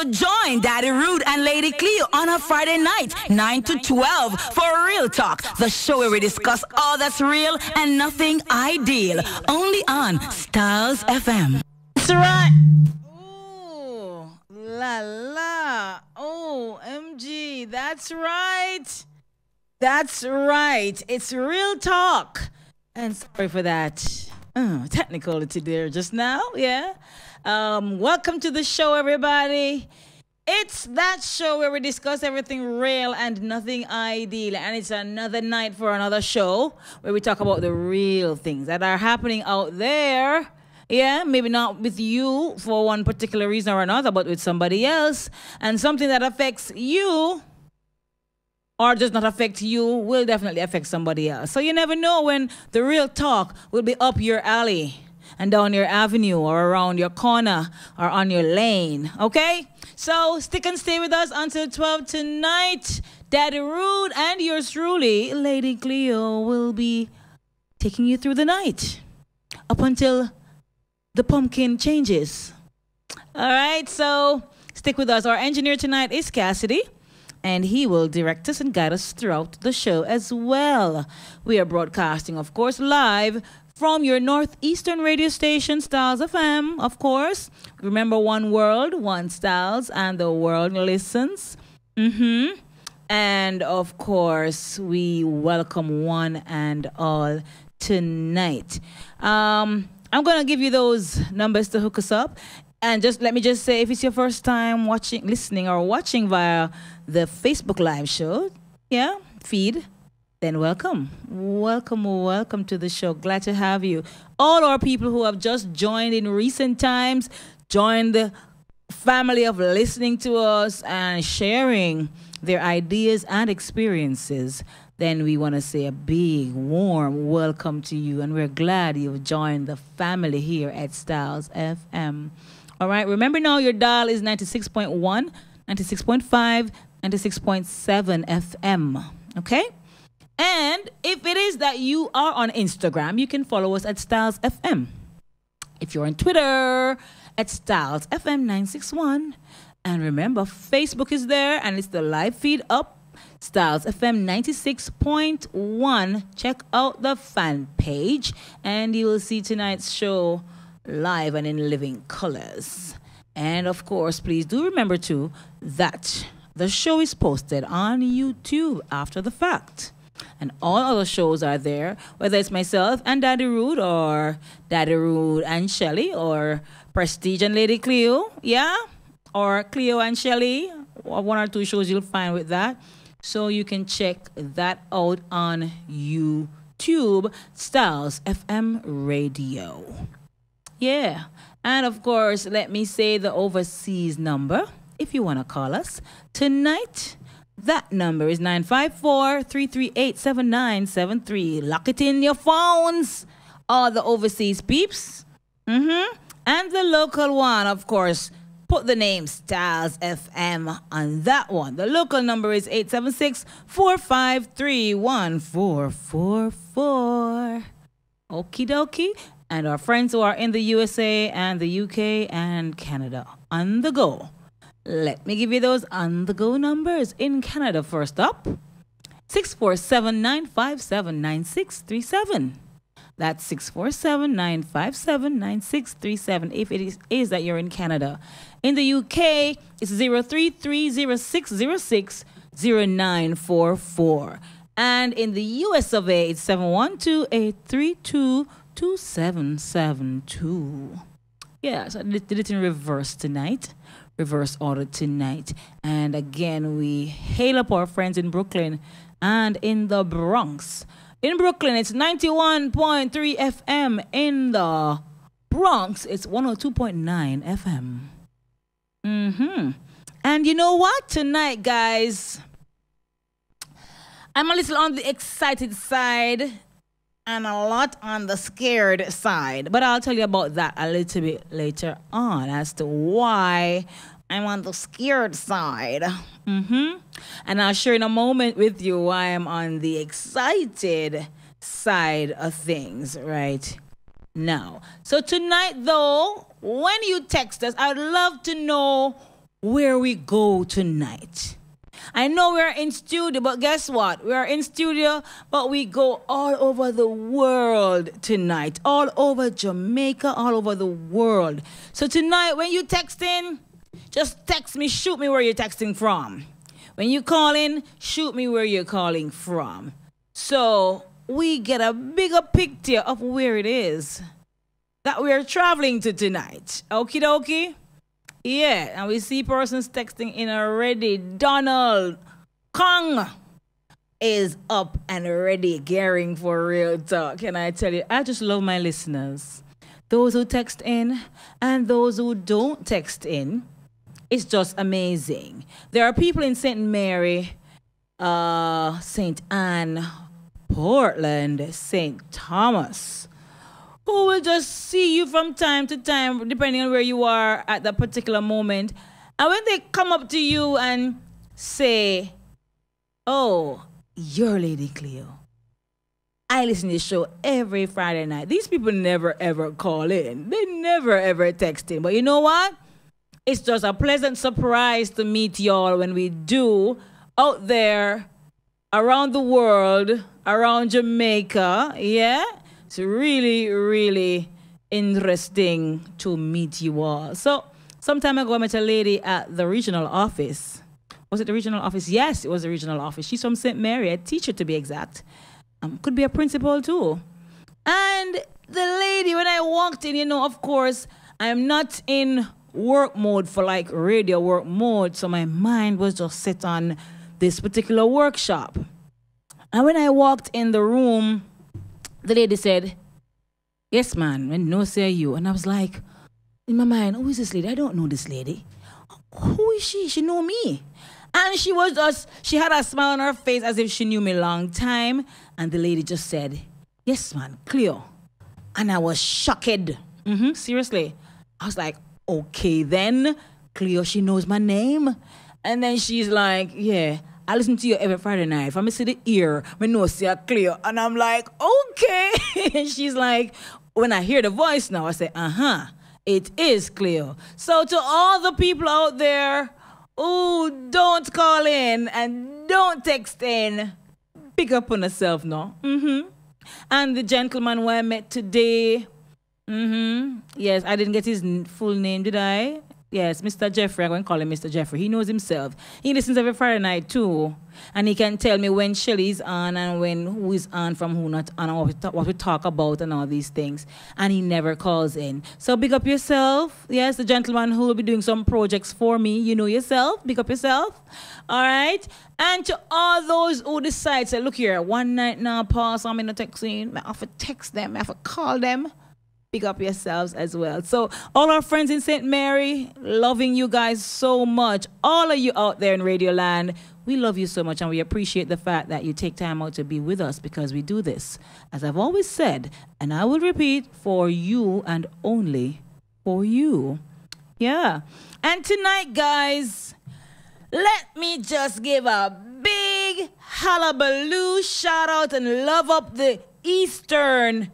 So join Daddy Rude and Lady Cleo on a Friday night, 9 to 12, for Real Talk, the show where we discuss all that's real and nothing ideal. Only on Stylz FM. That's right. Ooh, la la. Oh, MG. That's right. That's right. It's real talk. And sorry for that Oh, technicality there just now. Yeah. Um, welcome to the show, everybody. It's that show where we discuss everything real and nothing ideal. And it's another night for another show where we talk about the real things that are happening out there. Yeah, maybe not with you for one particular reason or another, but with somebody else. And something that affects you or does not affect you will definitely affect somebody else. So you never know when the real talk will be up your alley and down your avenue or around your corner or on your lane. Okay? So stick and stay with us until 12 tonight. Daddy Rude and yours truly, Lady Cleo, will be taking you through the night up until the pumpkin changes. All right, so stick with us. Our engineer tonight is Cassidy, and he will direct us and guide us throughout the show as well. We are broadcasting, of course, live from your northeastern radio station, Stylz FM, of course. Remember, one world, one Stylz, and the world listens. Mm-hmm. And of course, we welcome one and all tonight. Um, I'm gonna give you those numbers to hook us up. And just let me just say, if it's your first time watching, listening, or watching via the Facebook Live show, yeah, feed, then welcome. Welcome, welcome to the show. Glad to have you. All our people who have just joined in recent times, joined the family of listening to us and sharing their ideas and experiences then we want to say a big, warm welcome to you. And we're glad you've joined the family here at Stylz FM. All right, remember now your dial is 96.1, 96.5, 96.7 FM. Okay? And if it is that you are on Instagram, you can follow us at Stylz FM. If you're on Twitter, at Stylz FM 961. And remember, Facebook is there and it's the live feed up Stylz FM 96.1. Check out the fan page and you will see tonight's show live and in living colors. And of course, please do remember too that the show is posted on YouTube after the fact. And all other shows are there, whether it's myself and Daddy Rude or Daddy Rude and Shelly or Prestige and Lady Cleo, yeah? Or Cleo and Shelly, one or two shows you'll find with that. So you can check that out on YouTube, Stylz FM Radio. Yeah. And of course, let me say the overseas number if you want to call us tonight. That number is 954 338 7973. Lock it in your phones. All the overseas peeps. Mm-hmm. And the local one, of course, put the name Stylz FM on that one. The local number is 876 453 1444. Okie dokie. And our friends who are in the USA and the UK and Canada on the go. Let me give you those on the go numbers. In Canada, first up 647 957 9637. That's 647 957 9637 if it is, is that you're in Canada. In the UK, it's 0330660944. And in the US of A, it's 712-832-2772. Yeah, so I did it in reverse tonight. Reverse order tonight. And again, we hail up our friends in Brooklyn and in the Bronx. In Brooklyn, it's 91.3 FM. In the Bronx, it's 102.9 FM. Mm-hmm. And you know what? Tonight, guys, I'm a little on the excited side and a lot on the scared side. But I'll tell you about that a little bit later on as to why I'm on the scared side. Mm-hmm. And I'll share in a moment with you why I'm on the excited side of things right now. So tonight, though, when you text us, I'd love to know where we go tonight. I know we're in studio, but guess what? We're in studio, but we go all over the world tonight. All over Jamaica, all over the world. So tonight, when you text in, just text me, shoot me where you're texting from. When you call in, shoot me where you're calling from. So we get a bigger picture of where it is that we're traveling to tonight. Okie dokie? Yeah, and we see persons texting in already. Donald Kong is up and ready, gearing for real talk. Can I tell you? I just love my listeners. Those who text in and those who don't text in. It's just amazing. There are people in St. Mary, uh, St. Ann, Portland, St. Thomas, who will just see you from time to time, depending on where you are at that particular moment. And when they come up to you and say, Oh, you're Lady Cleo. I listen to the show every Friday night. These people never ever call in. They never ever text in. But you know what? It's just a pleasant surprise to meet y'all when we do out there around the world, around Jamaica. Yeah? It's really, really interesting to meet you all. So, some time ago, I met a lady at the regional office. Was it the regional office? Yes, it was the regional office. She's from St. Mary, a teacher to be exact. Um, could be a principal too. And the lady, when I walked in, you know, of course, I'm not in work mode for like radio work mode, so my mind was just set on this particular workshop. And when I walked in the room, the lady said, Yes, man, when no say you. And I was like, in my mind, who is this lady? I don't know this lady. Who is she? She know me. And she was just, she had a smile on her face as if she knew me a long time. And the lady just said, Yes, man, Cleo. And I was shocked. Mm-hmm, seriously. I was like, Okay, then. Cleo, she knows my name. And then she's like, Yeah, I listen to you every Friday night. If I miss the ear, I know see a clear. And I'm like, okay. and she's like, when I hear the voice now, I say, uh-huh, it is clear. So to all the people out there oh, don't call in and don't text in, pick up on yourself now. Mm-hmm. And the gentleman who I met today, mm-hmm. Yes, I didn't get his full name, did I? Yes, Mr. Jeffrey. I'm going to call him Mr. Jeffrey. He knows himself. He listens every Friday night too, and he can tell me when Shelly's on and when who is on from who not on, what we, talk, about and all these things. And he never calls in. So big up yourself. Yes, the gentleman who will be doing some projects for me. You know yourself. Big up yourself. All right. And to all those who decide, say, look here, one night now, pause. I'm in the texting. I have to text them. I have to call them pick up yourselves as well. So, all our friends in St. Mary, loving you guys so much. All of you out there in Radio Land, we love you so much and we appreciate the fact that you take time out to be with us because we do this, as I've always said, and I will repeat, for you and only for you. Yeah. And tonight, guys, let me just give a big hullabaloo shout out and love up the Eastern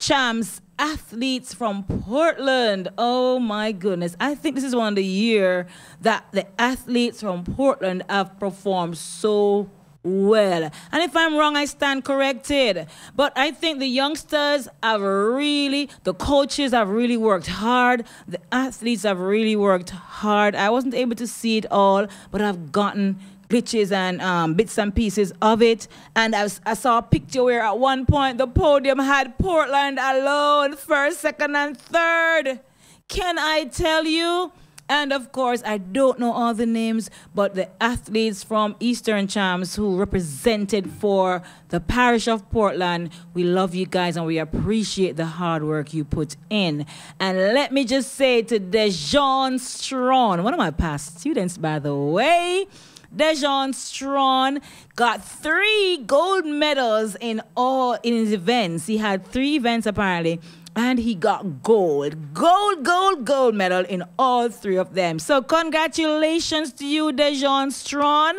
champs athletes from Portland. Oh my goodness. I think this is one of the year that the athletes from Portland have performed so well. And if I'm wrong, I stand corrected. But I think the youngsters have really, the coaches have really worked hard. The athletes have really worked hard. I wasn't able to see it all, but I've gotten glitches and um, bits and pieces of it. And I, was, I saw a picture where at one point the podium had Portland alone, first, second, and third. Can I tell you? And of course, I don't know all the names, but the athletes from Eastern Champs who represented for the parish of Portland, we love you guys and we appreciate the hard work you put in. And let me just say to Dejon Strawn, one of my past students, by the way, Dejon Strawn got three gold medals in all in his events. He had three events apparently. And he got gold, gold, gold, gold medal in all three of them. So congratulations to you, Dejon Strawn.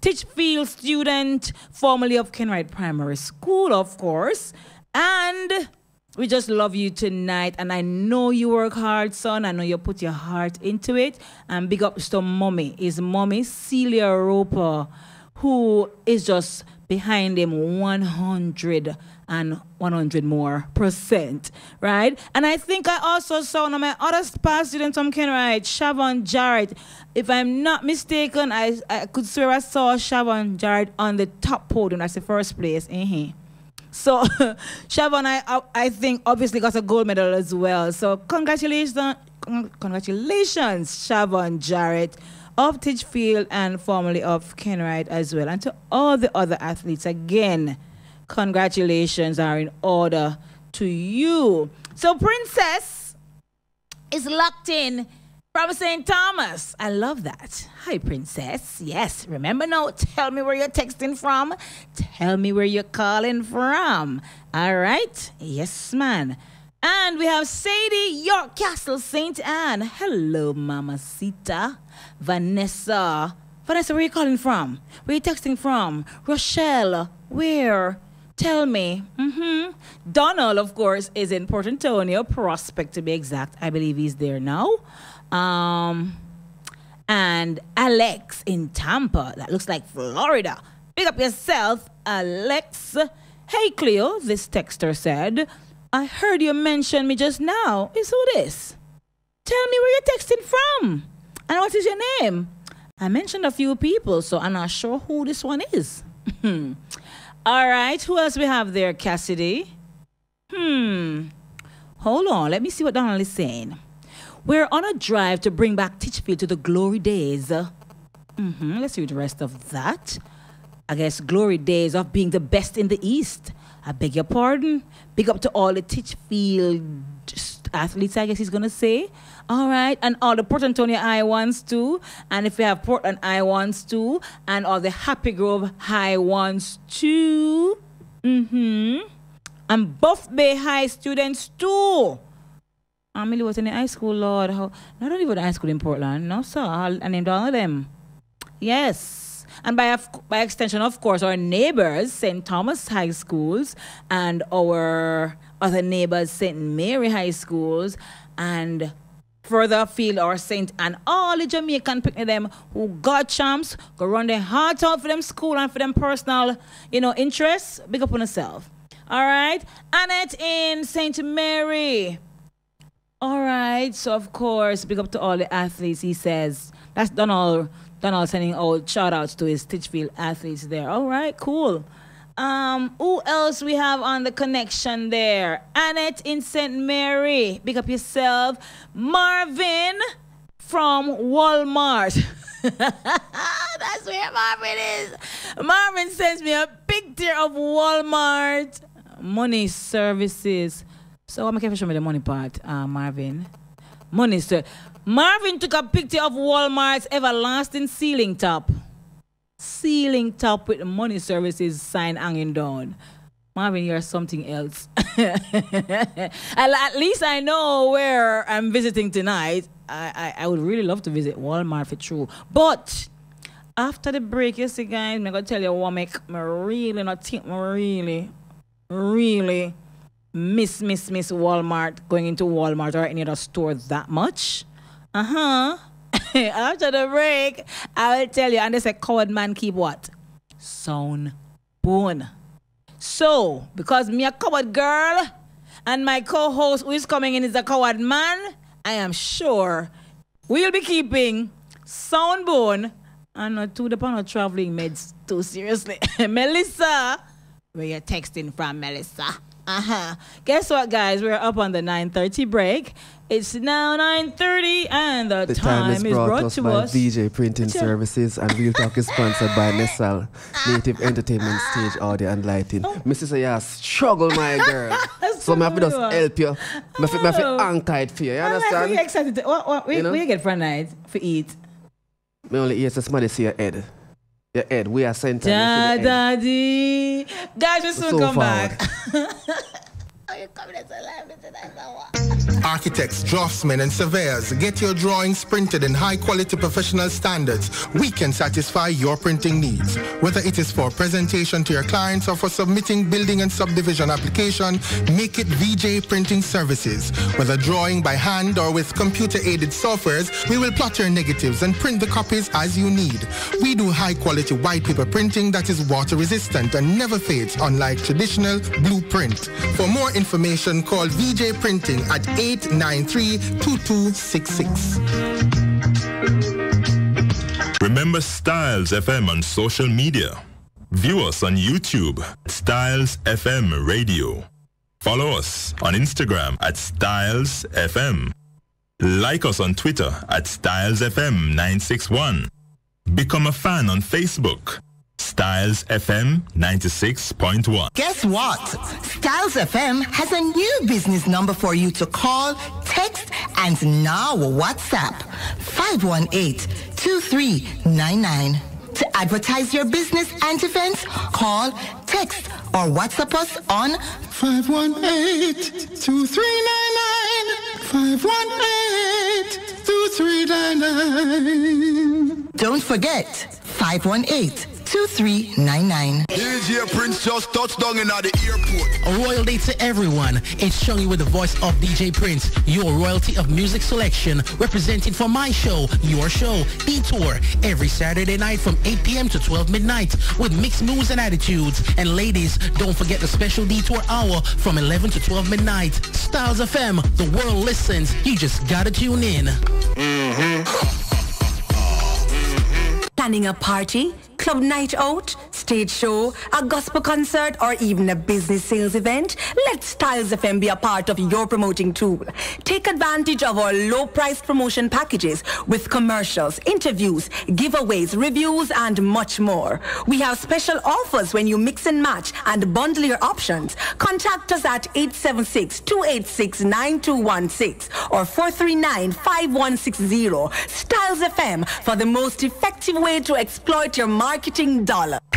Titchfield student, formerly of Kenwright Primary School, of course. And we just love you tonight. And I know you work hard, son. I know you put your heart into it. And big up to mommy. His mommy, Celia Roper, who is just behind him 100 and 100 more percent, right? And I think I also saw one of my other past students from Kenwright, Shavon Jarrett. If I'm not mistaken, I, I could swear I saw Shavon Jarrett on the top podium. That's the first place. Mm-hmm. So, Shavon, I, I think obviously got a gold medal as well. So, congratulations, congratulations, Shavon Jarrett of Titchfield and formerly of Kenwright as well. And to all the other athletes, again, congratulations are in order to you. So, Princess is locked in from St. Thomas. I love that. Hi, Princess. Yes, remember now, tell me where you're texting from. Tell me where you're calling from. All right? Yes, man. And we have Sadie York Castle St. Ann. Hello, Mama Sita. Vanessa. Vanessa, where are you calling from? Where are you texting from? Rochelle. Where? Tell me. Mm-hmm. Donald, of course, is in Port Antonio, Prospect to be exact. I believe he's there now. Um, and Alex in Tampa. That looks like Florida. Pick up yourself, Alex. Hey, Cleo, this texter said. I heard you mention me just now. Is who this? Tell me where you're texting from. And what is your name? I mentioned a few people, so I'm not sure who this one is. All right, who else we have there, Cassidy? Hmm. Hold on, let me see what Donald is saying. We're on a drive to bring back Titchfield to the glory days. Mm-hmm. Let's read the rest of that. I guess glory days of being the best in the East. I beg your pardon. Big up to all the Titchfield athletes, I guess he's going to say. All right. And all the Port Antonio I ones too. And if we have Portland I ones too. And all the Happy Grove High ones too. Mm-hmm. And Buff Bay High students too. Amelie was in the high school, Lord. How, not only was high school in Portland, no, sir. I named all of them. Yes. And by, by extension, of course, our neighbors, St. Thomas High Schools, and our other neighbors, St. Mary High Schools, and further afield, our St. and all the Jamaican picnic them who got champs, go run their heart out for them school and for them personal, you know, interests. Big up on yourself. All right. Annette in St. Mary. All right. So of course, big up to all the athletes. He says that's Donald. Donald sending out shout outs to his Titchfield athletes there. All right, cool. Um, who else we have on the connection there? Annette in St. Mary. Big up yourself. Marvin from Walmart. That's where Marvin is. Marvin sends me a picture of Walmart money services so I'm going to show me the money part, uh, Marvin. Money, sir. Marvin took a picture of Walmart's everlasting ceiling top. Ceiling top with the money services sign hanging down. Marvin, you're something else. At least I know where I'm visiting tonight. I, I, I would really love to visit Walmart for true. But after the break, you see, guys, I'm going to tell you what make me really not think me really, really miss, miss, miss Walmart, going into Walmart or any other store that much. Uh huh. After the break, I will tell you. And they say, coward man keep what? Sound bone. So, because me a coward girl and my co-host who is coming in is a coward man, I am sure we'll be keeping sound bone and not to the point of traveling meds too seriously. Melissa, where you texting from, Melissa? Uh-huh. Guess what, guys? We're up on the 9.30 break. It's now 9.30 and the, the time, time is brought, brought to us by us. VJ Printing Services and Real Talk is sponsored by Nessal, Native Entertainment Stage Audio and Lighting. Oh. Mrs. Yeah, struggle, my girl. so I have to just help you. I have to- to anchor it for you. You I like understand? we excited. To, what, what, we, You know? we get for night for eat. Me only hear somebody say your head. Your Ed, We are center. Da, daddy. Guys, we soon So come forward. back. Architects, draftsmen, and surveyors, get your drawings printed in high quality professional standards. We can satisfy your printing needs. Whether it is for presentation to your clients or for submitting building and subdivision application, make it VJ Printing Services. Whether drawing by hand or with computer aided softwares, we will plot your negatives and print the copies as you need. We do high quality white paper printing that is water resistant and never fades unlike traditional blueprint. For more information, call VJ Printing at 893-2266. Remember Stylz FM on social media. View us on YouTube, Stylz FM Radio. Follow us on Instagram at Stylz FM. Like us on Twitter at Stylz FM 961. Become a fan on Facebook. Stylz FM 96.1. Guess what? Stylz FM has a new business number for you to call, text, and now WhatsApp. 518-2399. To advertise your business and events, call, text, or WhatsApp us on 518-2399. Don't forget, 518 2399. DJ Prince just touched down in at the airport. A royal day to everyone. It's showing with the voice of DJ Prince, your royalty of music selection, representing for my show, your show, Detour, every Saturday night from 8 p.m. to 12 midnight with mixed moves and attitudes. And ladies, don't forget the special Detour hour from 11 to 12 midnight. Stylz FM, the world listens. You just gotta tune in. Mm-hmm. Planning a party? Club night out, stage show, a gospel concert, or even a business sales event, let Stylz FM be a part of your promoting tool. Take advantage of our low-priced promotion packages with commercials, interviews, giveaways, reviews, and much more. We have special offers when you mix and match and bundle your options. Contact us at 876-286-9216 or 439-5160. Stylz FM for the most effective way to exploit your market marketing dollar.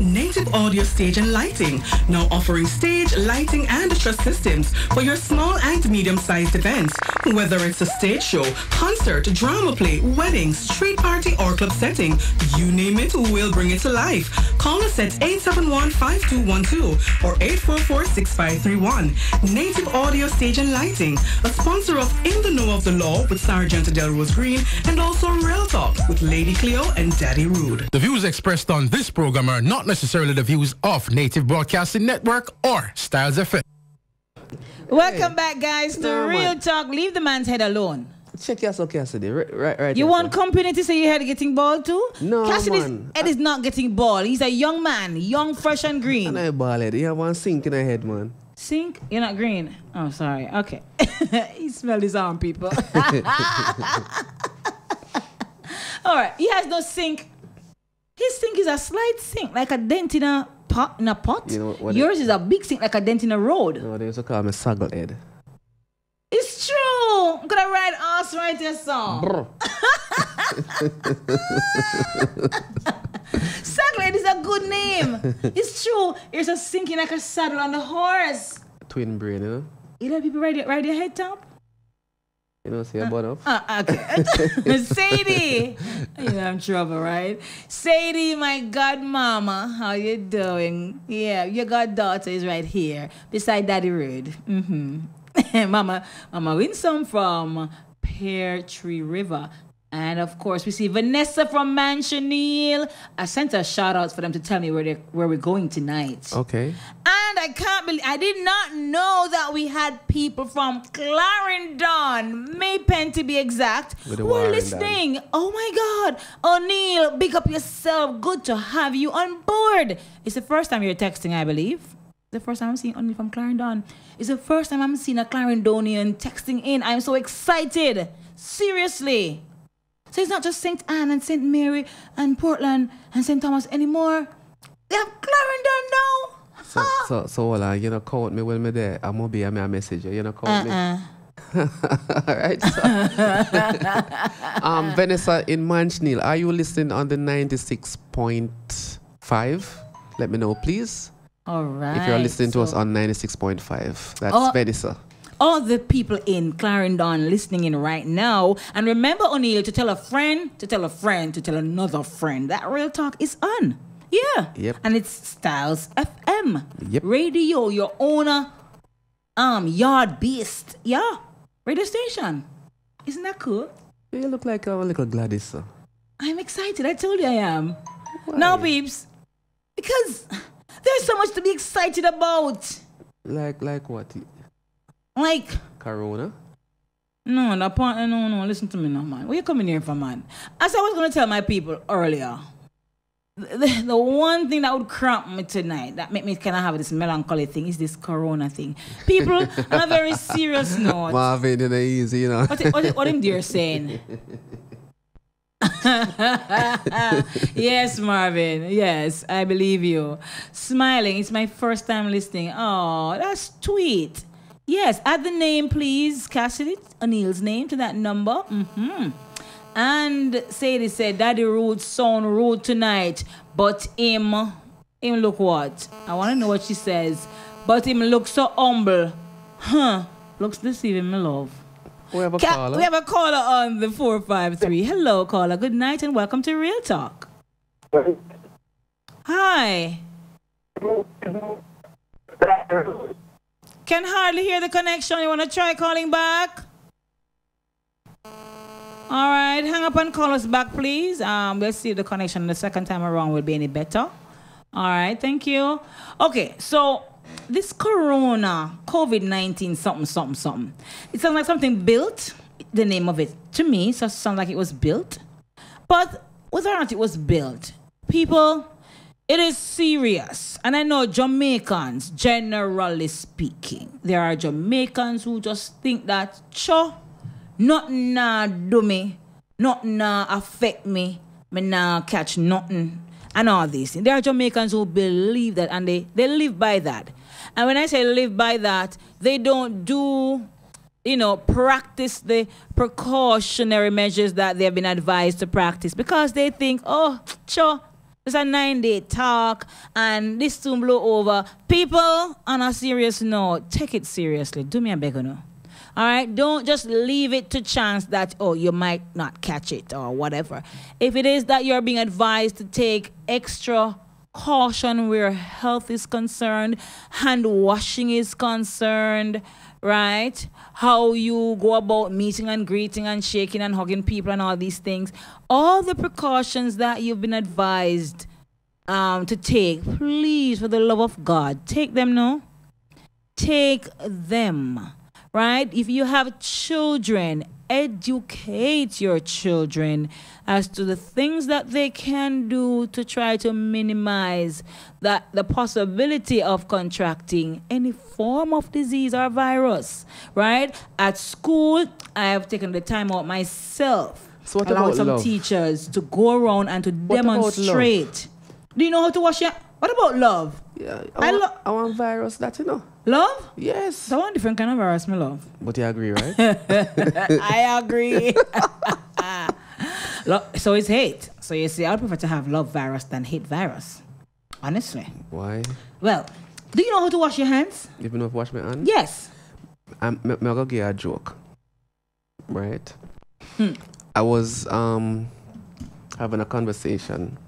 Native Audio Stage and Lighting, now offering stage, lighting, and truss systems for your small and medium-sized events. Whether it's a stage show, concert, drama play, wedding, street party, or club setting, you name it, we'll bring it to life. Call us at 871-5212 or 844-6531. Native Audio Stage and Lighting, a sponsor of In the Know of the Law with Sergeant Delrose Green and also Real Talk with Lady Cleo and Daddy Rude. The views expressed on this program are not necessarily the views of Native Broadcasting Network or Stylz FM. Welcome back, guys, to no, Real man. Talk. Leave the man's head alone. Check your so Cassidy. Right, right, right. You want company to say your head getting bald too? No, Cassidy's man. head is not getting bald. He's a young man, young, fresh, and green. And I bald head. You have one sink in the head, man. Sink? You're not green. Oh, sorry. Okay. he smelled his arm, people. All right. He has no sink his sink is a slight sink, like a dent in a pot. In a pot. You know what Yours is a big sink, like a dent in a road. No, they used to call me Saggle Head. It's true. I'm gonna write us write a song. Saglet is a good name. it's true. It's a sinking like a saddle on the horse. Twin brain, you know? You know people ride, ride their head top? You know, say about up. Uh, okay. Sadie. you know I'm trouble, right? Sadie, my godmama, how you doing? Yeah, your goddaughter is right here beside Daddy Rude. Mm-hmm. mama, Mama win some from Pear Tree River. And of course, we see Vanessa from Manchioneal. I sent a shout out for them to tell me where they where we're going tonight. Okay. And I can't believe I did not know that we had people from Clarendon, May Pen to be exact, who are listening. Oh my God, O'Neill, big up yourself. Good to have you on board. It's the first time you're texting, I believe. the first time I'm seeing O'Neill from Clarendon. It's the first time I'm seeing a Clarendonian texting in. I'm so excited. Seriously. So it's not just St. Ann and St. Mary and Portland and St. Thomas anymore. They have Clarendon now. So, so, so, hold on, you know, count me when me there. I'm gonna be a message, you know, count uh-uh. me. All right. So. um, Vanessa in Manchioneal, are you listening on the 96.5? Let me know, please. All right. If you're listening to us on 96.5, that's Oh. Venisa. All the people in Clarendon listening in right now. And remember, O'Neill, to tell a friend, to tell a friend, to tell another friend that Real Talk is on. Yeah. Yep. And it's Stylz FM. Yep. Radio, your owner, um, yard beast. Yeah. Radio station. Isn't that cool? You look like a little Gladys. sir. I'm excited. I told you I am. Now, peeps, because there's so much to be excited about. Like, like what? Like, Corona? No, no, no, no. Listen to me now, man. Where you coming here from, man? As I was gonna tell my people earlier, the, the, one thing that would cramp me tonight, that make me kind of have this melancholy thing, is this Corona thing. People, on a very serious note, Marvin, know, easy, you know. what, what, what him dear saying? yes, Marvin. Yes, I believe you. Smiling. It's my first time listening. Oh, that's sweet. Yes, add the name, please. Cassidy O'Neill's name to that number. Mm-hmm. And Sadie said, Daddy Rude sound rude tonight, but him, him look what? I want to know what she says. But him look so humble. Huh. Looks deceiving, my love. We have a Ca- caller. we have a caller on the 453. Hello, caller. Good night and welcome to Real Talk. Hi. Can hardly hear the connection. You want to try calling back? All right, hang up and call us back, please. Um, let's see if the connection the second time around will be any better. All right, thank you. Okay, so this Corona, COVID 19, something, something, something. It sounds like something built, the name of it. To me, so it sounds like it was built. But whether or not it was built, people, it is serious. And I know Jamaicans, generally speaking, there are Jamaicans who just think that, sure, nothing nah do me, nothing nah affect me, me nah catch nothing, and all these things. There are Jamaicans who believe that and they, they live by that. And when I say live by that, they don't do you know, practice the precautionary measures that they've been advised to practice because they think, oh, sure, it's a nine day talk and this soon blow over. People, on a serious note, take it seriously. Do me a beg, no. All right, don't just leave it to chance that oh you might not catch it or whatever. If it is that you're being advised to take extra caution where health is concerned, hand washing is concerned, right? How you go about meeting and greeting and shaking and hugging people and all these things. All the precautions that you've been advised um, to take, please, for the love of God, take them now. Take them, right? If you have children, educate your children as to the things that they can do to try to minimize that the possibility of contracting any form of disease or virus right at school i have taken the time out myself So what some love? teachers to go around and to What demonstrate do you know how to wash your what about love Yeah, I I, I want virus that, you know. Love Yes. that's one different kind of virus my love But you agree, right? I agree. So it's hate. So you see, I'd prefer to have love virus than hate virus. Honestly. Why? Well, do you know how to wash your hands? You know if wash my hand? Yes. I'm, me, me go give you a joke. Right? Hmm. I was um having a conversation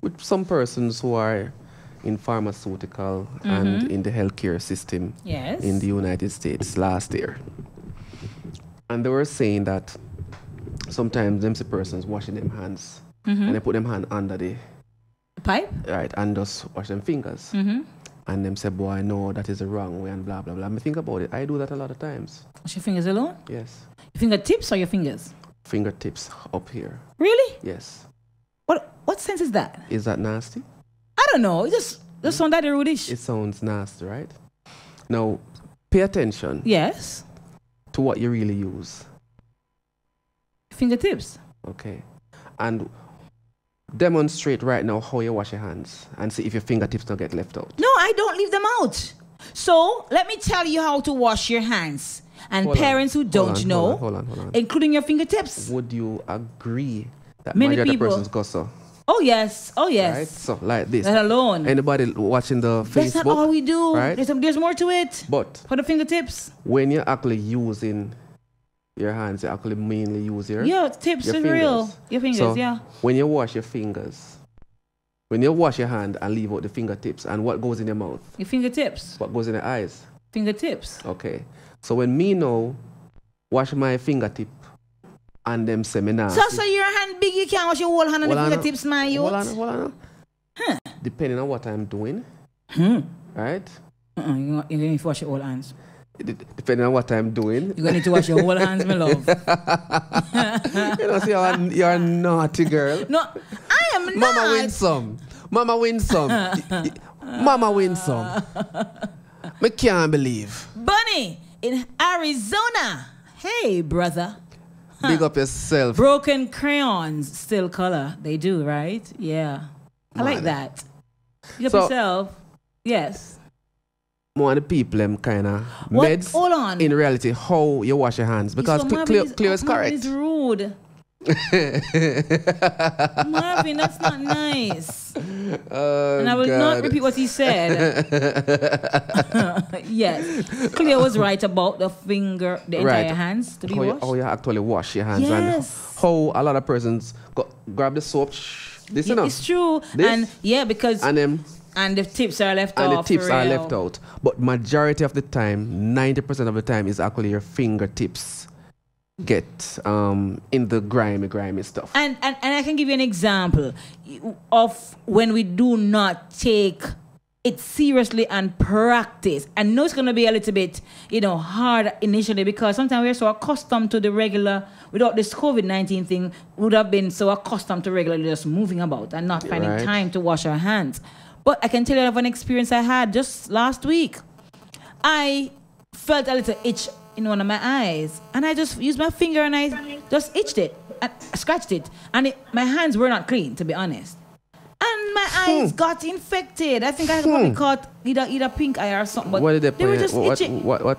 with some persons who are in pharmaceutical and Mhm. in the healthcare system Yes. in the United States last year. And they were saying that sometimes them see persons washing them hands Mhm. and they put them hand under the Pipe? right and just wash them fingers. Mm-hmm. And them say, boy, no, that is the wrong way and blah blah blah. I mean, think about it. I do that a lot of times. Wash your fingers alone? Yes. Your fingertips or your fingers? Fingertips up here. Really? Yes. What what sense is that? Is that nasty? I don't know. It just just sound that rudish. It sounds nasty, right? Now, pay attention Yes. to what you really use. Fingertips. Okay. And demonstrate right now how you wash your hands and see if your fingertips don't get left out. No, I don't leave them out. So let me tell you how to wash your hands. And Hold on, parents who don't on, know, hold on, hold on, on. including your fingertips. Would you agree that Many people- persons go so? Oh yes. Oh yes. Right? So like this. Let alone. Anybody watching the Facebook. That's not all we do. Right? There's, there's more to it. But For the fingertips. when you're actually using your hands, you actually mainly use your Yeah, tips your is fingers. real. Your fingers, So yeah. When you wash your fingers, when you wash your hand and leave out the fingertips, and what goes in your mouth? Your fingertips. What goes in your eyes? Fingertips. Okay. So when me now wash my fingertip and them me. So, so your hand big, you can't wash your whole hand and the Hold on, fingertips, man. You. Hold on, hold on. Depending on what I'm doing, Hmm. right? Uh-uh, you're going to need to wash your whole hands. Depending on what I'm doing. You're going to need to wash your whole hands, my love. you know, see, you're, you're a naughty girl. No, I am Mama not. win some. Mama win some. Mama win some. Me can't believe. Bunny in Arizona. Hey, brother. Big up yourself. Broken crayons, still color. They do, right? Yeah. I like that. Big up So- yourself. Yes. More of the people them kind of meds. Hold on. In reality, how you wash your hands because So clear, is- clear is oh, Marvin correct. is rude. Marvin, that's not nice. Oh, and I will not repeat what he said. yes. Cleo was right about the finger, the entire Right. hands to be how, you, washed. how you actually wash your hands Yes. and how a lot of persons go, grab the soap. This Yeah, you know, it's true. This, and yeah, because and them and the tips are left and the tips are left out. But majority of the time, ninety percent of the time, is actually your fingertips get um in the grimy, grimy stuff. And, and and I can give you an example of when we do not take it seriously and practice. I know it's gonna be a little bit, you know, hard initially because sometimes we're so accustomed to the regular without this COVID nineteen thing, would have been so accustomed to regularly just moving about and not finding Right. time to wash our hands. But I can tell you of an experience I had just last week. I felt a little itch in one of my eyes, and I just used my finger and I just itched it, and scratched it, and it, my hands were not clean, to be honest. And my eyes got infected. I think I probably Hmm. caught either either pink eye or something. But what did they, they were put in- just what, itching. what, what,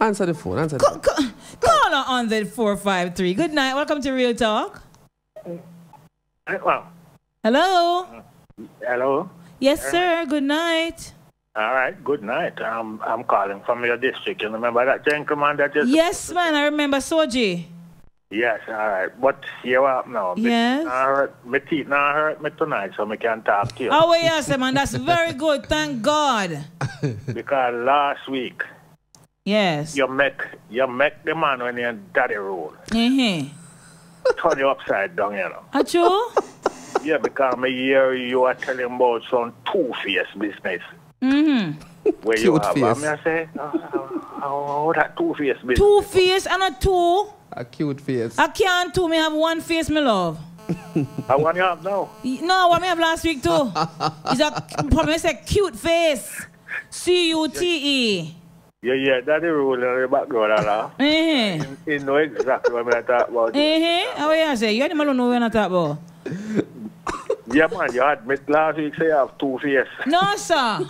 Answer the phone. Answer the phone. Call her on the four five three. Good night. Welcome to Real Talk. Hello. Hello. hello. Yes, sir. Good night. All right. Good night. I'm I'm calling from your district. You remember that gentleman that just? Yes, man. I remember Soji. Yes. All right. But you up now. Yes. not hurt. My teeth not hurt me tonight, so me can talk to you. Oh, well, yes, man. That's very good. Thank God. because last week Yes. you make you make the man when you daddy roll Mm-hmm. turn you upside down. You know. Acho? Yeah, because me hear you are telling about some two face business. Mm-hmm. Where you Cute have, face. and me I say, oh, oh, that two face business. Two face and a two. A cute face. I can't two. Me have one face, my love. I want you have now. Y- No, what me have last week too. It's a probably say cute face. C U T E. Yeah, yeah, that's the rule in the background, Allah. Mm-hmm. You know exactly what I'm talking about. Mm-hmm. How you say? You ain't know what I'm talking about. Yeah, man, you admit last week say you have two faces. No, sir.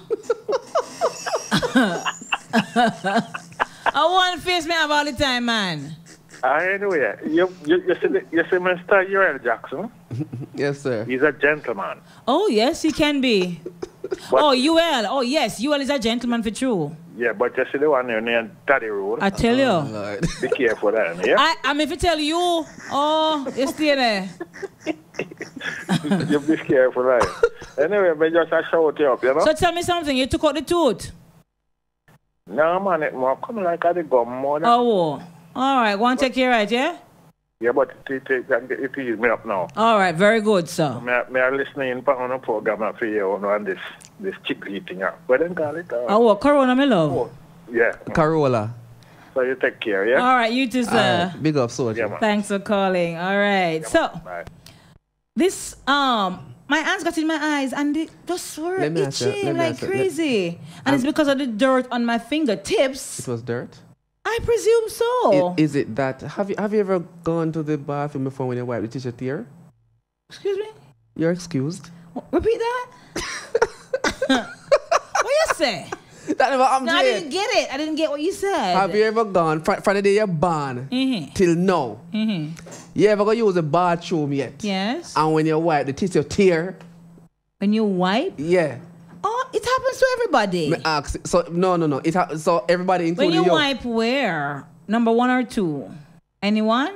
I one face me have all the time, man. Uh, anyway, you, you, you, see, the- you see Mr. Uriel Jackson? yes, sir. He's a gentleman. Oh yes, he can be. oh, UL. Oh yes, UL is a gentleman for true. Yeah, but you see the one you named Daddy Rude. I tell you. Oh, be careful then, yeah? I, I'm if I tell you, oh, you stay there. you be careful, right? Anyway, but just a shout you up, you know? So tell me something. You took out the tooth. no, man, it more come like a the gum more than... Oh, all right. Go and take care, right? Yeah. Yeah, but it, it, it, it is me up now. All right. Very good, sir. Me, me are listening on a program for you on on this, this chick eating up. What then call it? Uh, Oh, what? Corona, my love. Yeah. Carola. So you take care, yeah? All right. You too, sir. Alright, Big up, soldier. Thanks for calling. All right. So Bye. this um my hands got in my eyes and they just were Let me ask you- itching like ask you- let- crazy. and it's because of the dirt on my fingertips. It was dirt. I presume so. I- Is it that? Have you have you ever gone to the bathroom before when you wipe the t-shirt here? Excuse me? You're excused. Repeat that? what you say? That never happened No, I didn't get it. I didn't get what you said. Have you ever gone fr- from the day you're born Mhm. till now? Mhm. You ever go use a bathroom yet? Yes. And when you wipe the tissue tear? When you wipe? Yeah. Oh, it happens to everybody. Me ask. So no, no, no. It ha- so everybody When including you you. wipe where? Number one or two? Anyone?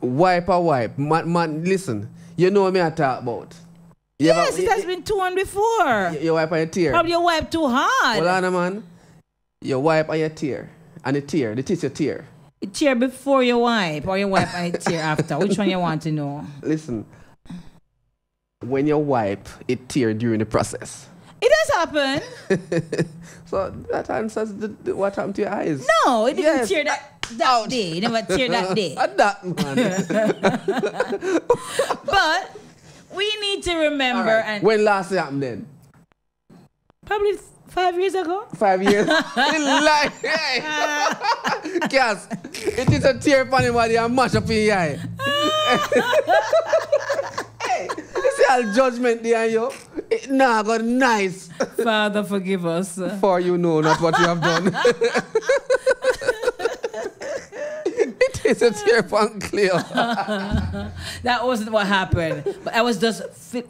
Wipe or wipe. Man, man, listen. You know me I talk about. You yes, ever- it has been torn before. You, you wipe and you tear. Probably you wipe too hard. Hold on, man. You wipe and your tear. And the tear, the tear. You tear before you wipe or you wipe and you tear after. Which one you want to know? Listen. When you wipe, it tear during the process. It does happen. So that answers the, the, what happened to your eyes. No, it didn't Yes. tear that, that day. It never tear that day. that man. but we need to remember right. and When last it happened then? probably five years ago. Five years? Lie. Hey. Cass, it is a tear upon your body and mash up in your eye. Hey, you see all judgment there, yo? It nah got nice. Father, forgive us. For you know not what you have done. it is a tear upon clear. that wasn't what happened. But I was just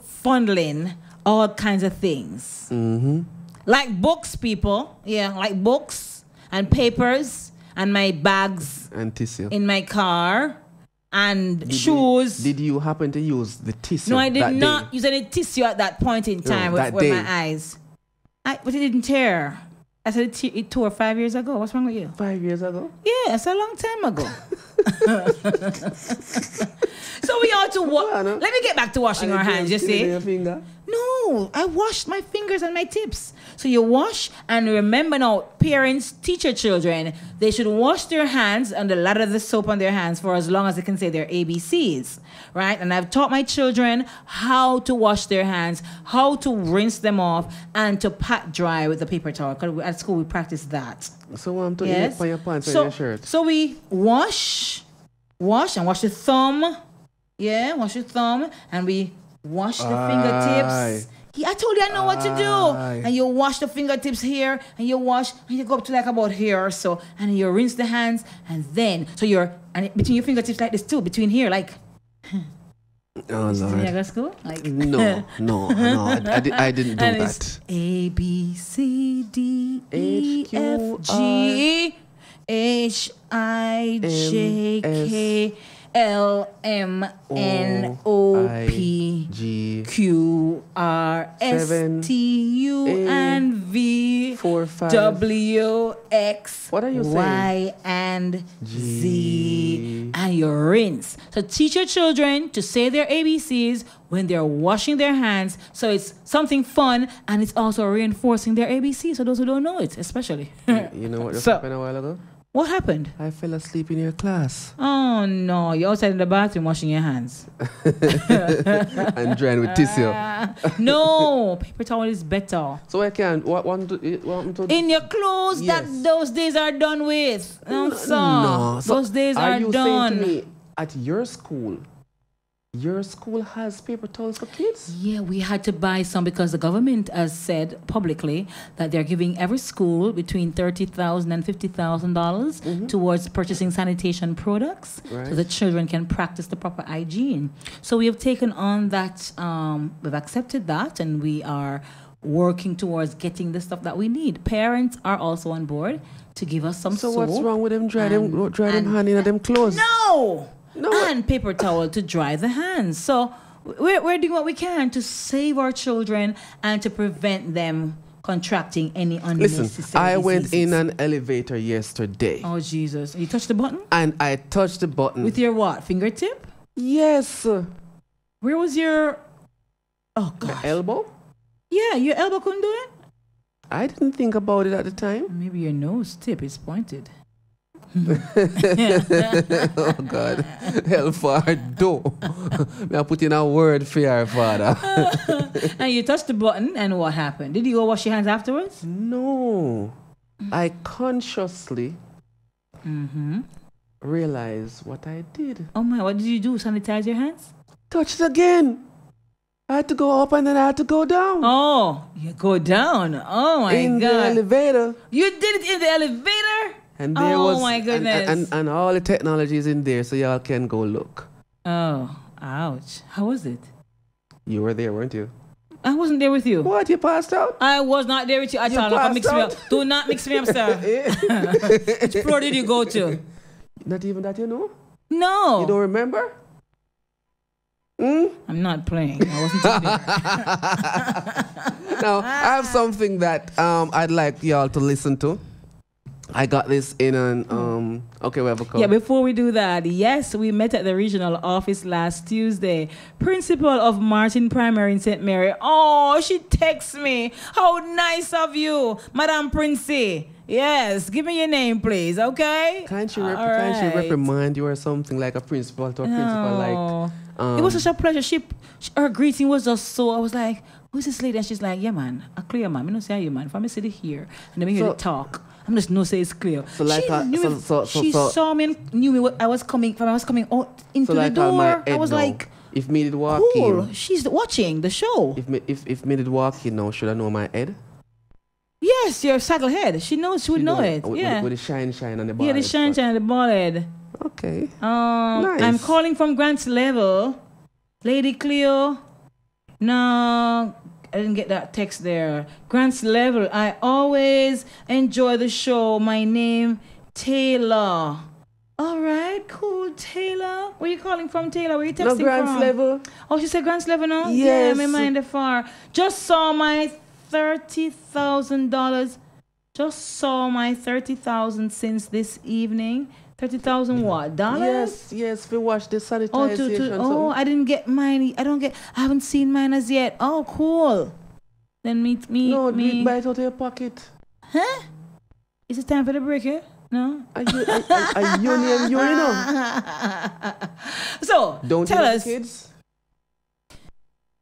fondling all kinds of things. mm-hmm. Like books, people. Yeah, like books and papers and my bags And tissue. in my car and Did you- shoes. did you happen to use the tissue? no, I did that day? not use any tissue at that point in No, time with, with my eyes. I, but it didn't tear. I said it, it tore five years ago. What's wrong with you? Five years ago? Yeah, it's a long time ago. so we ought to wa- Let me get back to washing our hands, you see? Your finger? No, I washed my fingers and my tips. So you wash and remember now, parents teach your children they should wash their hands and the lather the soap on their hands for as long as they can say their ABCs, right? And I've taught my children how to wash their hands, how to rinse them off, and to pat dry with the paper towel. Because at school we practice that. So I'm to Yes. eat on your pants So, your shirt. so we wash, wash and wash the thumb. Yeah, wash your thumb and we wash the Aye. fingertips. Yeah, I told you I know what to do. And you wash the fingertips here and you wash and you go up to like about here or so and you rinse the hands and then so you're and between your fingertips like this too, between here like Oh, did you go school? Like No, no, no. I, I, di- I didn't do And it's that. A B C D E H, Q, F G H I J K L M N O P G Q R S T U and V four, five. W X What are you saying? Y and Z and you rinse. So teach your children to say their ABCs when they're washing their hands. So it's something fun and it's also reinforcing their ABCs. So those who don't know it, especially. You know what just So- happened a while ago? What happened? I fell asleep in your class Oh no, you're outside in the bathroom washing your hands. and drying with tissue. Ah. no, paper towel is better. So I can't. What to? Eh, what happened to? In your clothes, that those days are done with. No, sir. no. So those days are, you done. saying to me at your school? Your school has paper towels for kids. Yeah, we had to buy some because the government has said publicly that they're giving every school between thirty thousand and fifty thousand dollars and $50000 towards purchasing sanitation products, so the children can practice the proper hygiene. So we have taken on that. Um, we've accepted that, and we are working towards getting the stuff that we need. Parents are also on board to give us some. So what's wrong with them dry them dry them and- hand in them clothes? no. And paper towel to dry the hands. So we're, we're doing what we can to save our children and to prevent them contracting any unnecessary Listen, I went in an elevator yesterday Oh Jesus! You touched the button and I touched the button. with your what? Fingertip? yes, Where was your? Oh God! elbow. Yeah, your elbow couldn't do it. I didn't think about it at the time. Maybe your nose tip is pointed. oh God, hellfire do. Me I put in a word for your father. and you touched the button, and what happened? Did you go wash your hands afterwards? no, I consciously Mm-hmm. realized what I did. Oh my! What did you do? Sanitize your hands? Touch it again. I had to go up and then I had to go down. Oh, you go down. Oh my in god. the elevator. You did it in the elevator? And there oh was my and- goodness. And, and, and all the technology is in there, so y'all can go look. oh, ouch. How was it? You were there, weren't you? I wasn't there with you. What? You passed out? I was not there with you at You passed mix me up. Do not mix me up, sir. Which floor did you go to? Not even that, you know? No. You don't remember? Hmm? I'm not playing. I wasn't there. now, I have something that um, I'd like y'all to listen to. I got this in an um. Okay, we have a call. Yeah, before we do that, yes, we met at the regional office last Tuesday. Principal of Martin Primary in St. Mary. Oh, she texts me. How nice of you, Madame Princey. Yes, give me your name, please, okay? Can't she, rep- All can't she reprimand you or something like a principal to a principal No. like? Um, it was such a pleasure. She, she, her greeting was just so. I was like, "Who's this lady?" And she's like, "Yeah, man, a clear man. Me no say you, man. If I me sit here and then me hear So- the talk, I'm just no say it's clear." So like she a- knew so- so- so- she saw me and knew me. I was coming from. I was coming out into like the door. I was now, like, if me did walk "Cool." in, She's watching the show. if me if if me did walk in now, should I know my head? Yes, your saddle head. She knows. She would know it. With, yeah. with, with the shine shine on the ball. yeah, the shine shine, on the ball head. Okay. Um, Nice. I'm calling from Grant's level. Lady Cleo. No, I didn't get that text there. Grant's level. I always enjoy the show. My name, Taylor. All right, cool, Taylor. Where you calling from, Taylor? Where you texting No Grant's from? level. Oh, she said Grant's level now? Yes. Yeah, me mind the far. Just saw my thirty thousand dollars. Just saw my thirty thousand since this evening. Thirty thousand what dollars? Yes, yes. We watch the sanitization. Oh, to, to, oh. I didn't get mine. I don't get. I haven't seen mine as yet. Oh, cool. Then meet me. no, me. buy it out of your pocket. Huh? Is it time for the break? eh? No. Are you, are, are, are you name you, you know? So Don't tell us. kids?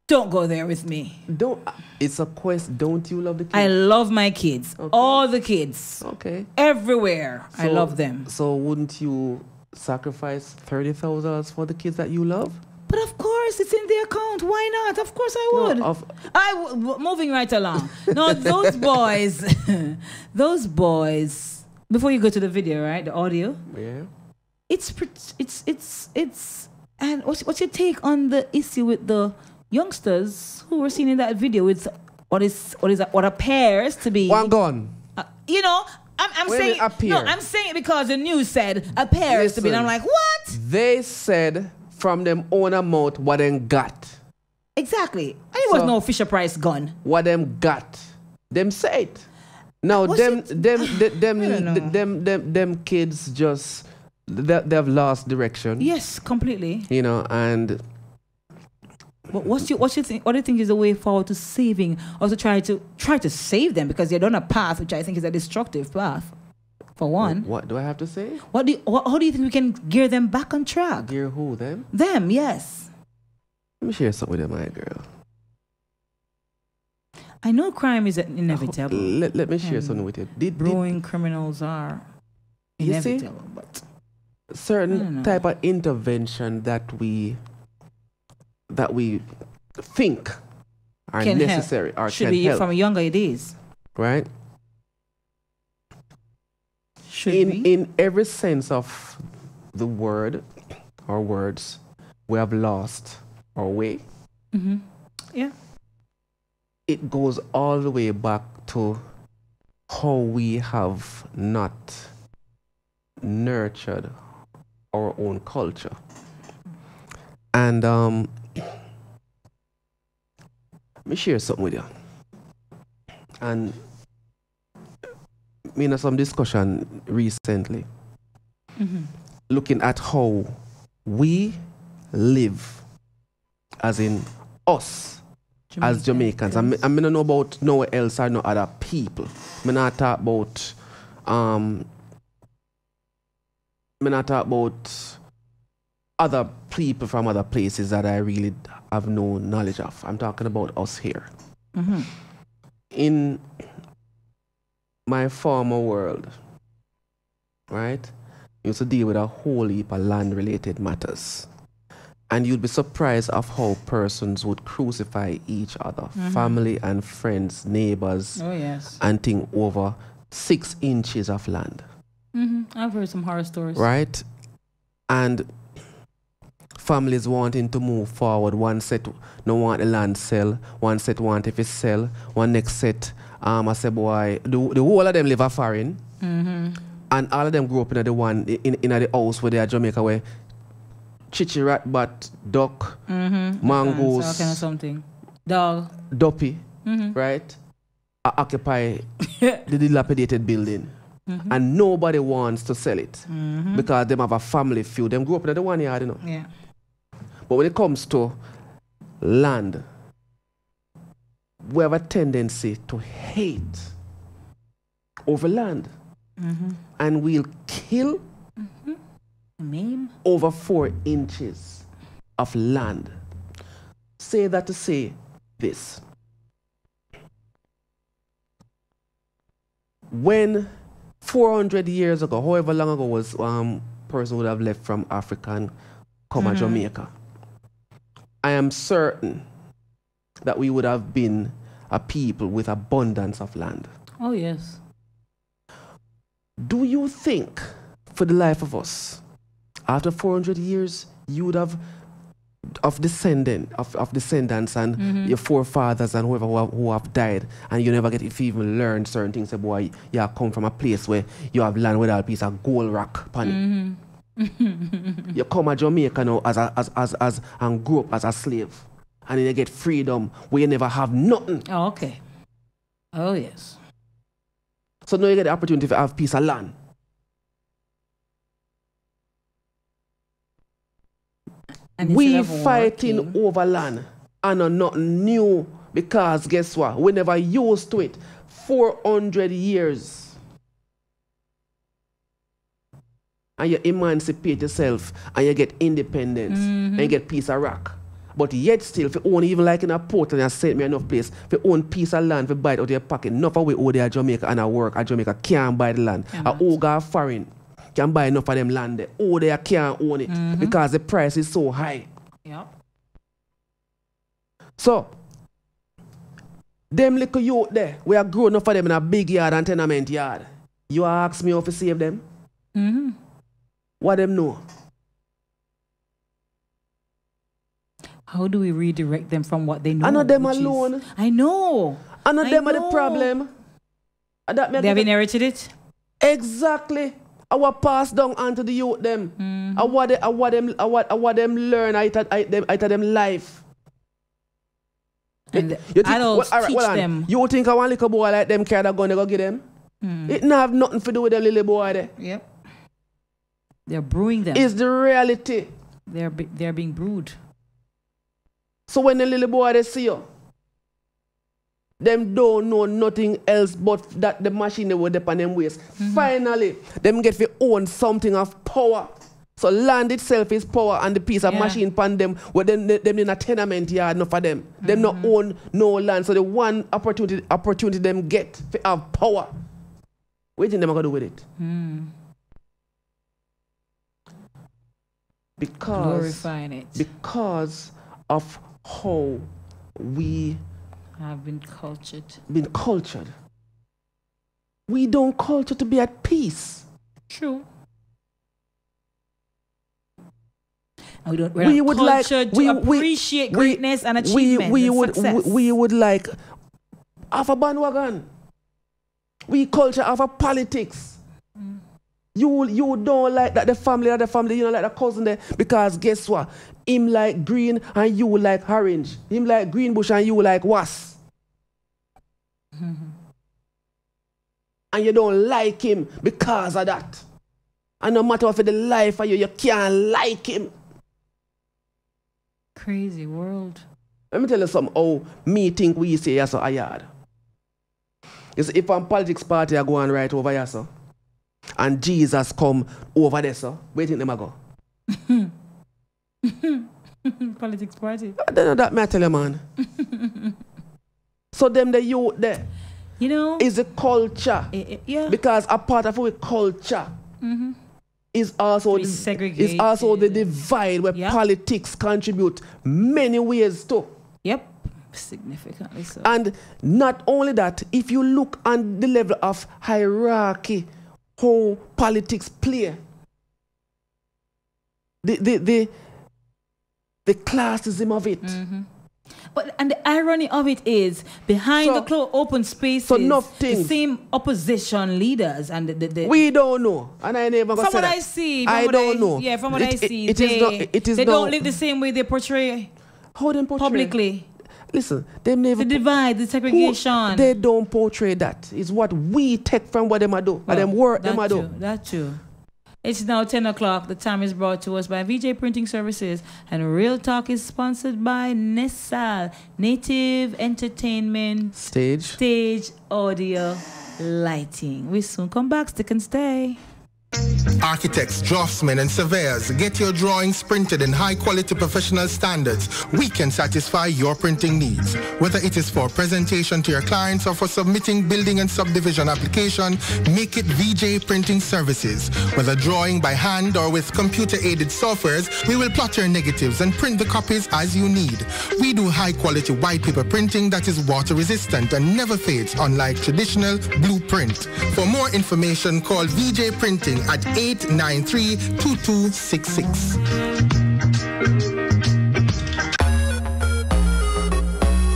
Don't go there with me. Don't. Uh, it's a quest. Don't you love the kids? I love my kids. All the kids. Okay. Everywhere. I love them. So wouldn't you sacrifice thirty thousand dollars for the kids that you love? But of course, it's in the account. Why not? Of course, I would. of- I w- moving right along. No, those boys, those boys. Before you go to the video, right? The audio. Yeah. It's it's it's it's. And what's what's your take on the issue with the youngsters who were seen in that video with what is what is what appears to be One gun. uh, you know, I'm, I'm Wait saying appear. no, I'm saying it because the news said appears to be. And I'm like, what? They said from them own amount what them got. Exactly. And it was no Fisher Price gun. What them got. Them say it. Now Was them, it- them them them I don't know. them them them them kids just they, they've lost direction. Yes, completely. You know, and But what's your what's your think? What do you think is the way forward to saving, or to try to try to save them because they're on a path which I think is a destructive path. For one, what do I have to say? what do you, what, how do you think we can gear them back on track? Gear who them? Them, yes. Let me share something with you, my girl. I know crime is inevitable. Oh, let, let me share something with you. Did, Growing criminals are You see? inevitable, but certain type of intervention that we that we think are can help. necessary or should can be help, from younger days. right? Should in in every sense of the word or words, we have lost our way. hmm Yeah. It goes all the way back to how we have not nurtured our own culture. And um, let me share something with you. And me in some discussion recently, Mhm. looking at how we live, as in us, as Jamaicans. I mean, I I know about nowhere else or no other people. I not talk about, um, I not talk about other people from other places that I really have no knowledge of. I'm talking about us here. Mhm. In my former world, right, you used to deal with a whole heap of land related matters. And you'd be surprised of how persons would crucify each other, Mhm. family and friends, neighbors, Oh, yes. and thing over six inches of land. hmm I've heard some horror stories. right? And families wanting to move forward. One set no want the land sell. One set want if it sell. One next set, um, I say boy, the, the whole of them live a foreign. Mm-hmm. And all of them grew up in the one in in the house where they are Jamaica where chichi rat bat, duck, Mm-hmm. mangoes, All kind of something. Dog. duppy, Mhm. right? uh, occupy the dilapidated building. Mhm. And nobody wants to sell it Mhm. because them have a family feud. Them grew up in the one yard, you know. Yeah. But when it comes to land, we have a tendency to hate over land. Mm-hmm. And we'll kill Meme. over four inches of land. Say that to say this. When 400 years ago, however long ago was um person would have left from Africa and come to Mhm. Jamaica, I am certain that we would have been a people with abundance of land. Oh yes. Do you think, for the life of us, after 400 years, you would have of descendant of, of descendants and Mhm. your forefathers and whoever who have, who have died, and you never get if you even learn certain things. Say, boy, you have come from a place where you have land with a piece of gold rock upon. Mm-hmm. You come to Jamaica now as a, as, as, as and grow up as a slave, and then you get freedom where you never have nothing. Oh, okay. Oh yes. So now you get the opportunity to have piece of land. And we fighting working- over land and are not new because guess what? We never used to it. 400 years. And you emancipate yourself and you get independence and you get peace of rock. But yet still, if you own even like in a port and you sent me enough place, if you own piece of land, if you buy it out of your pocket, enough of we owe there Jamaica and I work at Jamaica can't buy the land. A Oga foreign can buy enough of them land there. Oh, they can't own it because the price is so high. Yep. So, them little youth there, we are growing up for them in a big yard and tenement yard. You ask me how to save them? Mm-hmm. What them know? How do we redirect them from what they know? I know them which is- alone. I know. I know I them are the problem. That They have inherited it. Exactly. Our pass down onto the youth them. Mm-hmm. I what they, I what them I what, I what them learn out of, out them out of them life. And You think, adults well, alright, teach them. You think I want little boy like them carry that gun they go get them? Mm. It not have nothing to do with the little boy there. Yep. They're brewing them. It's the reality. They're be- they're being brewed. So when the little boy they see you, them don't know nothing else but that the machine they were upon them waist. Finally, them get to own something of power. So land itself is power and the piece of Yeah. machine pan them where them, them in a tenement yard enough for them. Them not own no land. So the one opportunity opportunity them get to have power. What do you think them gonna do with it? Mm. Because Glorifying it. because of how we Have been cultured. been cultured. We don't culture to be at peace. True. And we don't. We're we would like we, to we- appreciate we- greatness and we, achievement. we and would success. we, we would like have a bandwagon. We culture have a politics. You you don't like that the family or the family, you don't like the cousin there because guess what? Him like green and you like orange. Him like green bush and you like was. And you don't like him because of that. And no matter what for the life of you, you can't like him. Crazy world. Let me tell you something. Oh, me think we say yes a yard. Is if I'm politics party I go on right over here, so, and Jesus come over there, so, where think them a go? Politics party. I don't know that me I tell you, man. so them the youth there You know. is a culture. Eh, eh, yeah. Because a part of our culture Mm-hmm. is also the, is also the divide where Yep. politics contribute many ways to. Yep. Significantly so. And not only that, if you look on the level of hierarchy, how politics play, the the the, the classism of it. Mm-hmm. But and the irony of it is, behind So- the closed open spaces, so enough the same opposition leaders and the, the, the We don't know, and I never from what. I see, I don't know. Yeah, from what It- I it- see, it is they, not. It is they not- don't live the same way they portray How them portray? publicly. Listen, them never. The divide, the Who- segregation. they don't portray that. It's what we take from what them a do, and them work them a that do. too, That too. It's now 10 o'clock. The time is brought to us by VJ Printing Services, and Real Talk is sponsored by Nessal, Native Entertainment Stage. Stage Audio Lighting. We soon come back. Stick and stay. Architects, draftsmen, and surveyors, get your drawings printed in high quality professional standards. We can satisfy your printing needs. Whether it is for presentation to your clients or for submitting building and subdivision application, make it VJ Printing Services. Whether drawing by hand or with computer aided softwares, we will plot your negatives and print the copies as you need. We do high quality white paper printing that is water resistant and never fades, unlike traditional blueprint. For more information, call VJ Printing at 893-2266.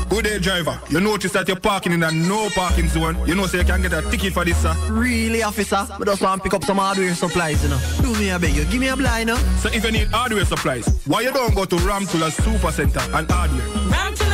Good day, driver. You notice that you're parking in a no parking zone. You know, so you can get a ticket for this, sir. Really, officer? I just want to pick up some hardware supplies, you know. Do me a beg you. Give me a blind, you know. So if you need hardware supplies, why you don't go to Ramtula Super Center and hardware? Ramtula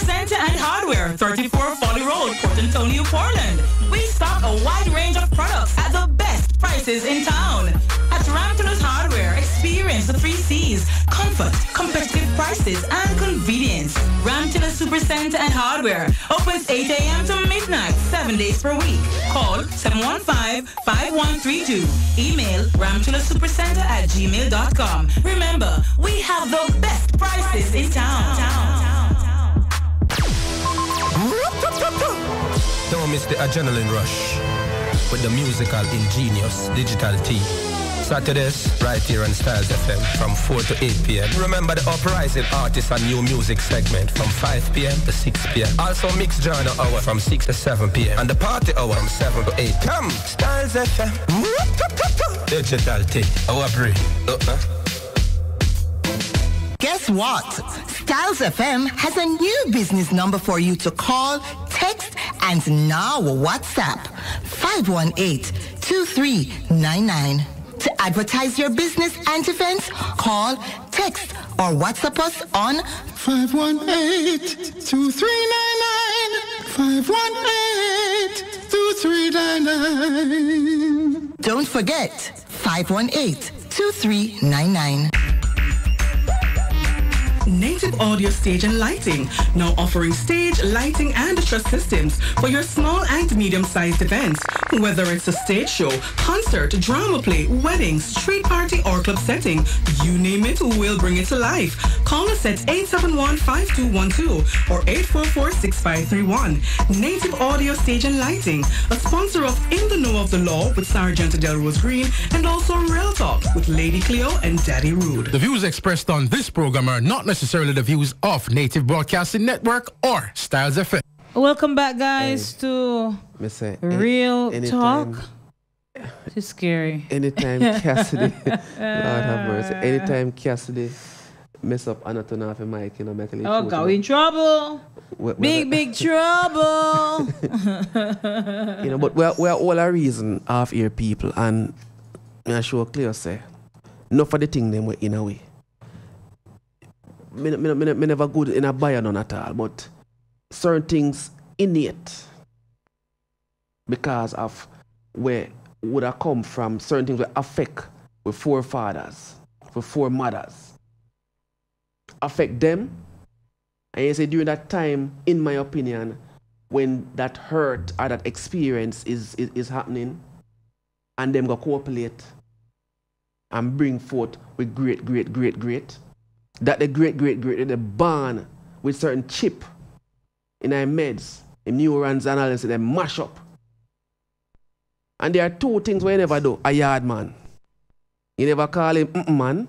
Center and Hardware, 34 Folly Road, Port Antonio, Portland. We stock a wide range of products at the best prices in town. At Ramtula's Hardware, experience the three C's, comfort, competitive prices, and convenience. Ramtula Super Center and Hardware opens 8 a.m. to midnight, seven days per week. Call 715-5132. Email ramtulasupercenter at gmail.com. Remember, we have the best prices in town. Don't miss the adrenaline rush with the musical ingenious digital T. Saturdays, right here on Stylz FM from 4 to 8 p.m. Remember the uprising artists and new music segment from 5 p.m. to 6 p.m. Also mixed journal hour from 6 to 7 p.m. And the party hour from 7 to 8. Come, Stylz FM. Digital T. Our brain. Uh-uh. Guess what? Stylz FM has a new business number for you to call, text, and now WhatsApp. 518-2399. To advertise your business and events, call, text, or WhatsApp us on 518-2399. 518-2399. Don't forget, 518-2399. Native Audio Stage and Lighting, now offering stage, lighting, and truss systems for your small and medium-sized events. Whether it's a stage show, concert, drama play, wedding, street party, or club setting, you name it, we'll bring it to life. Call us at 871-5212 or 844-6531. Native Audio Stage and Lighting, a sponsor of In the Know of the Law with Sergeant Delrose Green and also Real Talk with Lady Cleo and Daddy Rude. The views expressed on this program are not necessarily the views of Native Broadcasting Network or Stylz FM. Welcome back, guys, to Me say, eh, Real anytime- Talk. It's scary. Anytime Cassidy, Lord have mercy. Uh, anytime Cassidy mess up and not turn off the mic, you know, make a little Oh, shoot, God, you we know. in trouble. We- we- Big, big trouble. you know, but we're, we're all a reason of here people and I sure clear say, enough of the thing them we're in a way. Me, me, me, me never good in a buyer none at all, but certain things innate because of where would have come from certain things that affect with forefathers, with foremothers. Affect them. And you say during that time, in my opinion, when that hurt or that experience is, is, is happening, and them go cooperate and bring forth with great, great, great, great, that the great, great, great, the born with certain chip in their meds, in neurons and all this, they mash up. And there are two things we never do. A yard man. You never call him mm man.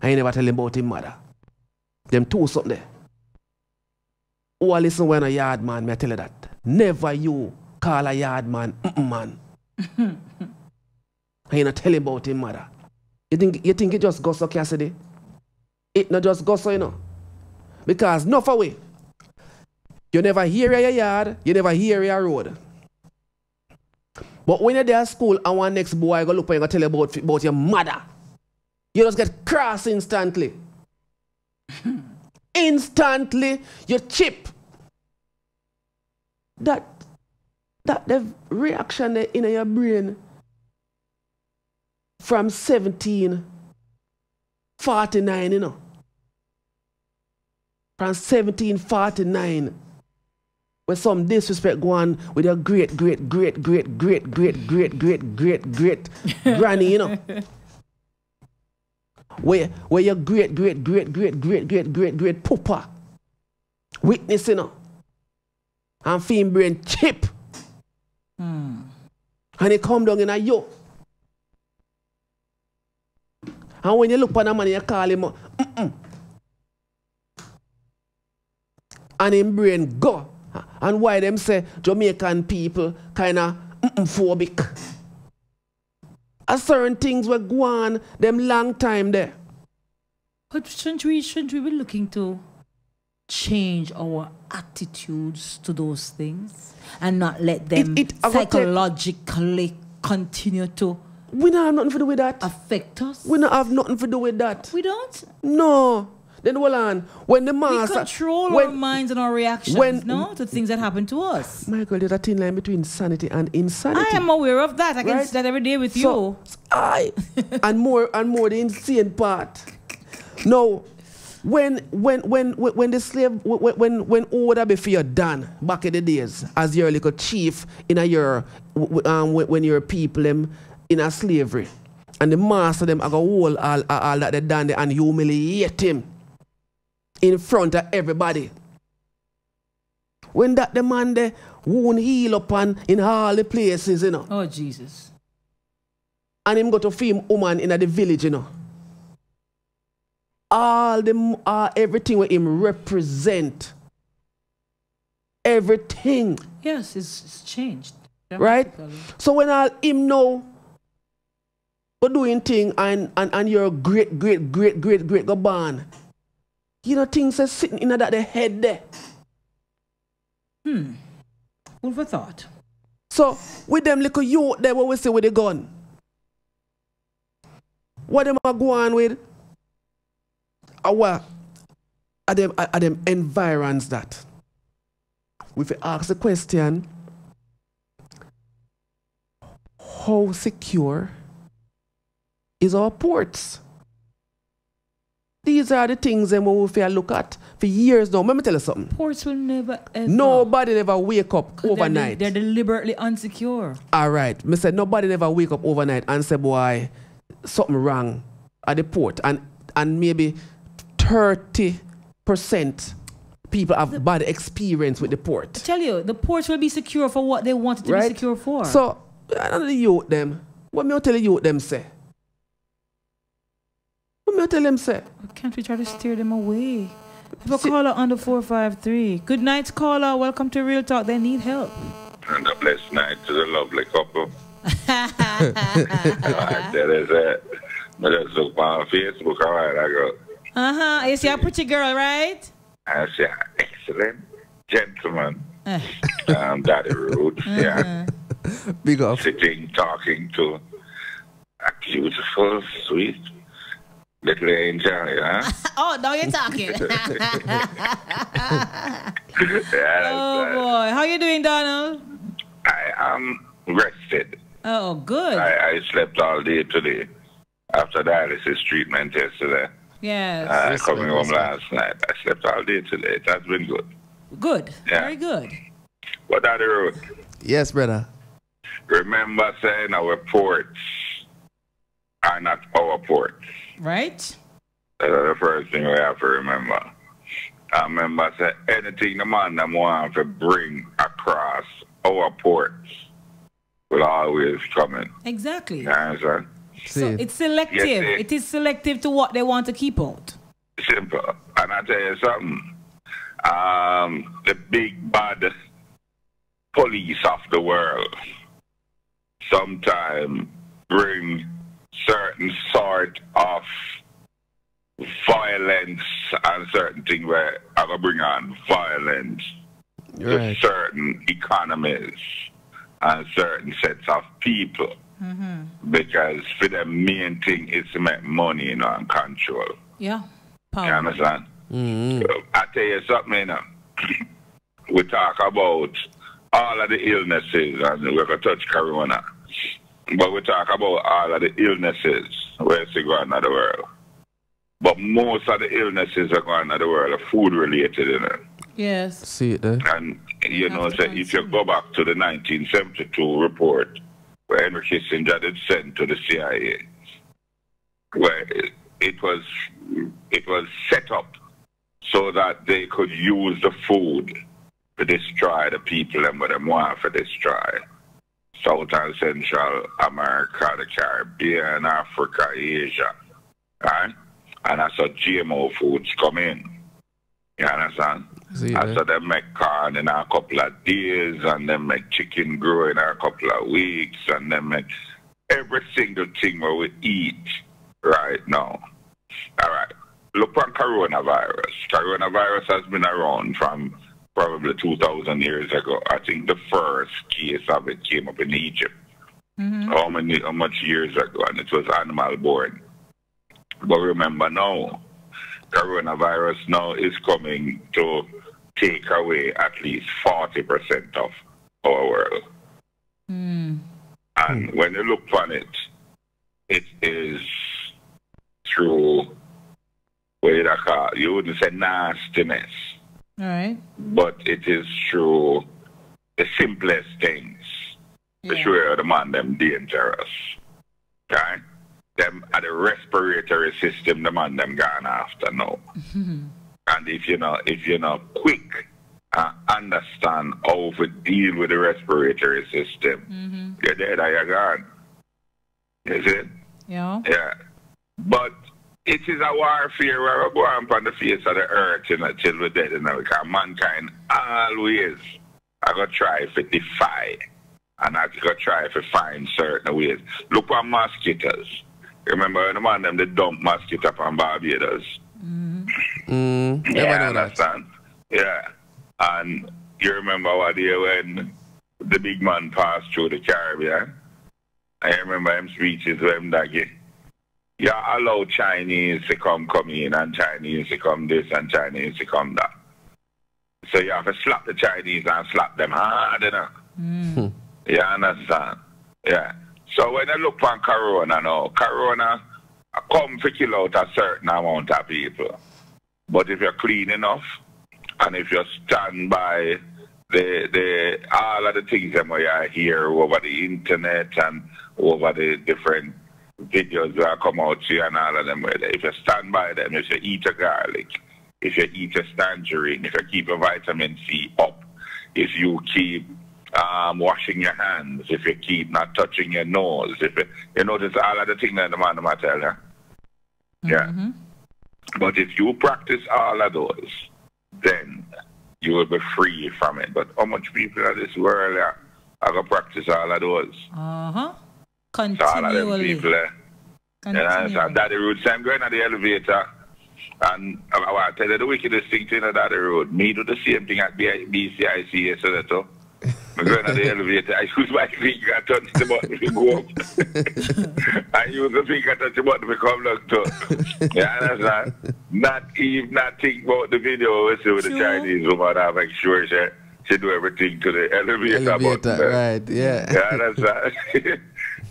And you never tell him about his mother. Them two something there. Oh, listen when a yard man, me I tell you that. Never you call a yard man mm man. and you not tell him about his mother. You think you think it just goes so Cassidy? It not just goes so, you know. Because no for way. You never hear your yard, you never hear your road. But when you're there at school and one next boy go look and go tell you about, about your mother, you just get cross instantly. instantly, you chip. That that the reaction in your brain from 1749, you know. From 1749 with some disrespect go on with your great, great, great, great, great, great, great, great, great, great granny, you know. Where where your great, great, great, great, great, great, great, great papa witness, you know. And film brain chip. Hmm. And it come down in a yo. And when you look on a man, you call him, mm-mm. and him brain go. And why them say Jamaican people kind of phobic. A certain things were going them long time there. But shouldn't we, shouldn't we be looking to change our attitudes to those things and not let them it- I got psychologically continue to We don't have nothing to do with that. affect us? We don't have nothing to do with that. We don't? No. Then hold on. When the mass We control when, our minds and our reactions, when- no, to things that happen to us. Michael, there's a thin line between sanity and insanity. I am aware of that. I can Right? see that every day with So, you. I and more and more the insane part. No, when when when when, the slave when when when order before done back in the days as your little chief in a w- um, when, when your people them in a slavery and the master them I go hold all, all, that they done there and humiliate him in front of everybody. When that the man there wound heal up upon in all the places, you know. Oh Jesus. And him go to film woman in the village, you know. All the uh, everything with him represent. Everything. Yes, it's, it's changed. Right? So when all him know go doing thing and, and, and your great, great, great, great, great go born. You know things are sitting in that the head there. Hmm. Who for thought? So with them little youth there what we say with the gun. What them are going with? Our are them are them environs that. We fi ask the question how secure is our ports? These are the things that we fi look at for years now. Let me tell you something. Ports will never ever. Nobody never wake up 'Cause they're overnight. They're, deliberately unsecure. All right. Me said nobody never wake up overnight and say, boy, something wrong at the port. And and maybe 30% people have bad experience with the port. I tell you, the ports will be secure for what they want it to right? be secure for. So, I don't know the youth them. What me tell the youth them say? What me tell them say? Can't we try to steer them away? Have a caller on the 453. Good night, caller. Welcome to Real Talk. They need help. And a blessed night to the lovely couple. Alright, that is it. But just look on Facebook, all right, I go. Uh huh. You see a pretty girl, right? I say, excellent gentleman. Uh. um, Daddy Roots, yeah. Big up. Sitting, talking to a beautiful, sweet little angel, yeah. oh, now you're talking. yeah oh boy, how you doing, Donald? I am rested. Oh, good. I, I slept all day today after dialysis treatment yesterday. Yes. Uh, coming home last night. I slept all day today. It has been good. Good. Yeah. Very good. What are the Road, Yes, brother. remember saying our ports are not our ports. Right? That's the first thing we have to remember. I remember say anything the man them want to bring across our ports will always come in. Exactly. You understand? So it's selective. Yes, it- it is selective to what they want to keep out. Simple. And I tell you something. Um, the big bad police of the world sometimes bring certain sort of violence and certain thing where I gonna bring on violence to certain economies and certain sets of people mm-hmm. because for the main thing is to make money you know, and control. Yeah. You Power. understand? Mm-hmm. So, I tell you something, you know. we talk about all of the illnesses, and we're going to touch corona. But we talk about all of the illnesses where it's going on the world. But most of the illnesses are going on the world are food related, you know. Yes. See it there. And, you know, so if you go back to the 1972 report where Henry Kissinger did send to the CIA, where it, it was it was set up so that they could use the food to destroy the people and what they want to destroy. South and Central America, the Caribbean, Africa, Asia. Right? And that's how GMO foods come in. You understand? See and so they make corn in a couple of days and then make chicken grow in a couple of weeks and then make every single thing where we eat right now. All right. Look on coronavirus. Coronavirus has been around from probably 2,000 years ago. I think the first case of it came up in Egypt. Mm-hmm. How many, how much years ago? And it was animal born. But remember now, coronavirus now is coming to take away at least 40% of our world. Mm. And hmm. when you look on it, it is through, what you call, you wouldn't say nastiness, All right. but it is through the simplest things. The Yeah. sure the man them dangerous. Okay? Them are the respiratory system the man them gone after now. Mm-hmm. And if you know if you're not quick and understand how to deal with the respiratory system, mm-hmm. you're dead or you're gone. You see? Yeah. Yeah. But it is a warfare where we go on on the face of the earth you know, till we're dead, you know, because mankind always I go try to defy and I go try to find certain ways. Look at mosquitoes. Remember when the man them they dump mosquito on Barbados? Mm, never yeah, know that. understand. Yeah. And you remember what day when the big man passed through the Caribbean? I remember him speeches with him that you allow Chinese to come come in and Chinese to come this and Chinese to come that. So you have to slap the Chinese and slap them hard, you know. Mm. Hmm. You understand? Yeah. So when I look on Corona now, Corona come to kill out a certain amount of people. But if you're clean enough and if you stand by the the all of the things that we are here over the internet and over the different videos that come out to you and all of them, if you stand by them, if you eat a garlic, if you eat a tangerine, if you keep your vitamin C up, if you keep um, washing your hands, if you keep not touching your nose, if you, you notice all of the things that the man might tell you. Yeah. But if you practice all of those, then you will be free from it. But how much people in this world are, are going to practice all of those? Uh huh. So of them Continually. people, you know, so Daddy Rude, so I'm going on the elevator, and I, I want tell you the wickedest thing to you know, Daddy Rude. Me do the same thing at B- BCIC yesterday, too. Oh? I'm going on the elevator. I use my finger and touch the button to go up. I use the finger touch the button to come down too. You understand? Not even not think about the video we see with the Chinese woman. I make sure she, she do everything to the elevator, Elevator, button. right, yeah. You understand?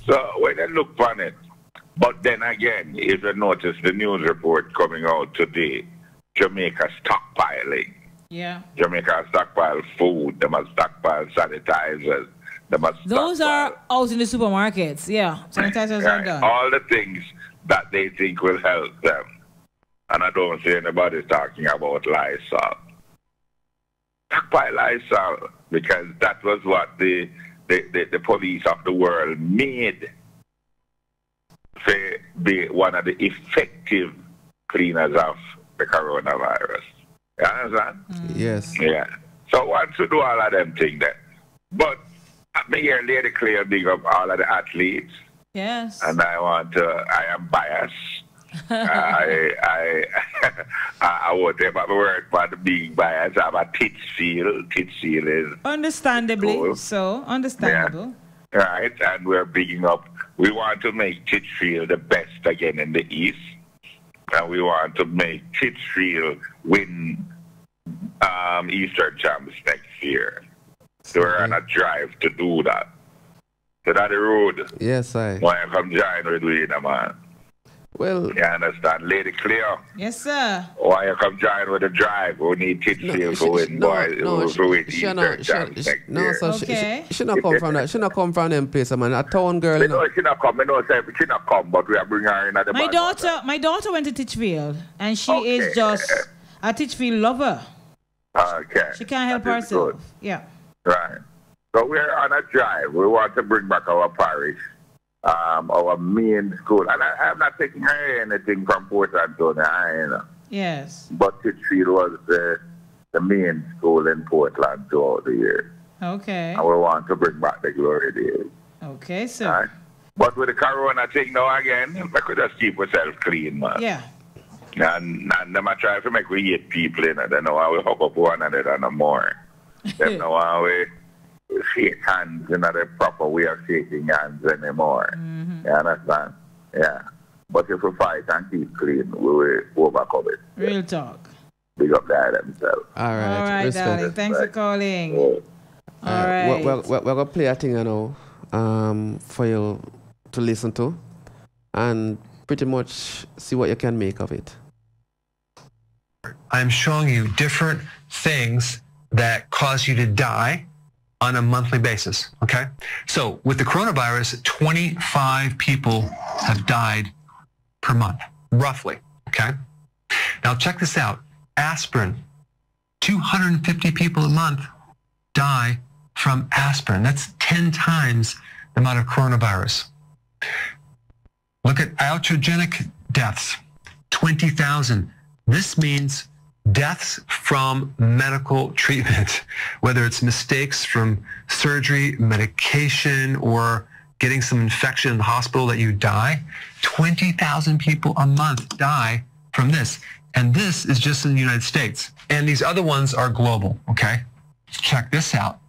so when you look on it, but then again, if you notice the news report coming out today, Jamaica stockpiling. Yeah. Jamaica stockpile food, they must stockpile sanitizers, they must Those are out in the supermarkets. Yeah. Sanitizers are Right, done. all the things that they think will help them. And I don't see anybody talking about Lysol. Stockpile Lysol because that was what the, the, the, the police of the world made. to be one of the effective cleaners of the coronavirus. You understand? Mm. Yes. Yeah. So once we do all of them things then. But uh, me here Lady Cleo big up all of the athletes. Yes. And I want to I am biased. I I I I won't take my word for the being biased. I'm a Titchfield. Titchfield is Understandably Cool. so. Understandable. right, and we're bigging up. We want to make Titchfield the best again in the East, and we want to make Titchfield win um, Eastern champs next year. So we're on a drive to do that. So that the road. Yes, I. Why you come join with we, man? Well, You understand? Lady Cleo. Yes, sir. Oh, Why you come join with the drive? We need Titchfield to win, no, boy. no, to win she, she, not, she, champs she, no, year. so she, Okay. she, she not come from that. She not come from them place, man. A town girl, Me you know. know she not come. Me know say she not come, but we are bringing her in at the My back. daughter, my daughter went to Titchfield, and she is just a Titchfield lover. Okay. She can't help That is herself. Yeah. Right. So we're on a drive. We want to bring back our parish, um, our main school. And I, I'm not taking her anything from Port Antonio, I know. Yes. But Titchfield was the, the main school in Portland throughout the year. Okay. And we want to bring back the glory days. Okay, sir. Right. But with the corona thing now again, we could just keep ourselves clean, man. Yeah. And, and them a try to make we hate people, you know. They know how we hook up one another no more. Them know how we shake hands, you know, the proper way of shaking hands anymore. You understand? Yeah. But if we fight and keep clean, we will overcome it. Real talk. Big up there themselves. All right. All right, respect. darling. Thanks for calling. All All right. Well, well, we're going to play a thing you know, um, for you to listen to and pretty much see what you can make of it. I'm showing you different things that cause you to die on a monthly basis. Okay. So with the coronavirus, 25 people have died per month, roughly. Okay. Now check this out. Aspirin, 250 people a month die from aspirin. That's 10 times the amount of coronavirus. Look at iatrogenic deaths, 20,000. This means deaths from medical treatment, whether it's mistakes from surgery, medication, or getting some infection in the hospital that you die. 20,000 people a month die from this. And this is just in the United States. And these other ones are global, okay? Check this out.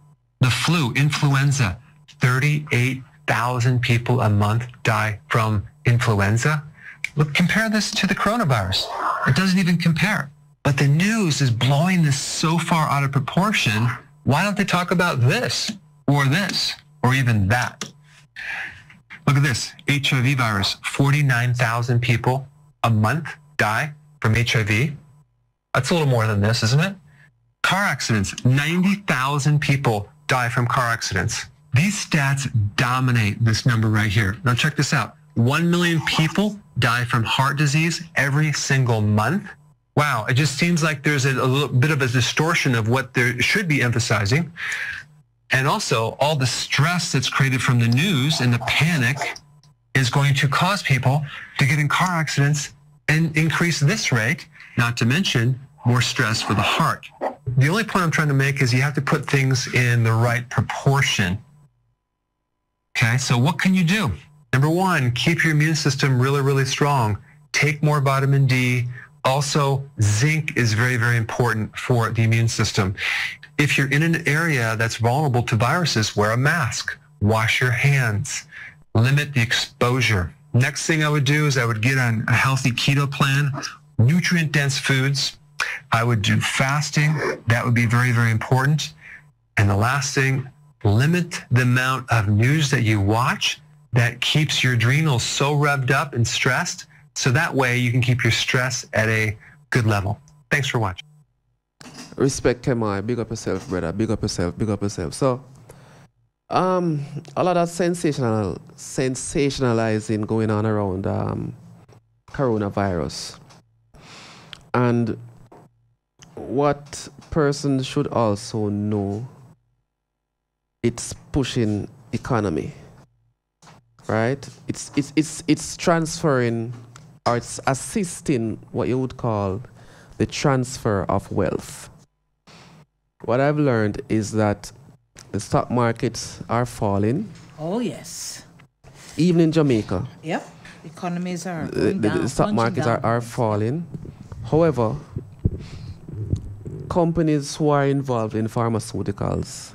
The flu, influenza, 38,000 people a month die from influenza. Look, compare this to the coronavirus. It doesn't even compare. But the news is blowing this so far out of proportion. Why don't they talk about this or this or even that? Look at this. HIV virus. 49,000 people a month die from HIV. That's a little more than this, isn't it? Car accidents. 90,000 people die from car accidents. These stats dominate this number right here. Now check this out. 1 million people die from heart disease every single month. Wow, it just seems like there's a, little bit of a distortion of what there should be emphasizing. And also, all the stress that's created from the news and the panic is going to cause people to get in car accidents and increase this rate, not to mention more stress for the heart. The only point I'm trying to make is you have to put things in the right proportion. Okay, so what can you do? Number one, keep your immune system really, really strong. Take more vitamin D. Also, zinc is very, very important for the immune system. If you're in an area that's vulnerable to viruses, wear a mask. Wash your hands. Limit the exposure. Next thing I would do is I would get on a healthy keto plan, nutrient-dense foods. I would do fasting. That would be very, very important. And the last thing, limit the amount of news that you watch that keeps your adrenals so revved up and stressed. So that way you can keep your stress at a good level. Thanks for watching. Respect Kemai, big up yourself, brother. Big up yourself, big up yourself. So, um, a lot of sensational, sensationalizing going on around um, coronavirus, and what persons should also know, it's pushing economy. right? It's it's it's it's transferring or it's assisting what you would call the transfer of wealth. What I've learned is that the stock markets are falling, Oh yes. even in Jamaica. Yep. Economies are The, the- down, the stock markets are, down. are falling. However, companies who are involved in pharmaceuticals,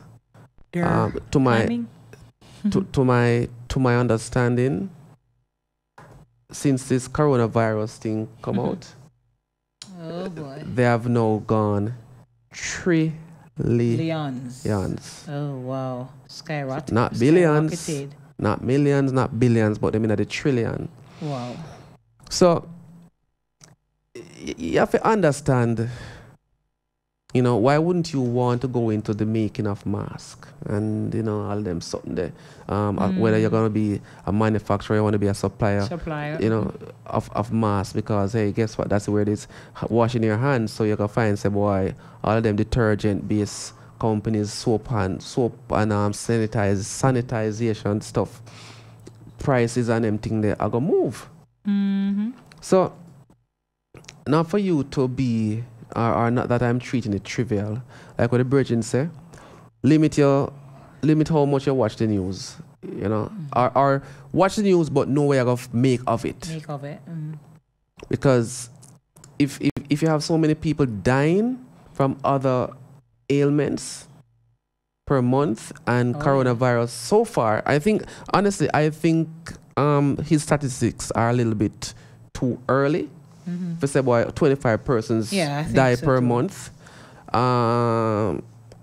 um, to my to, to my to my understanding, since this coronavirus thing come Mhm. out, Oh boy. they have now gone trillions. Billions. Oh wow. Skyrocket. Not billions, skyrocketed. not millions, not billions, but they mean at the trillion. Wow. So y- you have to understand, you know, why wouldn't you want to go into the making of mask and you know all them something there? Um, uh, Whether you're Mm. gonna be a manufacturer, you want to be a supplier, Supplier, you know, of of mask because hey, guess what? That's where it is washing your hands. So you can find say boy, all of them detergent based companies, soap and soap and um sanitize sanitization stuff, prices and them thing they are gonna move. Mm-hmm. So, now for you to be, or, or not that I'm treating it trivial, like what the Virgin say, limit your, limit how much you watch the news, you know, or, or watch the news but know where to make of it. Make of it. Mm. Because if, if, if you have so many people dying from other ailments per month and Oh. coronavirus so far, I think, honestly, I think um, his statistics are a little bit too early. Mhm. For say, boy, 25 persons Yeah, die so per too. month. Um,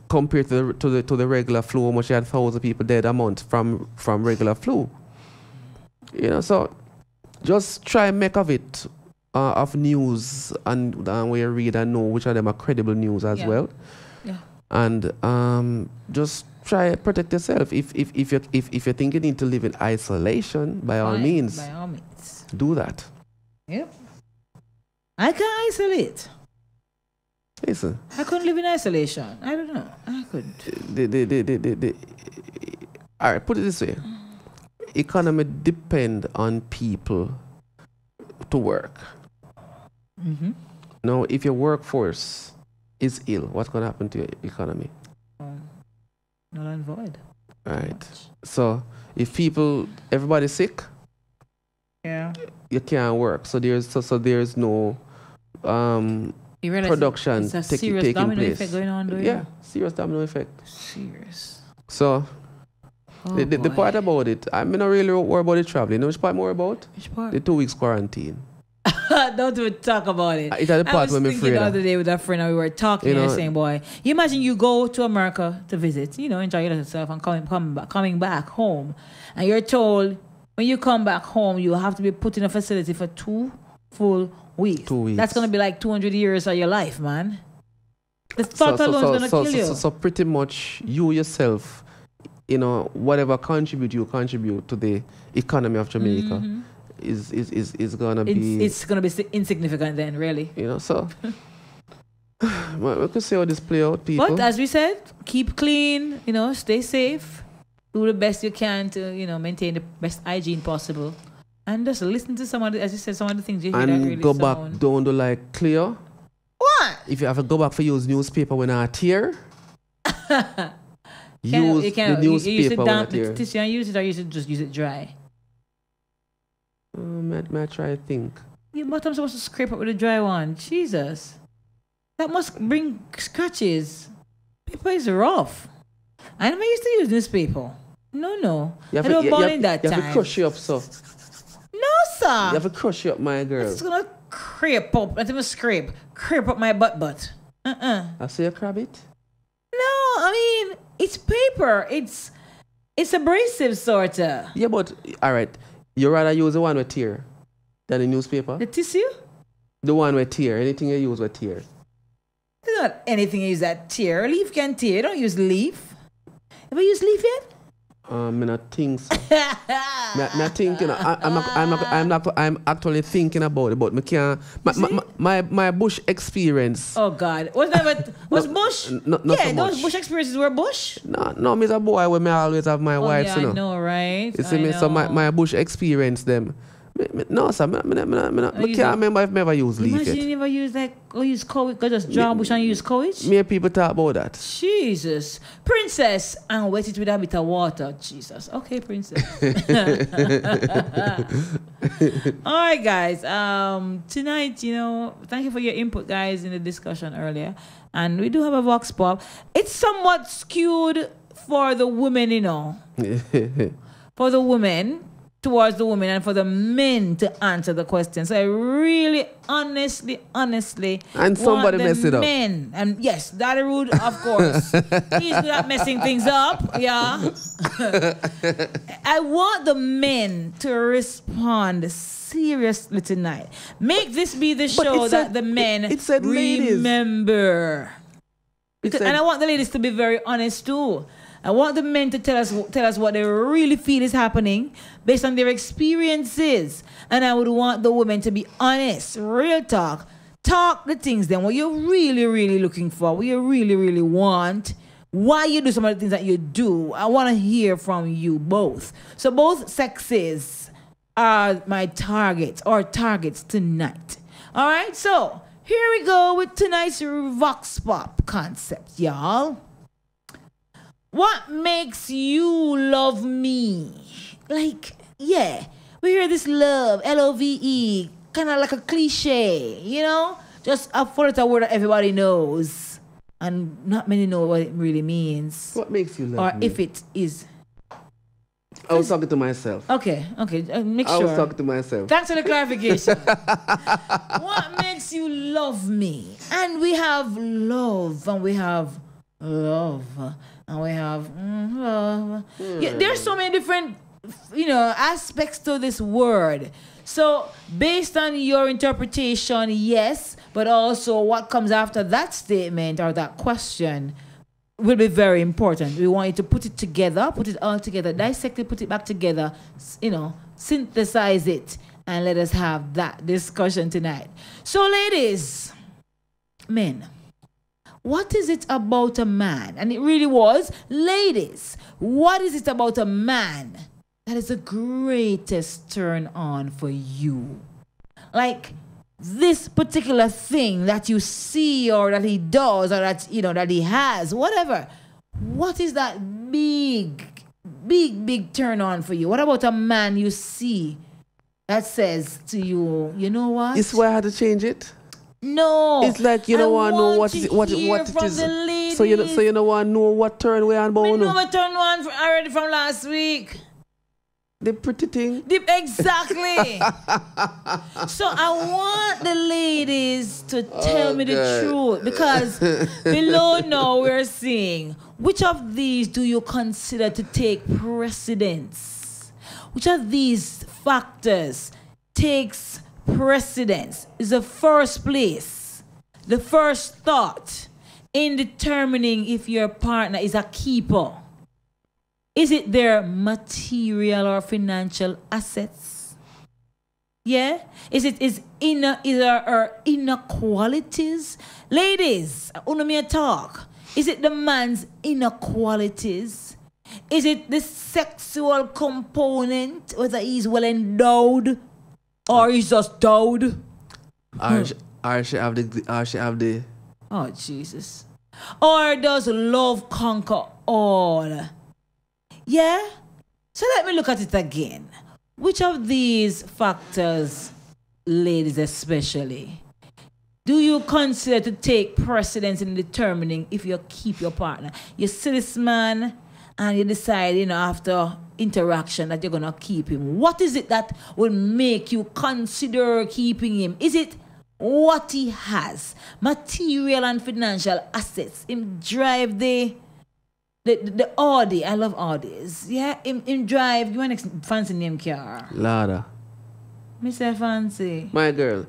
compared to the, to the to the regular flu, how much you had thousand people dead a month from from regular flu. You know, so just try and make of it uh, of news and uh, where you read and know which of them are credible news as Yeah. well. Yeah. And um, just try and protect yourself. If if if you if, if you think you need to live in isolation, by all means, By all means. do that. Yep. I can isolate. Listen, I couldn't live in isolation. I don't know. I couldn't. the, the, the, the, the, the, all right, put it this way. Economy depend on people to work. Mm-hmm. Now, if your workforce is ill, what's going to happen to your economy? Null and void. Right. So, if people, everybody's sick, Yeah. you can't work. So there's so, so there's no um You production it's a taki- serious taking domino place. effect going on, though, yeah, yeah. serious domino effect. Serious. So Oh, the, the, the part about it, I'm not really worried about the traveling. You know which part more about? Which part? The two weeks quarantine. Don't even talk about it. Uh, it's at the I part was where me thinking the other day with a friend and we were talking You and know- saying, boy, you imagine you go to America to visit, you know, enjoy yourself and coming, coming, back, coming back home. And you're told when you come back home, you have to be put in a facility for two full weeks. Two weeks. That's going to be like 200 years of your life, man. The So, thought so, alone so, is going to so, kill so, you. so, so pretty much you yourself, you know, whatever contribute you contribute to the economy of Jamaica Mhm. is, is, is, is gonna it's, be it's going to be insignificant then, really. you know, so well, we could see how this play out, people. But as we said, keep clean, you know, stay safe, do the best you can to, you know, maintain the best hygiene possible. And just listen to some of the, as you said, some of the things you hear that and really go back sound. down to like clear. What? If you have to go back for use newspaper when I tear, Can't- use you can't- the you- you use it newspaper when I tear. use it or you should just use it dry. Uh, may, may I try to think. Yeah, but I'm supposed to scrape up with a dry one. Jesus. That must bring scratches. Paper is rough. I never used to use newspaper. No, no. You have I to, don't you, ball you in have, that you time. have to crush you up, so. No, sir. You have to crush you up, my girl. It's gonna creep up. Not even scrape. Creep up my butt butt. Uh-uh. I see a crab it. No, I mean it's paper. It's it's abrasive sorta. Yeah, but all right. You rather use the one with tear than the newspaper. The tissue? The one with tear. Anything you use with tear. There's not anything you use that tear. Leaf can tear. Don't use leaf. Ever use leaf yet? Um, I not think so. me, me think, you know, I, I'm, not, I'm, not, I'm, not, I'm actually thinking about it, but me can't. My, my, my, my bush experience. Oh God, was never was Bush? No, not yeah, so those. Bush experiences were Bush. No, no, me a boy when me always have my Oh, wives, yeah, you know. I know, right? You see I me, so my, my bush experience them. Me, me, no, sir, me, me, me, me, me, me can't remember if me ever use leaf Imagine yet. you never use like go use coach, go just draw bush and use coach. Me and people talk about that. Jesus, princess, and wet it with a bit of water. Jesus, okay, princess. All right, guys. Um, tonight, you know, thank you for your input, guys, in the discussion earlier, and we do have a vox pop. It's somewhat skewed for the women, you know, for the women towards the women and for the men to answer the question. So I really, honestly, honestly, And somebody want the mess it up. Men and yes, Daddy Rude, of course, he's good at messing things up. Yeah. I want the men to respond seriously tonight. Make this be the But show it that said- the men it said ladies. remember. Because- and I want the ladies to be very honest too. I want the men to tell us tell us what they really feel is happening based on their experiences. And I would want the women to be honest, real talk. Talk the things then what you're really, really looking for, what you really, really want, why you do some of the things that you do. I want to hear from you both. So both sexes are my targets or targets tonight. All right, so here we go with tonight's Vox Pop concept, y'all. What makes you love me? Like, yeah, we hear this love, L O V E, kind of like a cliche, you know? Just a four letter word that everybody knows. And not many know what it really means. What makes you love me? Or me? if it is. I was talking to myself. Okay, okay, uh, make I sure. was talking to myself. Thanks for the clarification. what makes you love me? And we have love, and we have love, and we have mm, love. Yeah, there's hmm. so many different, you know, aspects to this word. So, based on your interpretation, yes, but also what comes after that statement or that question will be very important. We want you to put it together, put it all together, dissect it, put it back together, you know, synthesize it, and let us have that discussion tonight. So, ladies, men, what is it about a man? And it really was, ladies, what is it about a man that is the greatest turn on for you? Like, this particular thing that you see or that he does or that you know that he has whatever what is that big big big turn on for you what about a man you see that says to you you know what It's why I had to change it. No It's like you I don't want to know what is what it is. So you know, so you know want to know what turn we on no? know I turned one already from last week The pretty thing. The- exactly so I want the ladies to tell Oh, me the truth because below now we're seeing which of these do you consider to take precedence? Which of these factors takes precedence? Is the first place, the first thought in determining if your partner is a keeper? Is it their material or financial assets? Yeah? Is it is inner is there are inequalities? Ladies, uno me a talk. Is it the man's inequalities? Is it the sexual component, whether he's well endowed or he's just? Or she, or she have the or she have the Oh Jesus. Or does love conquer all? Yeah? So let me look at it again. Which of these factors, ladies especially, do you consider to take precedence in determining if you keep your partner? You see this man and you decide, you know, after interaction that you're gonna keep him. What is it that will make you consider keeping him? Is it what he has, material and financial assets? Him drive the the, the, the Audi, I love Audis. Yeah, him, him drive, you want a fancy name car? Lada. Me say fancy. My girl.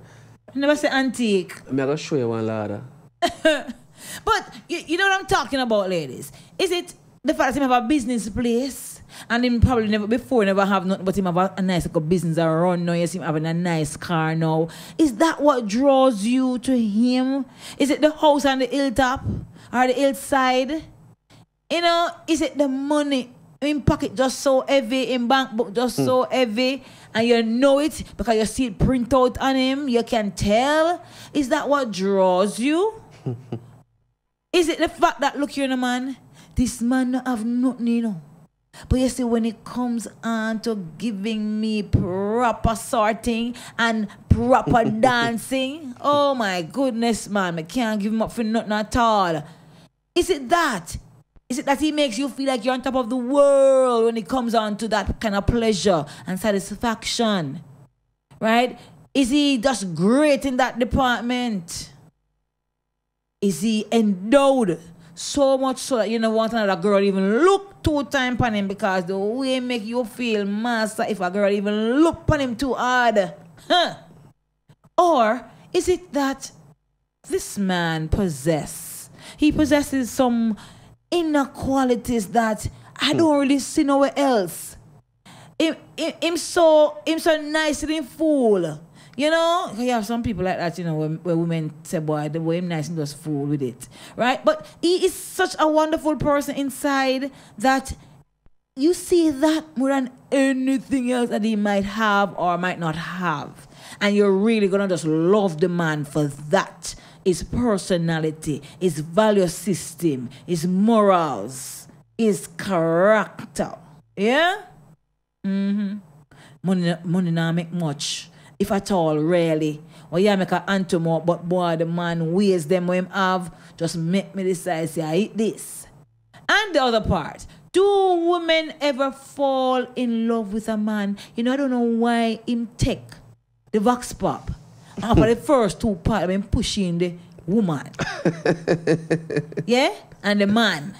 I never say antique. I'm gonna show you one Lada. But you, you know what I'm talking about, ladies? Is it the fact that him have a business place? And him probably never before never have nothing but him have a, a nice like, a business around now. You see him having a nice car now. Is that what draws you to him? Is it the house on the hilltop or the hillside? You know, is it the money in pocket just so heavy, in bank book just Hmm. so heavy, and you know it because you see it print out on him, you can tell? Is that what draws you? Is it the fact that look here, man, this man have nothing, you know. But you see, when it comes on to giving me proper sorting and proper dancing, oh my goodness, man, I can't give him up for nothing at all. Is it that? Is it that he makes you feel like you're on top of the world when it comes on to that kind of pleasure and satisfaction? Right? Is he just great in that department? Is he endowed so much so that you don't want another girl even look two times on him because the way make you feel master if a girl even look on him too hard? Huh? Or is it that this man possess? He possesses some inner qualities that I hmm. don't really see nowhere else. Him, him, him so him so nice and fool. You know, you have some people like that, you know, where, where women say, boy, the him nice and just fool with it. Right? But he is such a wonderful person inside that you see that more than anything else that he might have or might not have. And you're really gonna just love the man for that. His personality, his value system, his morals, his character. Yeah? Mm-hmm. Money, money not make much. If at all, really. Well, yeah, make a antum up, but boy, the man weighs them when him have. Just make me decide, say, I eat this. And the other part, do women ever fall in love with a man? You know, I don't know why him take the vox pop. Ah, and for the first two part, I've been pushing the woman. yeah? And the man.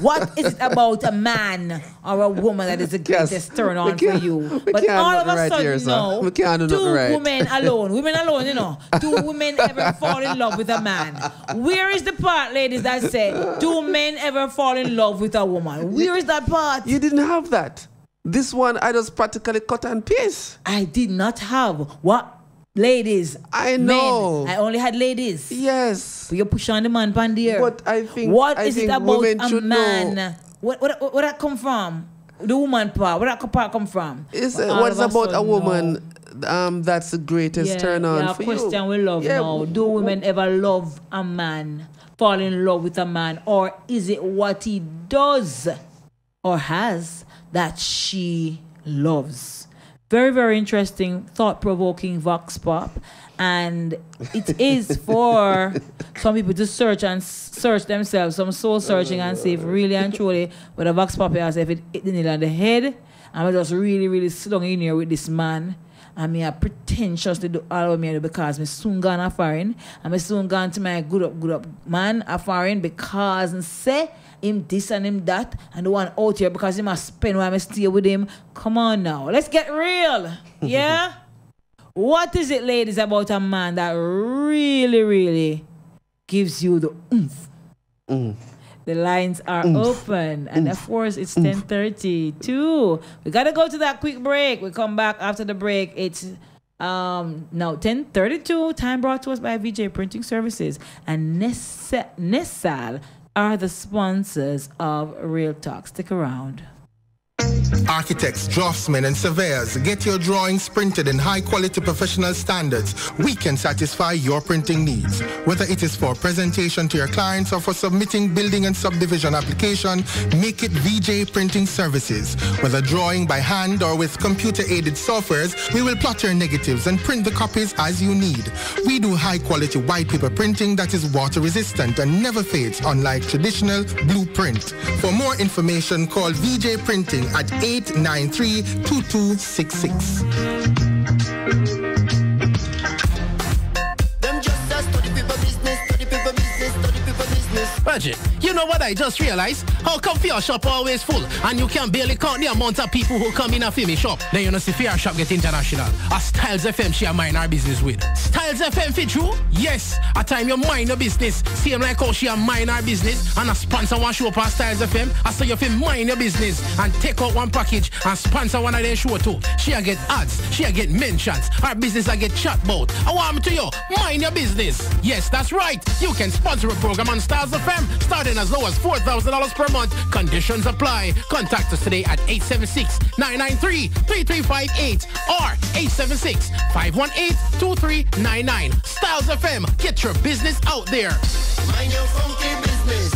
What is it about a man or a woman that is the greatest turn on for you? But all of a right sudden, here, no. We can't do two right. women alone, women alone, you know. Do women ever fall in love with a man? Where is the part, ladies, that say, do men ever fall in love with a woman? Where is that part? You didn't have that. This one I just practically cut and paste. I did not have what ladies. I know. Men. I only had ladies. Yes. But you push on the man pan. But I think what I is think it about women a man? know. What, what what where that come from? The woman part. Where that part come from? It's, uh, what's about a sudden, woman um, that's the greatest yeah, turn on yeah, for question you? we love Yeah, now. Do women ever love a man, fall in love with a man, or is it what he does or has that she loves? Very, very interesting, thought provoking Vox Pop. And it is for some people to search and search themselves, some soul searching and see if really and truly with a Vox Pop as if it hit the nail on the head. I'm just really, really slung in here with this man. And me are pretentious to do all of me because me soon gone a foreign. And me soon gone to my good up, good up man a foreign because and say him this and him that and the one out here because he must spend while I stay with him. Come on now. Let's get real. Yeah? what is it, ladies, about a man that really, really gives you the oomph? The lines are open, and of course it's ten thirty two. We gotta go to that quick break. We come back after the break. It's um now ten thirty two. Time brought to us by VJ Printing Services and Nessa- Nessal are the sponsors of Real Talk. Stick around. Architects, draftsmen, and surveyors, get your drawings printed in high quality professional standards. We can satisfy your printing needs. Whether it is for presentation to your clients or for submitting building and subdivision application, make it VJ Printing Services. Whether drawing by hand or with computer aided softwares, we will plot your negatives and print the copies as you need. We do high quality white paper printing that is water resistant and never fades, unlike traditional blueprint. For more information, call VJ Printing at at 893 2266. Budget, You know what I just realized? How come your shop always full and you can barely count the amount of people who come in a me shop? Then you know see fear shop get international. A Stylz FM share mind our business with. Stylz FM fit true? Yes. A time you mind your business. Same like how she a mind our business and a sponsor one show on Stylz FM. I say you fit mind your business and take out one package and sponsor one of their show too. She a get ads. She a get mentions. Our business I get chat about. I want to you. Mind your business. Yes, that's right. You can sponsor a program on Stylz FM starting as low as $4,000 per month. Conditions apply. Contact us today at 876-993-3358 or 876-518-2399. Stylz FM. Get your business out there. Mind your funky business.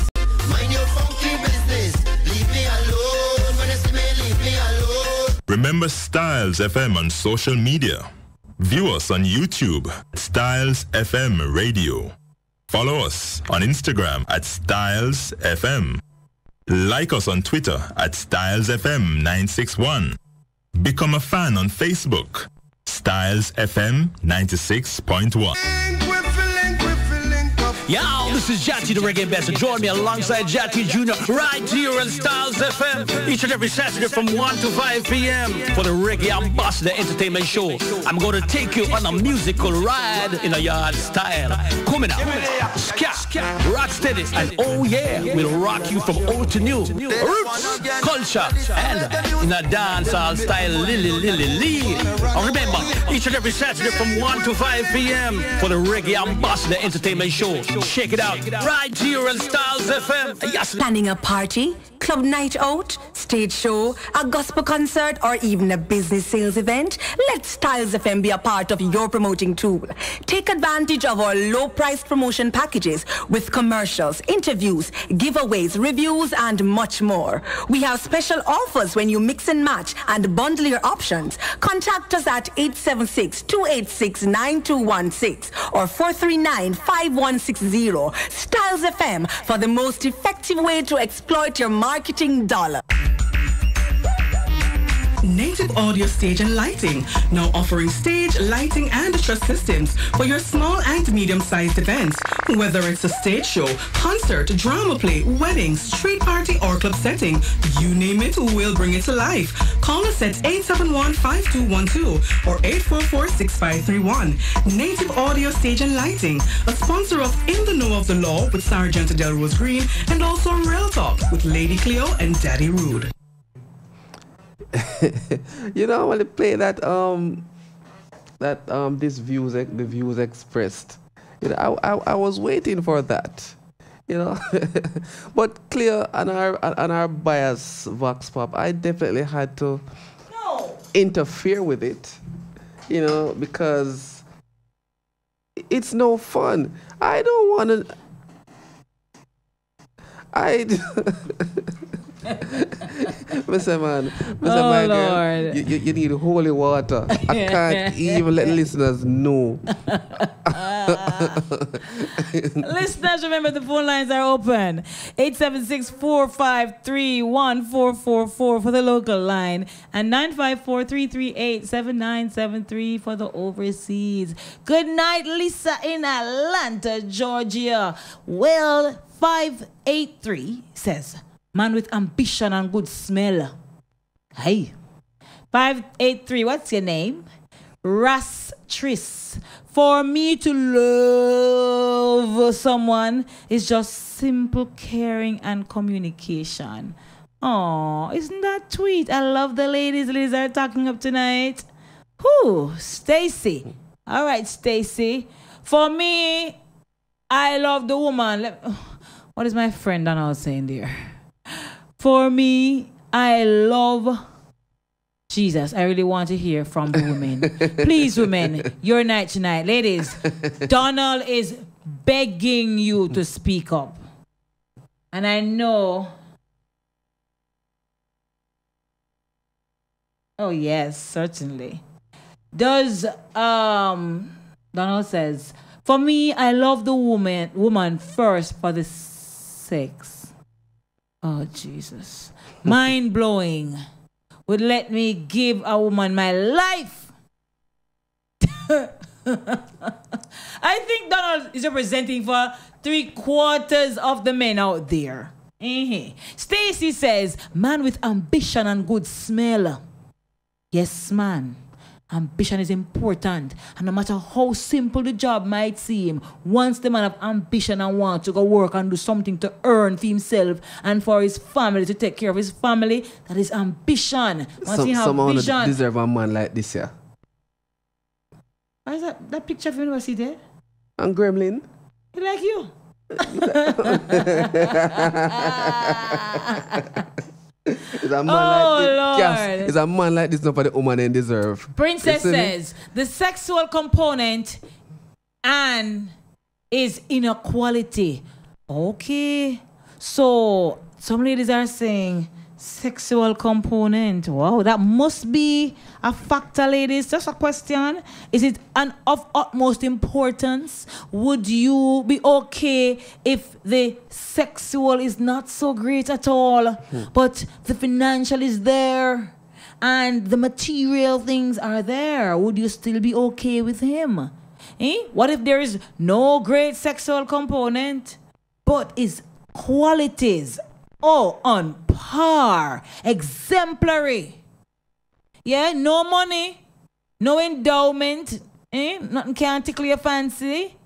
Mind your funky business. Leave me alone. When you see me, leave me alone. Remember Stylz FM on social media. View us on YouTube, Stylz FM Radio. Follow us on Instagram at Stylz FM. Like us on Twitter at Stylz FM 961. Become a fan on Facebook. Stylz FM 96.1. Yo, this is Jatty the Reggae Ambassador. Join me alongside Jatty Jr. right here on Stylz FM each and every Saturday from 1 to 5 p.m. for the Reggae Ambassador Entertainment Show. I'm going to take you on a musical ride in a yard style. Coming up, ska, rock steady, and oh yeah, we'll rock you from old to new. Roots, culture, and in a dancehall style, Lily Lily Lee. And remember, each and every Saturday from 1 to 5 p.m. for the Reggae Ambassador Entertainment Show. Check it out right here on Stylz FM. Planning a party, club night out, stage show, a gospel concert, or even a business sales event? Let Stylz FM be a part of your promoting tool. Take advantage of our low-priced promotion packages with commercials, interviews, giveaways, reviews, and much more. We have special offers when you mix and match and bundle your options. Contact us at 876-286-9216 or 439-5160. Stylz FM for the most effective way to exploit your marketing dollar. Native Audio Stage and Lighting, now offering stage, lighting, and truss systems for your small and medium-sized events. Whether it's a stage show, concert, drama play, wedding, street party, or club setting, you name it, we'll bring it to life. Call us at 871-5212 or 844-6531. Native Audio Stage and Lighting, a sponsor of In the Know of the Law with Sergeant Del Rose Green and also Real Talk with Lady Cleo and Daddy Rude. you know, I want to play that um that um this views the views expressed. You know, I, I, I was waiting for that. You know, but clear on our on our bias vox pop, I definitely had to no. interfere with it. You know, because it's no fun. I don't want to. I. Mr. Man, Mr. Oh, man, girl, Lord. you, you, you need holy water. I can't even let listeners know. Listeners, remember the phone lines are open. 876-453-1444 for the local line and 954-338-7973 for the overseas. Good night, Lisa in Atlanta, Georgia. Well, 583 says, man with ambition and good smell. Hey. 583, what's your name? Ras Tris. For me to love someone is just simple caring and communication. Oh, isn't that sweet? I love the ladies. Ladies are talking up tonight. Who? Stacy. All right, Stacy. For me, I love the woman. What is my friend Donald saying there? For me, I love Jesus. I really want to hear from the women. Please, women, your night tonight. Ladies, Donald is begging you to speak up. And I know. Oh, yes, certainly. Does um Donald says, for me, I love the woman woman first for the sex. Oh Jesus. Mind blowing. Would let me give a woman my life. I think Donald is representing for three quarters of the men out there. Mhm. Stacy says, man with ambition and good smell. Yes, man. Ambition is important. And no matter how simple the job might seem, once the man have ambition and want to go work and do something to earn for himself and for his family, to take care of his family, that is ambition. Once Some, he have someone vision. deserve a man like this, yeah. Why is that, that picture of university there? And Gremlin. He like you. Is a man Oh, like this. Yes, is a man like this not for the woman they deserve. Princess You see me? says the sexual component and is inequality. Okay. So some ladies are saying sexual component. Wow, that must be a factor, ladies. Just a question. Is it an of utmost importance? Would you be okay if the sexual is not so great at all, but the financial is there? and the material things are there, would you still be okay with him? Eh? What if there is no great sexual component, but his qualities all on par, exemplary? Yeah, no money, no endowment, eh? Nothing can tickle your fancy,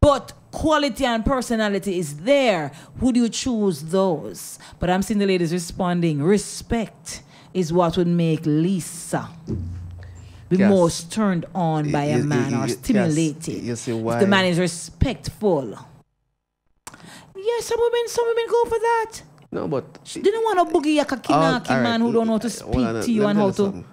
but quality and personality is there. Would you choose those? But I'm seeing the ladies responding. Respect is what would make Lisa be Yes. most turned on by a man you- or stimulated. yes, you see If the man is respectful. Yeah, some women, some women go for that. No, but They don't want a boogie yaka kinaki oh, all right, man who don't know how to speak on, to you and how to, you something.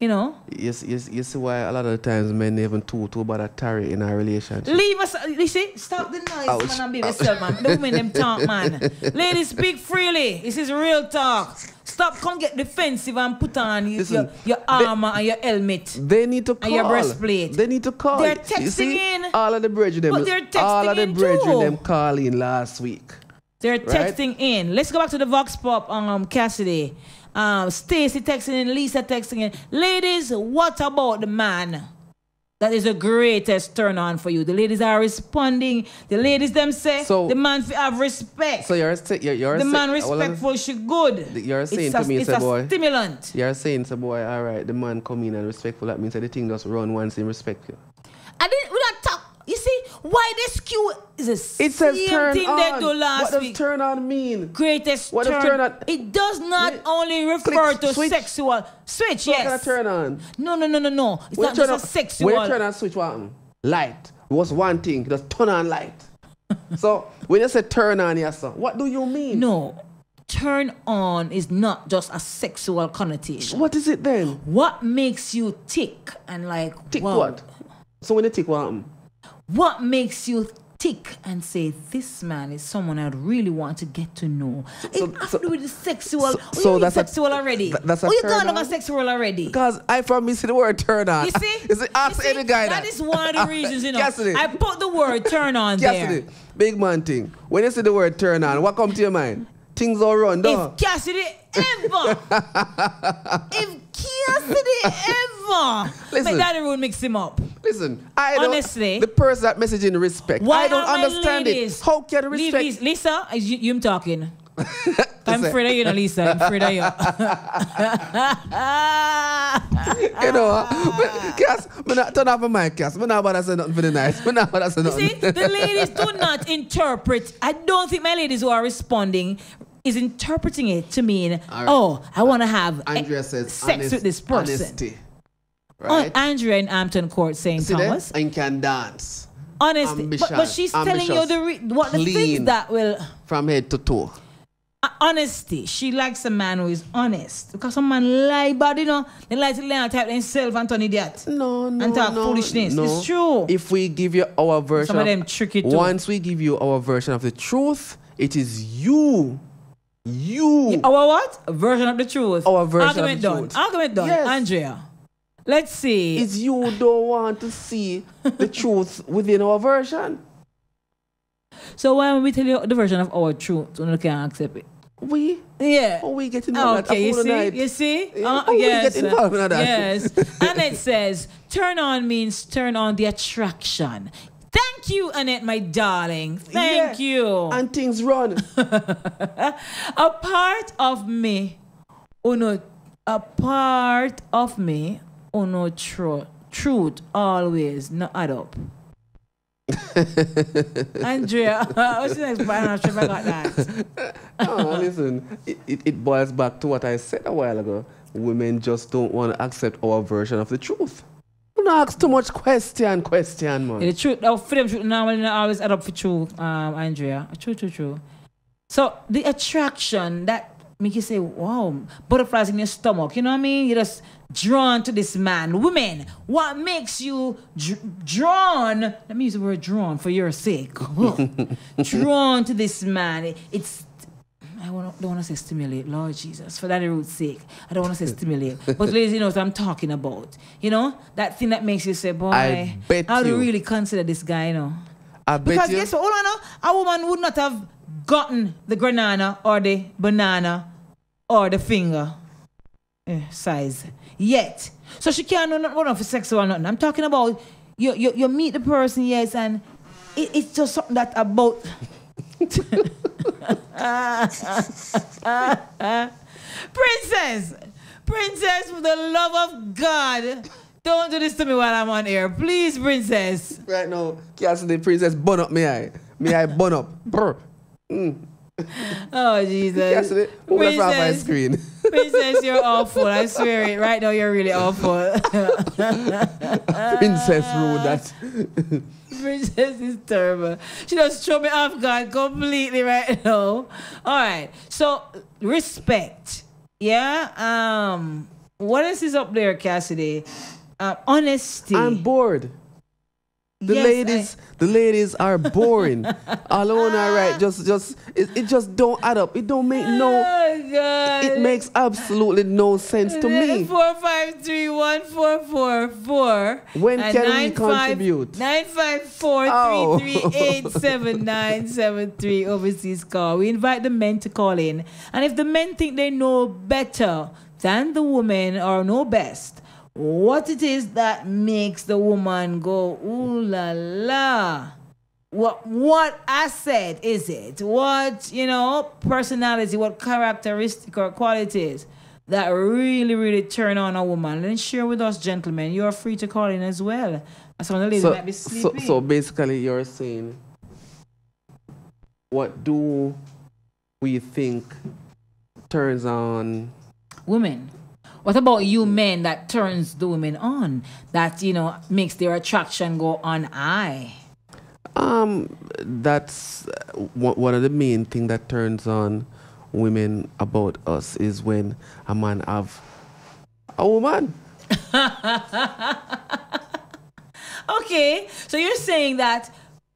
you know. You see, you, see, why a lot of the times men even too too bad at tarry in a relationship. Leave us. You see, stop the noise, Ouch. man, and be yourself, man. The women them talk, man. Ladies, speak freely. This is real talk. Stop, come get defensive and put on your, your, your armor and your helmet. They need to call. And your breastplate. They need to call. They're texting see, in. All of the brethren them. But they're all of the too. them call in last week. They're Right? texting in. Let's go back to the Vox Pop, um, Cassidy. Um, Stacy texting in, Lisa texting in. Ladies, what about the man? That is the greatest turn on for you. The ladies are responding. The ladies them say So- the man have respect. So you're you're, you're the man well, respectful, she good. You're saying it's to a, me, it's a boy. stimulant. You're saying, to boy, all right, the man come in and respectful. That means that the thing just run once in respect you. I didn't. We not talk. You see why they skew is the It says turn thing on. they do last what does turn on mean? Greatest What does turn. turn on- It does not only refer Click, to switch. sexual switch. So what yes. kind of turn on? No, no, no, no, no. It's When not just turn a sexual. When turn on switch, what? Light. It was one thing, just turn on light. so when you say turn on, yes, sir, what do you mean? No. Turn on is not just a sexual connotation. What is it then? What makes you tick and like Tick wow. what? So when you tick what happen? What makes you tick and say this man is someone I'd really want to get to know? it has to do with the sexual. so- oh, so you that's a- sexual already. th- that's a oh, you gone on? over sexual already. Because I from me see the word turn on. You see? you see, ask any guy that. that is one of the reasons, you know. Cassidy. I put the word turn on there. Cassidy, big man thing. When you see the word turn on, what come to your mind? Things all run, don't If Cassidy ever, if Cassidy ever, Listen. make that would mix him up. Listen, I don't. Honestly. the person that messaging respect. Why I don't understand ladies- it. How can you respect? Lisa, Lisa is you, you I'm talking. I'm afraid of you, no, Lisa. I'm afraid of you. you know, but, Cass, me not turn off my mic, Cass. Me not about to say nothing for the night. Me not about to say You nothing. see, the ladies do not interpret. I don't think my ladies who are responding is interpreting it to mean, right. oh, I want to have Andrea says sex honest- with this person. Honesty. Oh, Right? Andrea in Hampton Court, St. See there? Thomas. And can dance. Honesty. But, but Ambitious, she's telling you the re- what the things that will. From head to toe. Uh, honesty. She likes a man who is honest. Because some man lie, but you know, they like to learn type themselves and turn idiot. No, no. And talk no, foolishness. no. It's true. If we give you our version, Some of them tricky too. Once we give you our version of the truth, it is you, you. Our what? A version of the truth. Our version of Argument the done. truth. Argument done. Yes. Andrea. Let's see. It's you don't want to see the truth within our version. So why when we tell you the version of our truth, you can't accept it. We? Yeah. Oh, we get involved Okay, at you Apollo see? You see? Yeah, Uh, oh, we yes. get involved in that. Yes. and it says, turn on means turn on the attraction. Thank you, Annette, my darling. Thank you. And things run. a part of me, oh no, a part of me, oh no, truth, truth always not add up. Andrea, what's the next part? I'm not sure if I got that. oh, listen, it, it, it boils back to what I said a while ago. Women just don't want to accept our version of the truth. Don't ask too much question, question, man. Yeah, the truth, oh, them, truth normally not always add up for true, um, Andrea. True, true, true. So the attraction that make you say, wow, butterflies in your stomach, you know what I mean? You're just drawn to this man. Women, what makes you dr- drawn? Let me use the word drawn for your sake. drawn to this man. It's I wanna, don't want to say stimulate, Lord Jesus, for that root's sake. I don't want to say stimulate. But ladies, you know what I'm talking about. You know? That thing that makes you say, boy, I bet how do you. really consider this guy, you know? I bet Because you. what? Hold on. A woman would not have gotten the banana or the banana or the finger eh, size yet. So she can't know nothing for sex or nothing. I'm talking about you, you, you meet the person, yes, and it, it's just something that about. Princess! Princess, for the love of God, don't do this to me while I'm on air. Please, Princess. Right now, Cassidy Princess bun up me eye. Me eye bun up. Brr. Mm. Oh, Jesus. That from my Princess. screen. Princess, you're awful. I swear it. Right now, you're really awful. Princess rule that. Princess is terrible. She just threw me off guard completely right now. All right. So respect. Yeah. Um. What else is up there, Cassidy? Um, honesty. I'm bored. The Yes, ladies, the ladies are boring. Alone, all right. Ah. Just, just, it, it just don't add up. It don't make no. Oh God. It makes absolutely no sense to me. Four five three one four four four. When can we nine five- contribute? Nine five four Oh. three three eight seven nine seven three overseas call. We invite the men to call in, and if the men think they know better than the women or know best, what it is that makes the woman go ooh la la. What what asset is it? What you know personality? What characteristic or qualities that really really turn on a woman? Then share with us, gentlemen. You are free to call in as well. Some of the ladies So, might be so, so basically, you're saying, what do we think turns on women. What about you men that turns the women on? That you know makes their attraction go on high. Um, that's uh, one one of the main thing that turns on women about us is when a man have a woman. okay, so you're saying that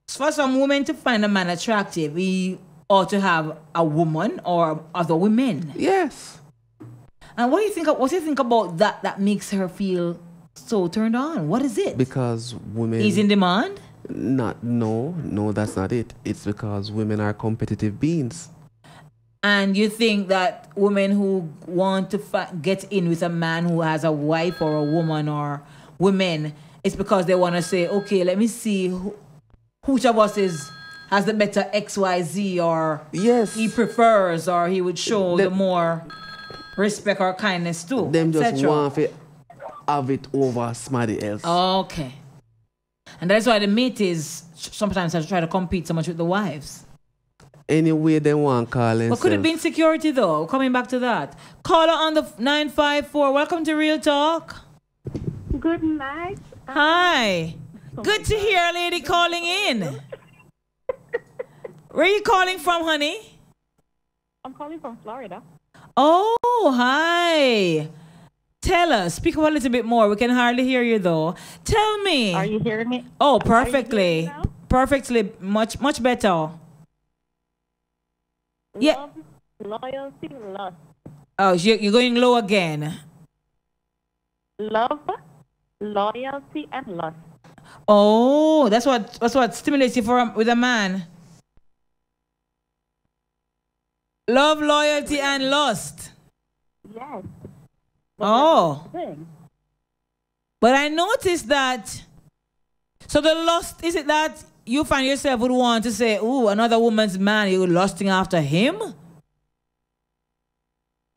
for some women to find a man attractive, we ought to have a woman or other women. Yes. And what do you think? What do you think about that? That makes her feel so turned on. What is it? Because women is in demand. Not no no that's not it. It's because women are competitive beings. And you think that women who want to fi- get in with a man who has a wife or a woman or women, it's because they want to say, okay, let me see who, which of us is has the better X Y Z or yes he prefers or he would show the more respect or kindness to. Them just want to have it over somebody else. Okay. And that's why the mate is sometimes has to try to compete so much with the wives. Anyway, they want call But could it be insecurity though? Coming back to that. Caller on the 954. Welcome to Real Talk. Good night. Hi. Oh Good to hear a lady calling in. Where are you calling from, honey? I'm calling from Florida. Oh, hi. Tell us. Speak up a little bit more. We can hardly hear you though. Tell me. Are you hearing me? Oh, Are you hearing perfectly. me? Perfectly. Much, much better. Yeah. Loyalty, lust. Oh, you- you're going low again. Love, loyalty, and lust. Oh, that's what that's what stimulates you for a, with a man. Love, loyalty, and lust. Yes. Oh. But I noticed that. So the lust is it that you find yourself would want to say, "Ooh, another woman's man," you're lusting after him?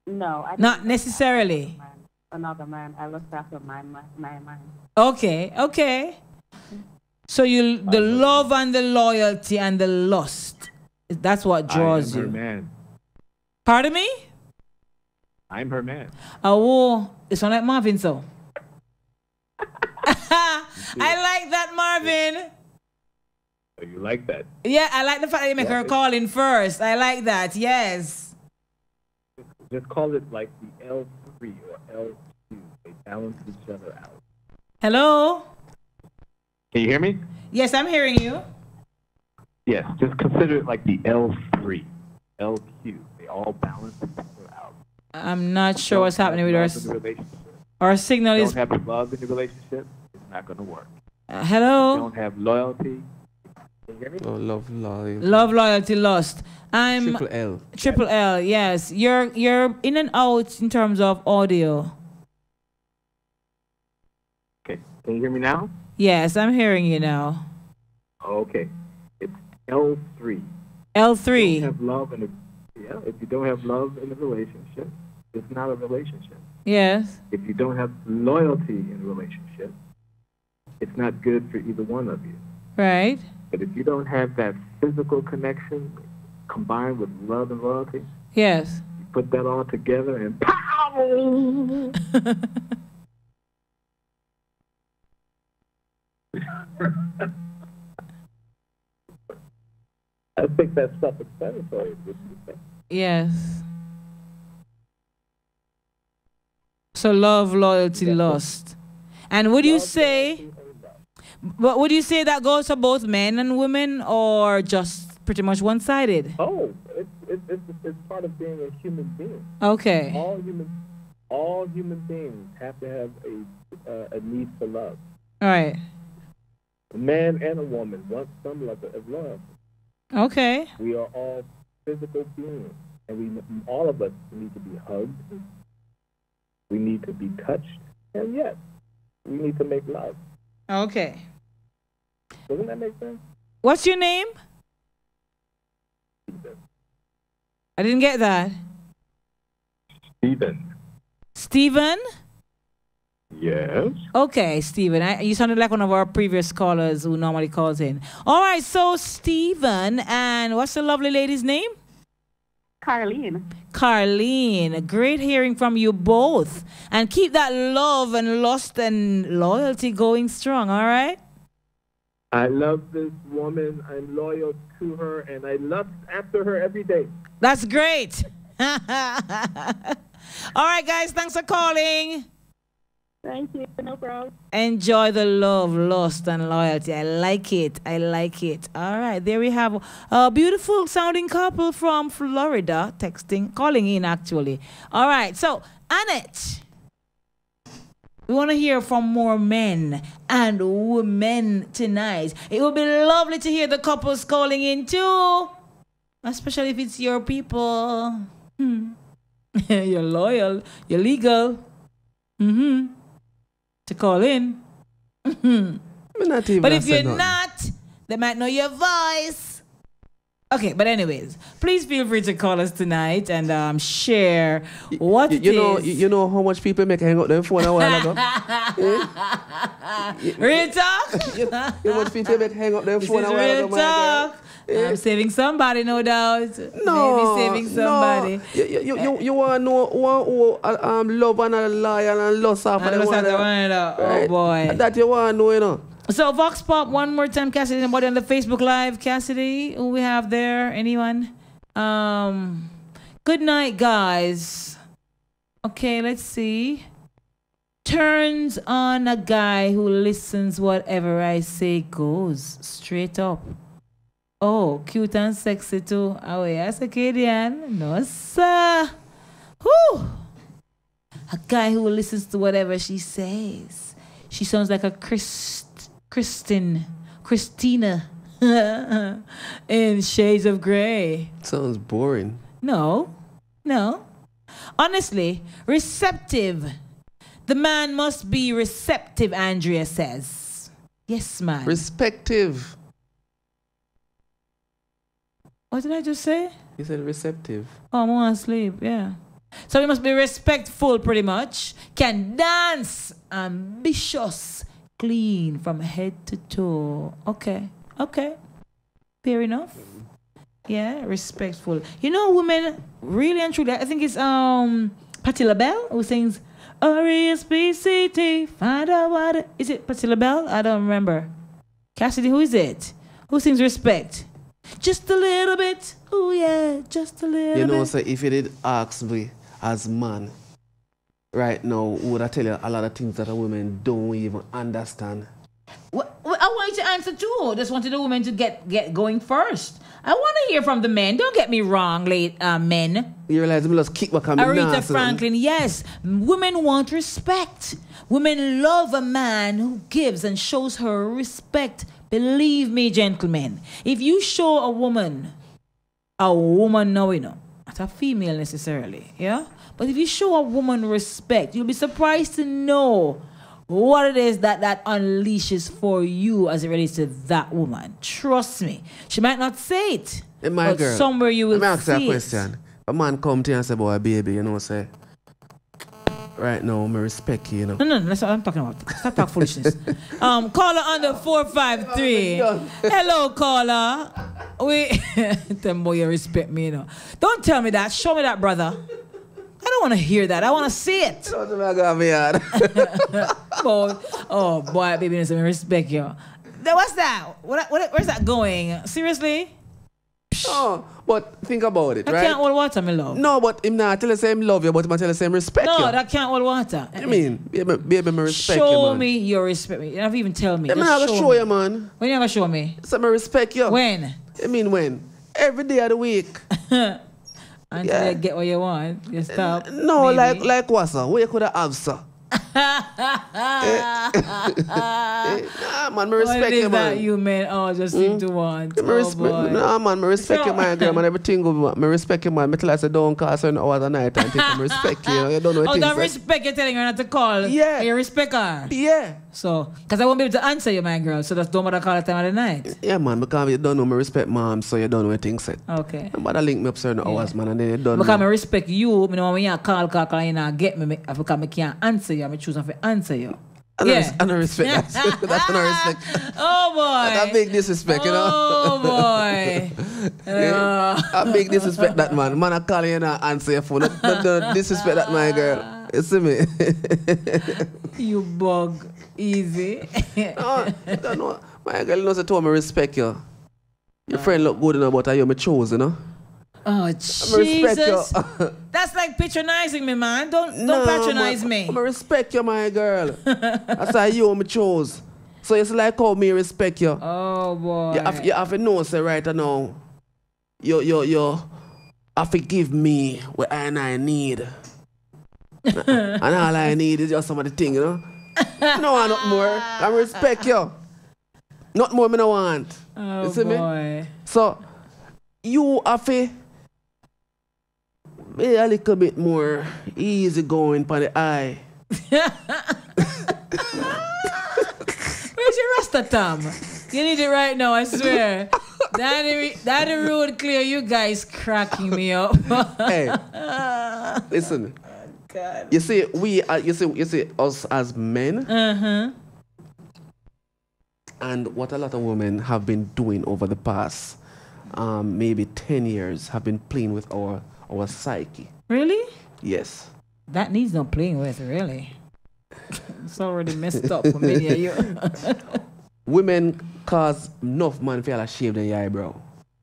No, I Not necessarily. another man. I looked after my my, my man. Okay, okay. So you the love and the loyalty and the lust. That's what draws I am her you. man. Pardon me? I'm her man. Oh, it's not like Marvin so. I like that Marvin. Oh, you like that? Yeah, I like the fact that you make her call in first. I like that. Yes. Just call it like the L3 or L2. They balance each other out. Hello? Can you hear me? Yes, I'm hearing you. Yes. Just consider it like the L3, LQ. They all balance each other out. I'm not sure what's happening with Love in the our our signal Don't is have love in the relationship. It's not going to work. Uh, hello? Don't have loyalty. You hear me? Oh, love, loyalty. love, loyalty, lust. I'm Triple L. Triple L, yes. You're you're in and out in terms of audio. Okay. Can you hear me now? Yes, I'm hearing you now. Okay. It's L3. L3. Don't have love in a yeah. If you don't have love in a relationship, it's not a relationship. Yes. If you don't have loyalty in a relationship, it's not good for either one of you. Right. But if you don't have that physical connection combined with love and loyalty, Yes. you put that all together and pow! I think that's self-explanatory. Wouldn't you think? Yes. So love, loyalty, lust. And would you say but would you say that goes for both men and women or just pretty much one sided? Oh, it's, it's, it's, it's part of being a human being. Okay. All human, all human beings have to have a, uh, a need for love. All right. A man and a woman want some level of love. Okay. We are all physical being, and we all of us need to be hugged. Mm-hmm. We need to be touched, and yes, we need to make love. Okay. Doesn't that make sense? What's your name? I didn't get that. Stephen. Stephen? Yes. Okay, Stephen. I, you sounded like one of our previous callers who normally calls in. All right, so Stephen, and what's the lovely lady's name? Carlene. Carlene. Great hearing from you both. And keep that love and lust and loyalty going strong, all right? I love this woman. I'm loyal to her, and I lust after her every day. That's great. all right, guys, thanks for calling. Thank you. No problem. Enjoy the love, lust, and loyalty. I like it. I like it. All right, there we have a beautiful sounding couple from Florida texting, calling in actually. All right, so Annette, we want to hear from more men and women tonight. It would be lovely to hear the couples calling in too, especially if it's your people. Hmm. you're loyal, you're legal. Mm-hmm to call in. but if you're nothing. not, they might know your voice. Okay, but anyways, please feel free to call us tonight and um, share what You, you know, is. you, you know how much people make hang up their phone a while ago. real talk. you know how much people make hang up their phone a while real ago. girl. talk. I'm saving somebody, no doubt. No, Maybe saving somebody. No. You, you, you, you, want to know one who uh, um, love and a liar and lust after And lust one after of them. one another. Oh, boy. That you want to know, you know. So Vox Pop, one more time, Cassidy. Anybody on the Facebook Live? Cassidy, who we have there? Anyone? Um, good night, guys. Okay, let's see. Turns on a guy who listens whatever I say goes straight up. Oh, cute and sexy too. Oh yeah, Acadian. No sir. Whew. A guy who listens to whatever she says. She sounds like a Christ, Kristen, Christina in Shades of Grey. Sounds boring. No, no. Honestly, receptive. The man must be receptive, Andrea says. Yes, man. Respective. What did I just say? He said receptive. Oh, I'm on sleep, yeah. So we must be respectful, pretty much. Can dance, ambitious, clean from head to toe. Okay, okay. Fair enough. Yeah, respectful. You know, women really and truly. I think it's um Patti LaBelle who sings R E S P C T. Find out what it, is it. Patti LaBelle? I don't remember. Cassidy, who is it? Who sings respect? Just a little bit. Oh yeah, just a little You know, bit. so if you did ask me as man, right now, would I tell you a lot of things that a woman don't even understand? I want you to answer too. Just wanted the women to get get going first. I want to hear from the men. Don't get me wrong, late uh, men. You realize me just kick back on Aretha. Franklin, yes. Women want respect. Women love a man who gives and shows her respect. Believe me, gentlemen. If you show a woman, a woman now, you know, not a female necessarily, yeah? But if you show a woman respect, you'll be surprised to know what it is that that unleashes for you as it relates to that woman. Trust me. She might not say it, my but girl, somewhere you will Let me ask you see a it. question. A man come to you and say, boy, baby, you know, what say, right now, I respect you, you know. No, no, that's what I'm talking about. Stop talking foolishness. Um, caller under 453. Hello, caller. We, them boy, you respect me, you know. Don't tell me that. Show me that, brother. I don't want to hear that. I want to see it. boy, oh, boy, baby, listen, respect you. Then What's that? What, what, where's that going? Seriously? No, but think about it, I right? can't hold water, my love. No, but him not tell you say him love you, but him tell you say him respect No, you. that can't hold water. I mean, baby, baby, me respect you, show me your respect. You don't even tell me. Yeah, Just man, I gotta show me. you, man. When you gonna show me? So me respect you. When? I mean when? Every day of the week. Until Yeah. you get what you want, you stop. No, maybe. like like what, sir? What you could have, sir? Eh. Eh, nah, man, me respect is you, that man. you men all just seem hmm? to want? Me Oh, respect, boy. nah, man, me respect you, my girl, man. Everything good, man. Me respect you, man. Me tell her, say, don't call certain hours a night and think I respect you. You, know? you don't know Oh, things. that like- respect you're telling her not to call. Yeah. You respect her. Yeah. So, because I won't be able to answer you, my girl. So that's don't bother call at time of the night. Yeah, man, because you don't know me respect mom, so you don't know what things said. Okay. But I link me up certain hours, man, and then you don't Because I know. respect you, me know when you call, call, call, you not get me, me because I can't answer you, I choose not to answer you. And I, yeah. and I respect that. That's not respect. Oh boy. That's a big disrespect, you know. Oh boy. Yeah. A big disrespect that man. Man, I call you and I answer your phone. Don't, don't, don't disrespect that, my girl. You see me? You bug. Easy. Ah, no, don't know. My girl knows I told me respect you. Your ah. friend look good enough, but I you me chose, you know. Oh Jesus! you. That's like patronizing me, man. Don't don't No, patronize man. me. I respect you, my girl. That's how you me chose. So it's like how me respect you. Oh boy. You have, you have to know, say right now. You you you have to give me what I and I need. and all I need is just some of the thing, you know. no want not more. I respect you. Not more me no want. Oh you see boy. me? So you have to be a little bit more easy going for the eye. Where's your Rasta Tom? You need it right now, I swear. Daddy, Daddy Rude clear, you guys cracking me up. hey, listen. You see, we, uh, you see, you see, us as men, Uh-huh. and what a lot of women have been doing over the past, um, maybe ten years, have been playing with our our psyche. Really? Yes. That needs no playing with, really. it's already messed up for many of you. Women cause enough man feel ashamed in their eyebrow.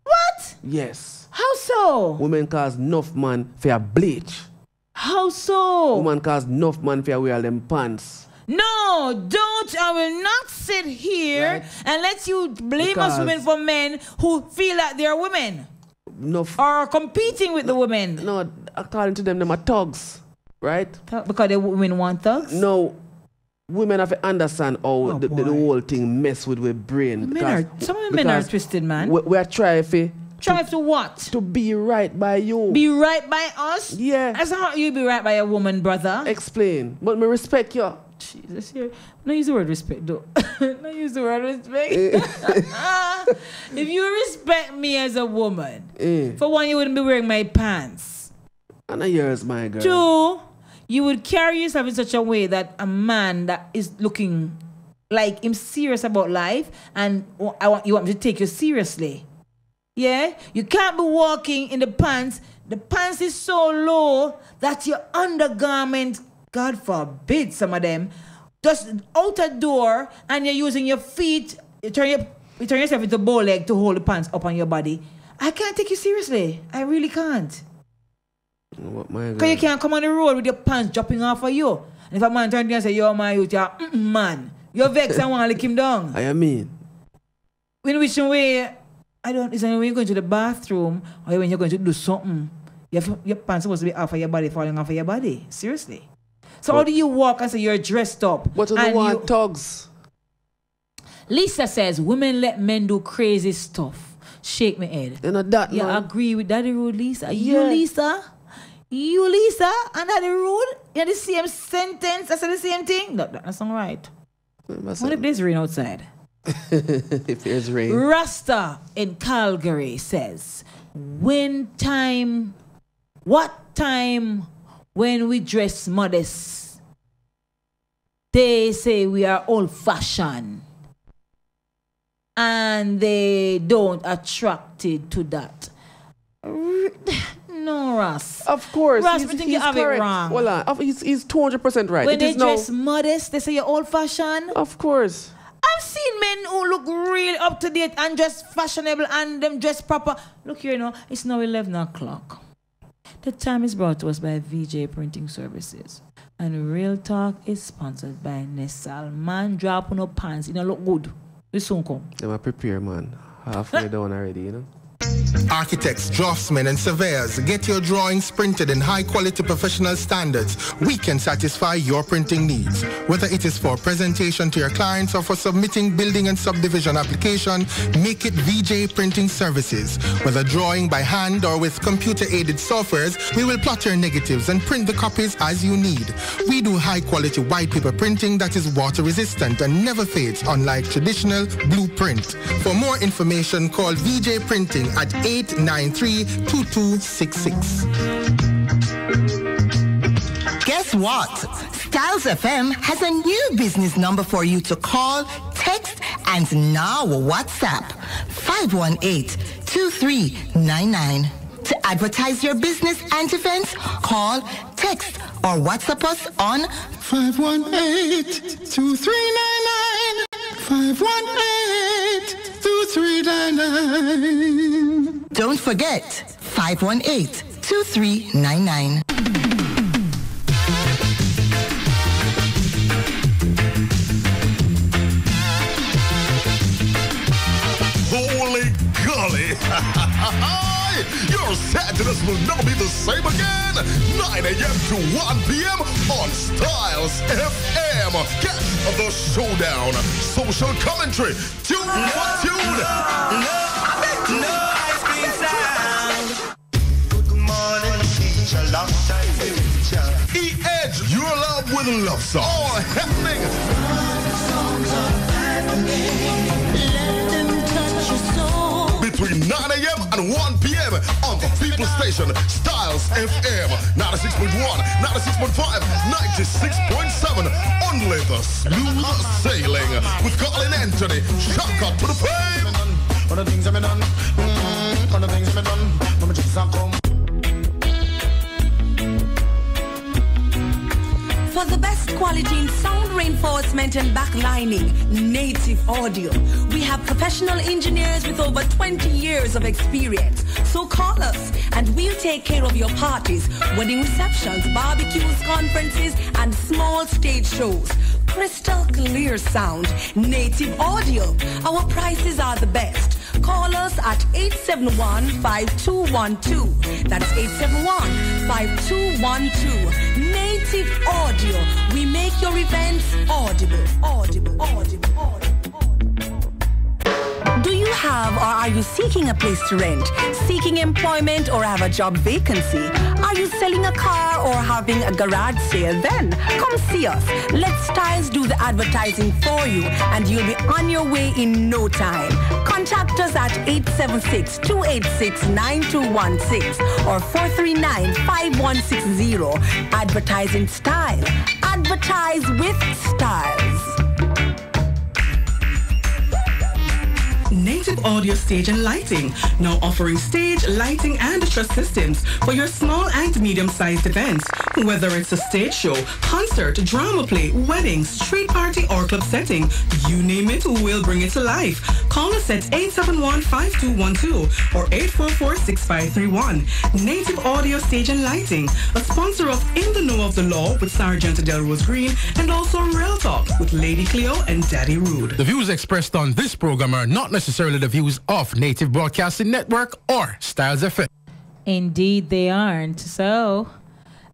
what? Yes. How so? Women cause enough man fear bleach. How so? Woman cause enough man fear wear them pants. No, don't. I will not sit here and let you blame us women for men who feel that they're women Enough. or competing with the women. No, according to them, them are thugs, right? Because the women want thugs? No, women have to understand how oh, the, the, the whole thing mess with our brain. Men are, some of the men are twisted, man. We, we are trying Strive to what? To be right by you. Be right by us? Yeah. That's how you be right by a woman, brother. Explain. But me respect you. Jesus, here. No use the word respect, though. no use the word respect. if you respect me as a woman, Eh. for one, you wouldn't be wearing my pants. And a yours, my girl. Two, you would carry yourself in such a way that a man that is looking like him serious about life and I want you want me to take you seriously. Yeah? You can't be walking in the pants. The pants is so low that your undergarment, God forbid some of them, just out a door and you're using your feet, you turn your you turn yourself into a bow leg to hold the pants up on your body. I can't take you seriously. I really can't. What my Because you can't come on the road with your pants dropping off of you. And if a man turn to you and say, yo, my youth, you're mm man. You're vexed and want to lick him down. I mean. In which way, I don't, it's when you're going to the bathroom or when you're going to do something, you have, your pants supposed to be off of your body, falling off of your body. Seriously. So how do you walk and say you're dressed up? What you don't and want you- thugs. Lisa says women let men do crazy stuff. Shake my head. You know that, You man. agree with Daddy Rude, Lisa? You, Lisa? You, Lisa? And Daddy Rude? You're the same sentence. I said the same thing? No, that's not right. What if there's rain outside? if there's rain. Rasta in Calgary says, when time, what time when we dress modest, they say we are old fashioned and they don't attracted to that. No, Ross. Of course. Ross, he's, I think he's you have correct. it wrong. Well, he's, he's 200% right. When It they dress modest, they say you're old fashioned. Of course. I've seen men who look really up to date and dress fashionable and them dress proper. Look here, you know, it's now 11 o'clock. The time is brought to us by VJ Printing Services. And Real Talk is sponsored by Nessal. Man, drop on no pants. You know, look good. We soon come. Them are prepare, man. Halfway down already, you know. Architects, draftsmen, and surveyors, get your drawings printed in high quality professional standards. We can satisfy your printing needs. Whether it is for presentation to your clients or for submitting building and subdivision application, make it VJ Printing Services. Whether drawing by hand or with computer aided softwares, we will plot your negatives and print the copies as you need. We do high quality white paper printing that is water resistant and never fades, unlike traditional blueprint. For more information, call VJ Printing at 893-2266. Guess what? Stylz FM has a new business number for you to call, text, and now WhatsApp. 518-2399. To advertise your business and events, call, text, or WhatsApp us on 518-2399 518-2399 Don't forget, 518-2399. Holy golly! Your Saturdays will never be the same again. 9 a.m. to 1 p.m. on Stylz FM. Get the showdown. Social commentary. Tune for tune. E-Edge, love with love song. All happening. Between 9 a.m. and 1 p.m. on the People Station, Stylz FM, 96.1, 96.5, 96.7. Only the smooth sailing with Colin Anthony. Shotgun to the fame. All the things I've done, mm, all the things I've done, For the best quality in sound reinforcement and backlining, native audio. We have professional engineers with over 20 years of experience. So call us and we'll take care of your parties, wedding receptions, barbecues, conferences, and small stage shows. Crystal clear sound, native audio. Our prices are the best. Call us at 871-5212. That's 871-5212. Native Audio. We make your events audible, audible, audible, audible. Have or are you seeking a place to rent? Seeking employment or have a job vacancy? Are you selling a car or having a garage sale? Then come see us. Let Stylz do the advertising for you and you'll be on your way in no time. Contact us at 876-286-9216 or 439-5160. Advertising style. Advertise with Stylz. Native Audio Stage and Lighting, now offering stage, lighting, and truss systems for your small and medium-sized events. Whether it's a stage show, concert, drama play, wedding, street party, or club setting, you name it, we'll bring it to life. Call us at 871-5212 or 844-6531. Native Audio Stage and Lighting, a sponsor of In the Know of the Law with Sergeant Delrose Green and also Real Talk with Lady Cleo and Daddy Rude. The views expressed on this program are not necessarily the views of Native Broadcasting Network or Stylz FM. Indeed, they aren't. So,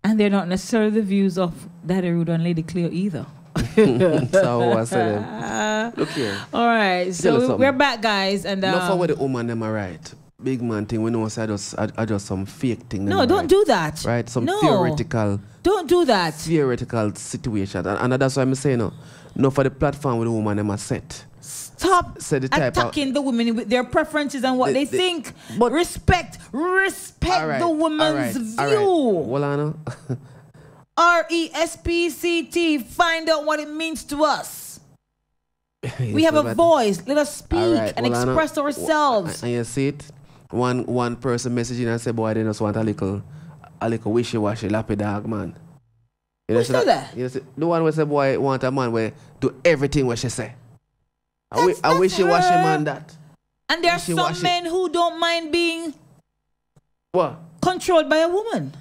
and they're not necessarily the views of Daddy Rude and Lady Cleo either. so I said, look here. All right, so we're back, guys, and Not for um, where the woman them are right. Big man thing, we know say I just, I, I just some fake thing. no, don't right. do that. Right, some no. theoretical, Don't do that. theoretical situation. And, and that's why I'm saying, no, no for the platform with the woman them are set. Stop Say the type of- attacking the women with their preferences and what The- they the- think. But respect, respect All right, the woman's all right. view. Well, I know. R E S P C T. Find out what it means to us. We have a voice. Let us speak All right, and well, know- express ourselves. And you see it, one one person messaging and say, boy, they just want a little, a little wishy-washy lappy dog, man. You Who see said that? You see, the one who say, boy, want a man where do everything what she say. A, wi- That's- a that's wishy-washy her. man that. And there are some men who don't mind being What? controlled by a woman.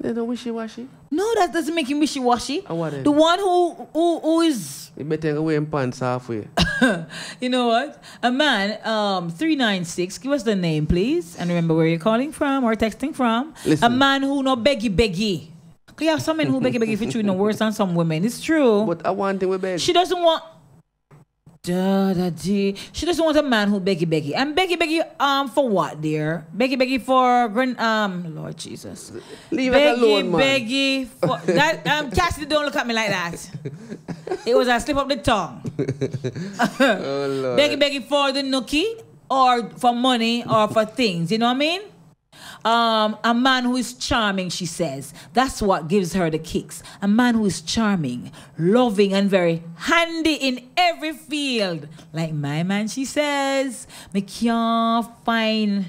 They don't wishy-washy. No, that doesn't make him wishy-washy. And what? The one who who, who is You better take away him pants halfway. you know what? A man, um, 396, give us the name, please. And remember where you're calling from or texting from. A man who no beggy beggy. You have some men who beggy beggy for you know worse than some women. It's true. But I want we beg. She doesn't want Da, da, dee. She doesn't want a man who beggy beggy. And beggy beggy um for what, dear? Beggy beggy for gran- um Lord Jesus. Leave beggy it alone, man. beggy for that um Cassidy don't look at me like that. it was a slip of the tongue. oh, beggy for the nookie or for money or for things. You know what I mean? Um, a man who is charming, she says. That's what gives her the kicks. A man who is charming, loving, and very handy in every field. Like my man, she says. Me can't find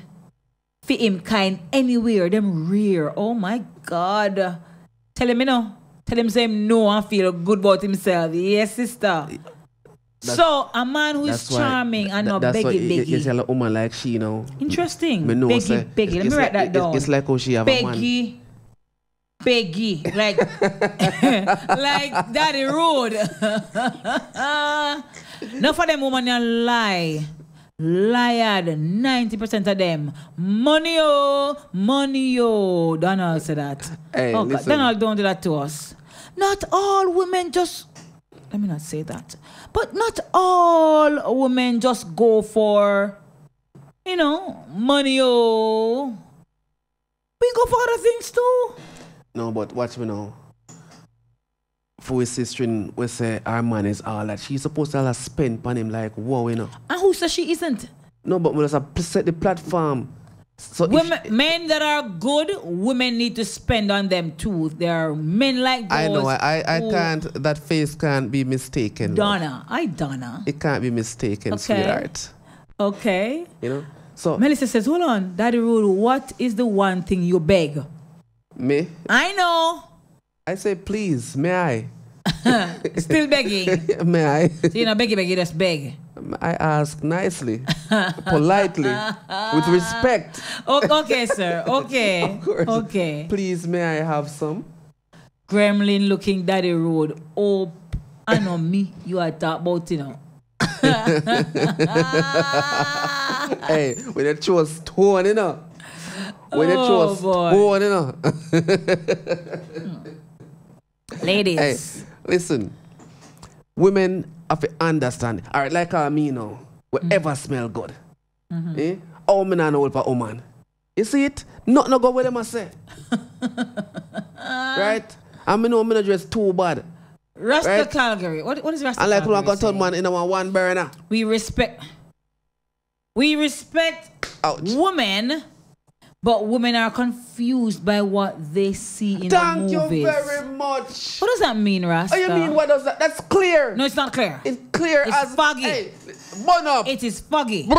fit him kind anywhere. Them rare. Oh my God. Tell him, you know. Tell him say him know and feel good about himself. Yes, sister. So a man who is That's why- charming and not beggy you, you tell a woman like she, you know. Interesting. Me know, Beggy, say, beggy. Let me write like- that down. It's like how she have a man. Beggy. Beggy. Like, like Daddy Rude. Enough of them women a lie. Lied. 90% of them. Money oh. Money oh. Donald said that. Hey, oh, God. Donald don't do that to us. Not all women just let me not say that. But not all women just go for, you know, money. Oh, we go for other things too. No, but watch me now. For his sister, we say our man is all that. She's supposed to have spend on him like wow, you know. And who says she isn't? No, but we just set the platform. So if Women, men that are good, women need to spend on them too. There are men like those. I know, I, I, I can't, that face can't be mistaken. Donna, I Donna. It can't be mistaken, Okay. sweetheart. Okay. You know? So, Melissa says, hold on, Daddy Rude, what is the one thing you beg? me, I know. I say, please, may I? Still begging. may I? So you know, beggy, beggy, just beg. I ask nicely, politely, with respect. Okay, sir. Okay. Of course. Okay. Please, may I have some? Gremlin looking daddy rude. Oh, I know me. You are talk about, you know. hey, when they chose stone, you know. When they Oh, chose boy. stone, you know. Hmm. Ladies. Hey, listen. Women have to understand. All right, like uh, me now. Whatever Mm. smell good. Mm-hmm. Eh? Oh, me not know for woman. You see it? Not no go with them I say. right? And me know me not dress too bad. Rasta Right? Calgary. What, what is Rasta And like Calgary? when I turn saying? man in a one burner. We respect. We respect women, but women are confused by what they see in Thank the you movies. very much. What does that mean, Rasta? Oh, you mean what does that? That's clear. No, it's not clear. It's clear It's as foggy. Hey, up. It is foggy.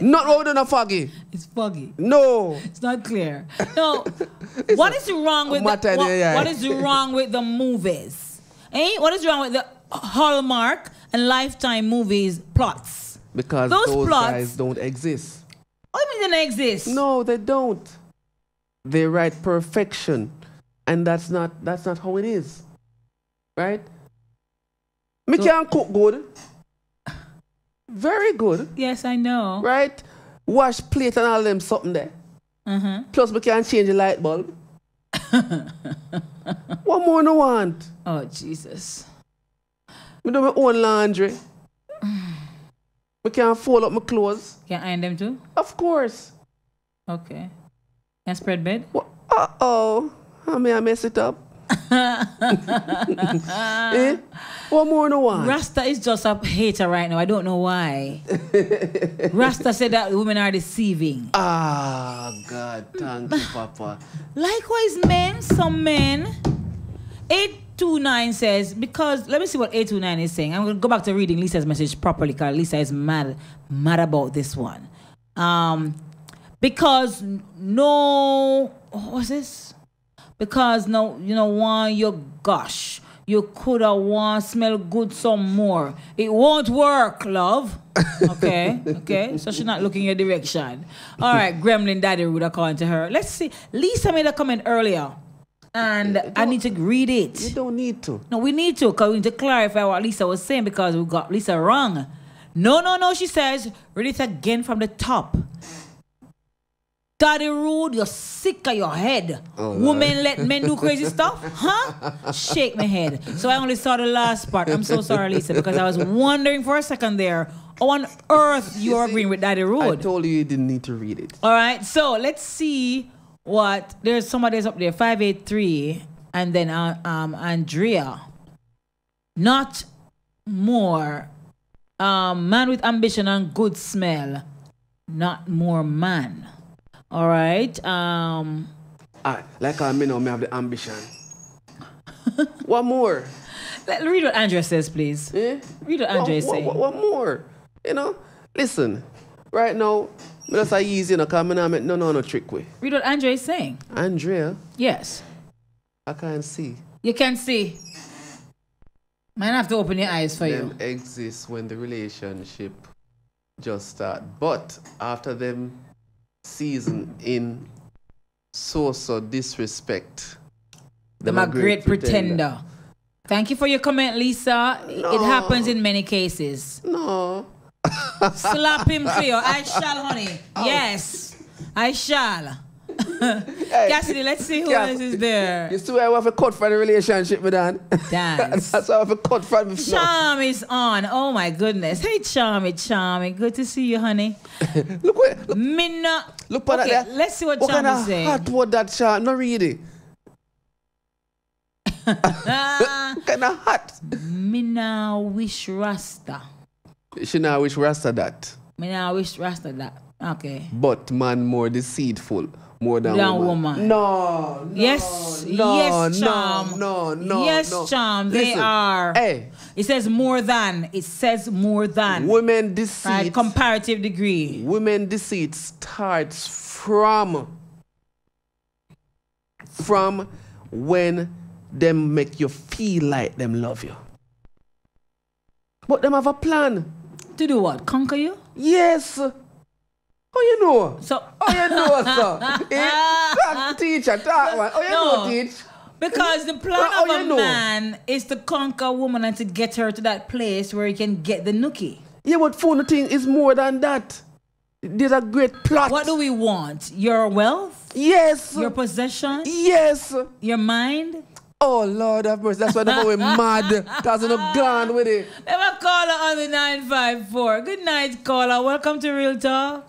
Not we done a foggy. It's foggy. No. It's not clear. No. what is wrong with the, what, yeah. what is wrong with the movies? Eh? What is wrong with the Hallmark and Lifetime movies plots? Because Those those, plots- guys don't exist. What do you mean they don't exist? No, they don't. They write perfection. And that's not that's not how it is. Right? Me So- can cook good. Very good. Yes, I know. Right? Wash plate and all them something there. Uh-huh. Plus me can change the light bulb. what more no want? Oh Jesus. Me do my own laundry. me can fold up my clothes. Can I iron them too? Of course. Okay. Can I spread bed? Uh oh. How may I mess it up? eh? One more no want? Rasta is just a hater right now. I don't know why. Rasta said that women are deceiving. Ah, God, thank you, Papa. Likewise, men, some men. 829 says, because let me see what 829 is saying. I'm going to go back to reading Lisa's message properly because Lisa is mad, mad about this one. Um, because no, what's this? Because no, you know, one, you gosh, you could have one smell good some more. It won't work, love. Okay, okay. So she's not looking your direction. All right, Gremlin Daddy Rude according to her. Let's see. Lisa made a comment earlier. And I need to read it. You don't need to. No, we need to because we need to clarify what Lisa was saying because we got Lisa wrong. No, no, no, she says. Read it again from the top. Daddy rude, you're sick of your head. Oh, Women let men do crazy stuff? Huh? Shake my head. So I only saw the last part. I'm so sorry, Lisa, because I was wondering for a second there, how on earth you are agreeing with Daddy Rude. I told you you didn't need to read it. All right, so let's see what there's somebody's up there, 583, and then uh, um Andrea. Not more um man with ambition and good smell, not more man. All right. Um Ah, like I me know me have the ambition. what more? let, read what Andrea says, please. Eh? Read what Andrea is what, what, what more? You know? Listen, right now, just a easy, you know, because me not make no, no, no trick way. Read what Andrea is saying. Andrea, Yes. I can't see. You can see. Man have to open your eyes for you. them exist when the relationship just start. But after them season in so so disrespect. I'm a great pretender. Thank you for your comment, Lisa. It happens in many cases. No. Slap him clear. I shall, honey. Yes, I shall. Cassidy, let's see who else is there. You I have a cut for the relationship with Dan? Dance. That's why I have a cut for me. Charm is on. Oh my goodness. Hey, Charmy, Charmy. Good to see you, honey. look where. Look, Minna. look for okay, that let's see what, What kind Charm is of saying. hot word that shot? No really. kind of hot. Minna wish Rasta. She now wish Rasta that. Minna wish Rasta that. Okay. But man more deceitful. More than, Than woman. woman. No, no. Yes, no, yes, no, charm. No, no, yes, no. charm. They are. Hey, It says more than. It says more than. women deceit. Right, comparative degree. women deceit starts from from when them make you feel like them love you. But them have a plan. To do what? Conquer you? Yes. Oh, you know? So oh, you know, sir? eh? Talk, teacher, talk, man. How you No. know, teach? Because the plan Well, of a know? man is to conquer a woman and to get her to that place where he can get the nookie. Yeah, but phone thing is more than that. There's a great plot. What do we want? Your wealth? Yes. Your possession? Yes. Your mind? Oh Lord have mercy. That's why they're going mad. Cause they're not gone with it. Let me caller on the 954. Good night, caller. Welcome to Real Talk.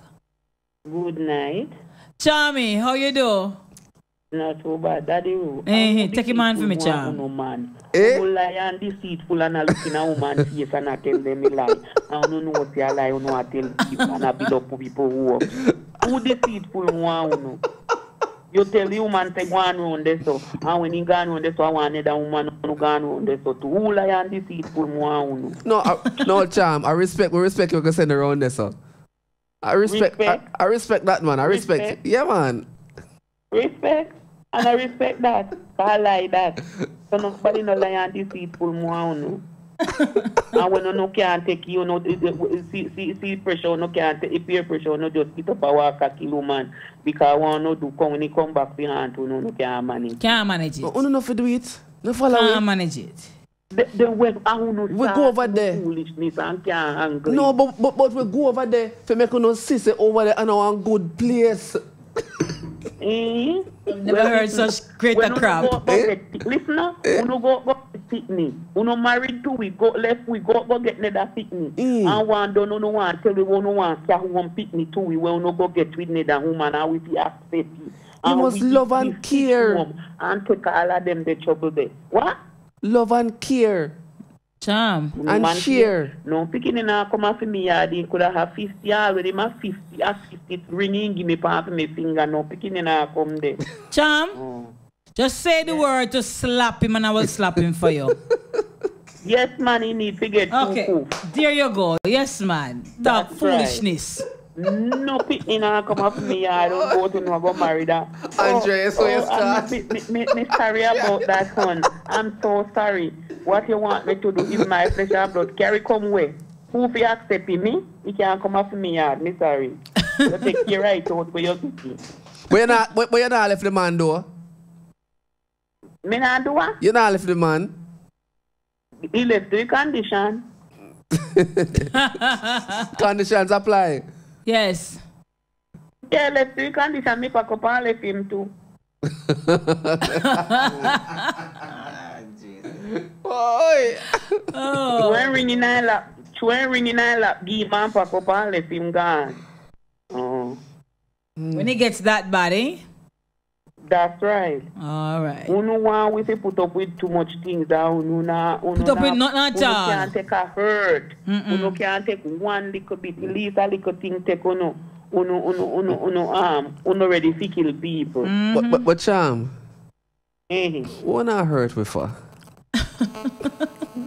Good night. Charmy, how you do? Not too bad. Daddy Roo. Eh, take him on for me, Charm. No man. Eh? You lie and deceitful and a looking a woman face and I tell them a lie. I don't know what you lie, you know I tell people and I build up people who up. Who deceitful one, you know? You tell the woman to go on round there so, and ah, when he gone round there so, I ah, want another woman who gone round there so, too. Who uh, lie and deceitful one, you? No, I, no, Cham. I respect. We respect you can send around there, sir. I respect. Respect? I, I respect that man. I respect. Respect? Yeah, man. Respect. And I respect that. I like that. So nobody no lie and deceitful more, you. And when you no can take you know the, the, see, see, see pressure no can take peer pressure no just get up and walk a kill man because one no do come when he come back behind you know no can manage. Can't manage it. Oh, no, no, for do it. No follow Can't manage it. The, the when I no We go over there. foolishness and can't angry. No, but, but but we go over there for make you know see over there and one good place. Eh? Never heard such great a when you crap. Go, go get, listen now, Eh? you go go get Pitney. You married two we go left we go go get another Pitney. Mm. And one don't know one tell we we no one carry one Pitney too. we will no go get with another woman and we be accept you. You must love and care. them And take all of them the trouble there. What? Love and care. Charm. And Man, share. No, picking in a come off me yard, he could have 50 already, my 50, a 50 ringing, give me palm for my finger, no, picking in a come there. Charm, oh. just say the word to slap him and I will slap him for you. Yes, man, he need to get Okay, two there you go. Yes, man. Talk That's right. foolishness. No picking in a come off me yard, don't go to no go marry that. Ah. Andres, so oh, you oh, I'm me, me, me, me sorry about that, son. I'm so sorry. What you want me to do is my flesh and blood. Carry come way. Who fi accept me? He can't come after me yard, me sorry. you take your right out for your city. But you not, but, but you not left the man though. Me not do what? You not left the man. He left the condition. Conditions apply. Yes. Yeah, left the condition. Me pack up and left him too. Oi. Oh. When ringing I lap, when ringing I lap, give man pack up and left him gone. Oh, When he gets that bad, eh? that's right. All right. You know why we say put up with too much things that you know na you Put know up with na- nothing at you know can't take a hurt. You know can't take one little bit, at least a little thing take you know. You know, you know, you know, you know, um, you know ready to kill people. But, but, but Cham, Eh. what not hurt with her?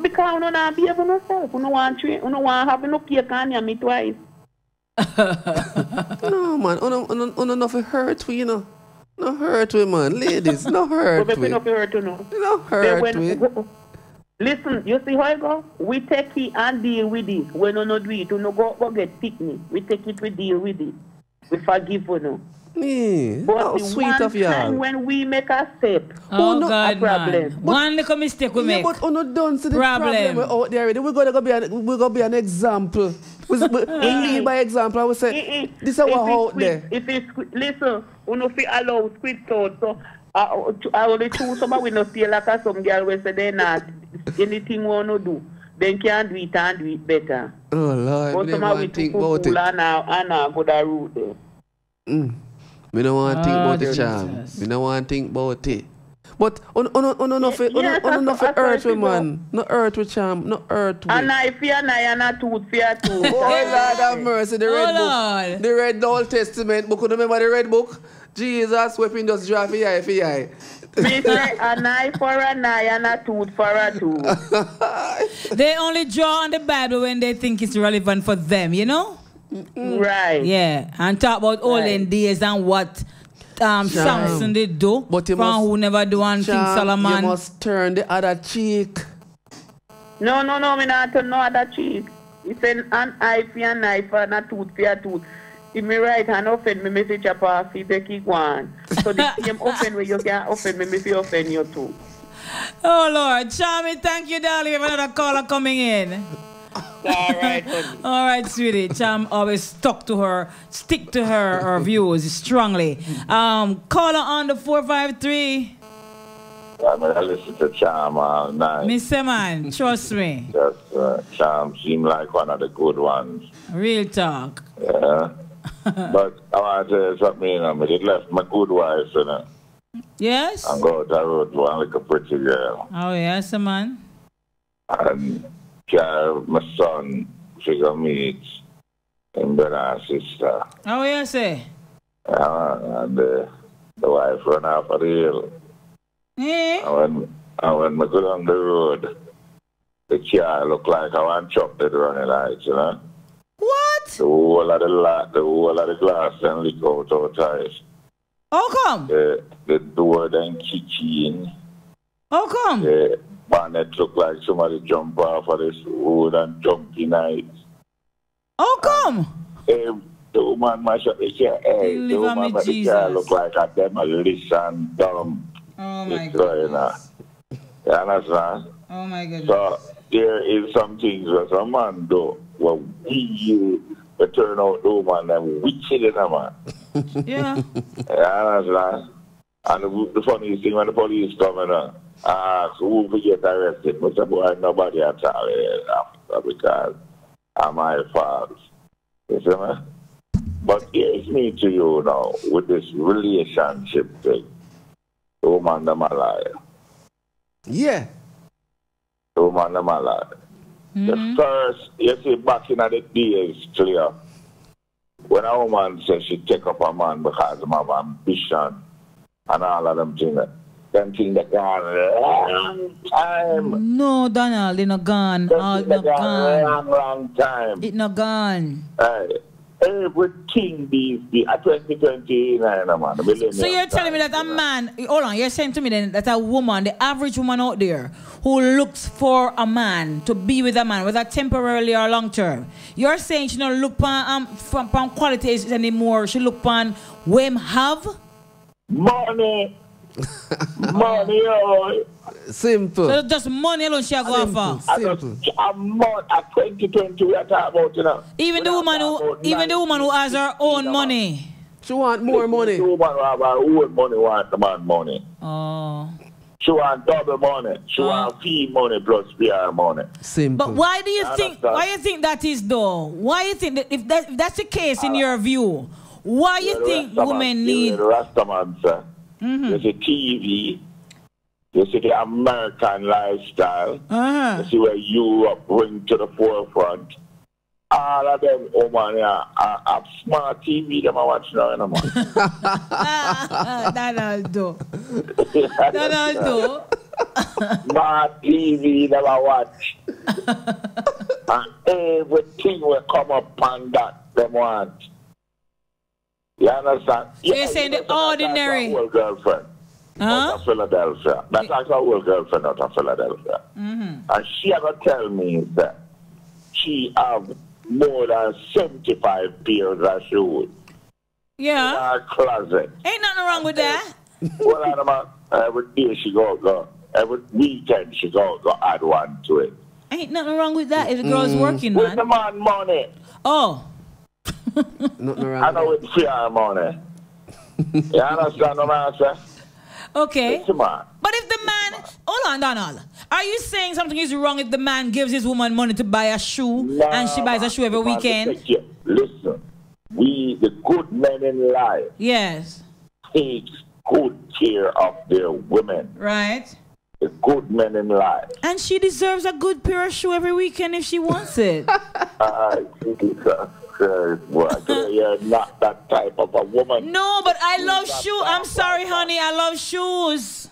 Because you know not behave yourself. You know want train, you know want have no cake and yam me twice. No man, uno, uno, uno nothing hurt we, you know. No hurt we man, ladies, no hurt we. we not hurt you know. No hurt when- we. Listen, you see how it go? We take it and deal with it. When you not do it, you no go, go get picnic. We take it, we deal with it. We forgive you know. Me, But how the sweet one of y'all. time when we make a step, Oh, no, God, a problem. man. One little mistake we Yeah, make. but oh, uno don't see the problem, Problem. we out there already. We're gonna go be an, we're gonna be an example. We, we, we lead by example. I would say eh, eh. this is If what it's out squid- there. If it's squid- listen, you know, fi allow squid out. So uh, I, I only choose somebody we not feel like a some girl we say they not anything we wanna do. Then can do it and do it better. Oh Lord, But me we want to think about it. and now and now go that route there. Mm. Me don't want to think Ah, about the dear charm. Me don't want to think about it. But on on on on for on yes, on on that's- for that's earth what with people- man. No earth with charm. No earth with. And I fear and I and a tooth fear too. Oh Lord have mercy, the red Oh, book. The red Old Testament book. You remember the red book? Jesus weapon just draw for eye for eye. Me say an eye for an eye and a tooth for a tooth. They only draw on the Bible when they think it's relevant for them, you know? Right. Yeah. And talk about olden days and what um, Samson did do. But you from must- who never do one thing, Solomon. You must turn the other cheek. No, no, no, me not turn no other cheek. It's an, an eye for an eye for and a tooth for a tooth. If me right hand offend me, me say chop off, he take it one. So the same offend where you can offend me, me fi offend you too. Oh, Lord. Charmy, thank you, darling. We have another caller coming in. All right, honey. All right, sweetie. Cham always stuck to her, stick to her, her views strongly. Um, call her on the 453. I mean, I listen to Charm all night. Mr. Man, trust me. Yes, uh, Charm seem like one of the good ones. Real talk. Yeah. but I want to tell you something, you know, me left my good wife, you know, Yes? and go to road one like a pretty girl. Oh, yes, man. And carry my son figure meet him brother and sister. Oh, yes, eh? Uh, and uh, the wife run off of the hill. Eh? And when, and when we go down the road, the car look like I want chop that running lights, you know? What? The whole of the la- the whole of the glass and leak out outside. How come? The, the door then kick in. How come? The bonnet look like somebody jump off of this road and jump in it. How come? Hey, the woman mash up the car. Hey, the woman mash the Jesus. look like a demolition dump. Oh, my on. You understand? Oh, my goodness. So there is some things that some man do. Well, we we turn out the woman and witch it in a man. Yeah. You understand? And the, the funniest thing when the police come in uh, and ask who will get arrested, but boy, nobody at all after because of my fault. You see me? But here's me to you now with this relationship thing. The woman them a liar. Yeah. The woman them a liar. The first, you see, back in the days, clear, when a woman says she take up a man because of ambition and all of them things, them things that gone long time. No, Donald, it not gone. Oh, it not Gone long, long time. It not gone. Hey, everything these days, at 2029, man, the millennium So you're telling me that a man, hold on, you're saying to me then that a woman, the average woman out there who looks for a man to be with a man, whether temporarily or long term, you're saying she don't look on um, qualities anymore. She look on what him have. Money. Money, oh. Simple. So just money alone she a go for. I just, a month, at 2020, we are talking about, you know. Even the woman who, even the woman who has her own money. She want more money. The woman who have her own money want the man money. Oh. She want double money. She oh. want fee money plus PR money. Simple. But why do you I think? understand. Why you think that is though? Why you think that if that if that's the case in uh, your view, why you think women need? The Rastaman, sir. Mhm. You see TV. You see the American lifestyle. Uh-huh. You see where Europe bring to the forefront. All of them woman yeah, are, have smart TV them are watching now, you know, man. Donaldo. Donaldo. Smart TV them are watch. and everything will come up on that them want. You understand? So you're saying the ordinary. That's our girlfriend. Huh? Out of Philadelphia. That's actually our girlfriend out of Philadelphia. Mm-hmm. And she ever tell me that she have more than 75 pairs of shoes in Yeah. her closet. Ain't nothing wrong with that. well, and about every day she go, go, every weekend she go, go add one to it. Ain't nothing wrong with that. If the girl's working, man. With the man. man money. Oh. Nothing I know with fair money. you understand what I'm saying? Okay. Listen, man. But if the man, hold on, Donald, are you saying something is wrong if the man gives his woman money to buy a shoe and she buys a shoe every Man, weekend? take. Listen, we, the good men in life, Yes. take good care of their women. Right. The good men in life. And she deserves a good pair of shoe every weekend if she wants it. I You're uh, not that type of a woman. No, but I love shoes. I'm sorry, honey. I love shoes.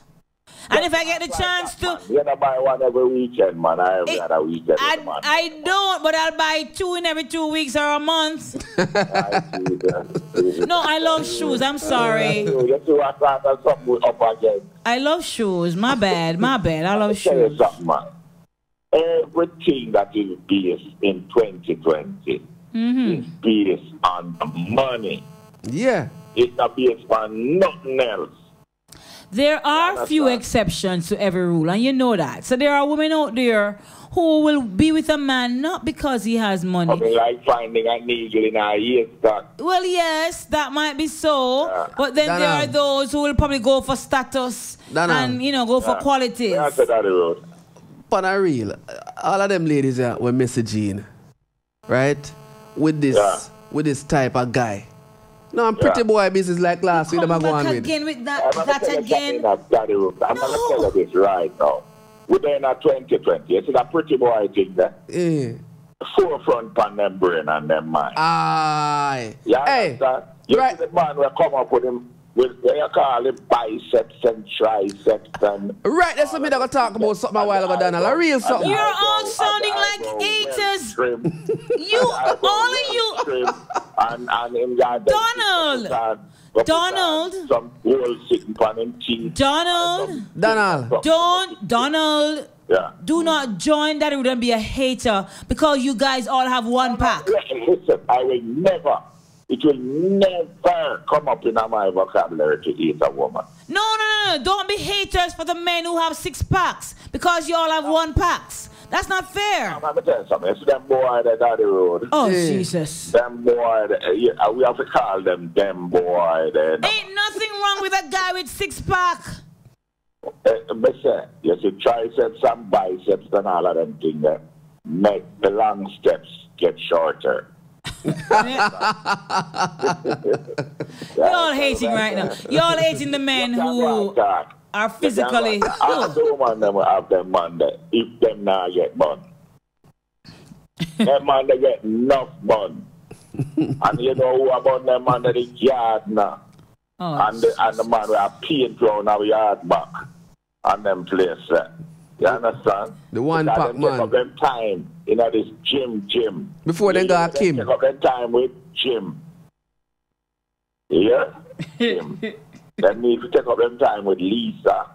And if I get the chance to, You don't buy one every weekend, man. I every other eh, weekend. I, man. I don't, but I'll buy two in every two weeks or a month. No, I love shoes. I'm sorry. You see what kind of something we up against? I love shoes. My bad. My bad. I love Tell you shoes. something, man. Everything that is based in 2020 Mm-hmm. is based on money. Yeah. It's not based on nothing else. there are few exceptions to every rule, and you know that. So there are women out there who will be with a man not because he has money. I mean, like finding a needle in a haystack. Well, yes, that might be so, but then there are those who will probably go for status Dana. and you know go for Yeah. qualities. That's the road. But a real, all of them ladies here were messaging, right? With this, Yeah. with this type of guy. No, I'm pretty boy business like last week. Them are going with. again with I'm that, gonna that again. something that's Daddy Rude. I'm going to tell you this right now. We're in a 2020. You see that pretty boy thing there? Eh. Forefront on them brain and them mind. Aye. Yeah, hey. You see the man will come up with him, with what you call it, biceps and triceps and... Right, that's what me gonna talk about something a while ago, Daniel. A real something. You're all sounding like haters. You, all of you. And, and him got Donald. Donald. Some gold sitting on him teeth. Donald. Donald. Don't, Donald. Yeah. Do not join that. It wouldn't be a hater because you guys all have one pack. Listen, I will never, it will never come up in my vocabulary to eat a woman. No, no, no, no. Don't be haters for the men who have six packs because you all have one packs. That's not fair. I'm going to tell you something. It's them boy that down the road. Oh, Jesus. Them boy, that, uh, yeah, we have to call them them boy. Then. Ain't nothing wrong with a guy with six pack. Uh, listen, you see triceps and biceps and all of them things that make the long steps get shorter. You're all hating right now. You're all hating the men who are physically. All the women them to have them man that if them not get bun. them man they get enough bun. and you know who about them man that the yard now. Oh, and the and the man will have paint round our yard back and them place there. You understand? The one Because pack them take up them time in this gym gym. Before they got Kim. Take up them time with Jim. Yeah? Jim. they need to take up them time with Lisa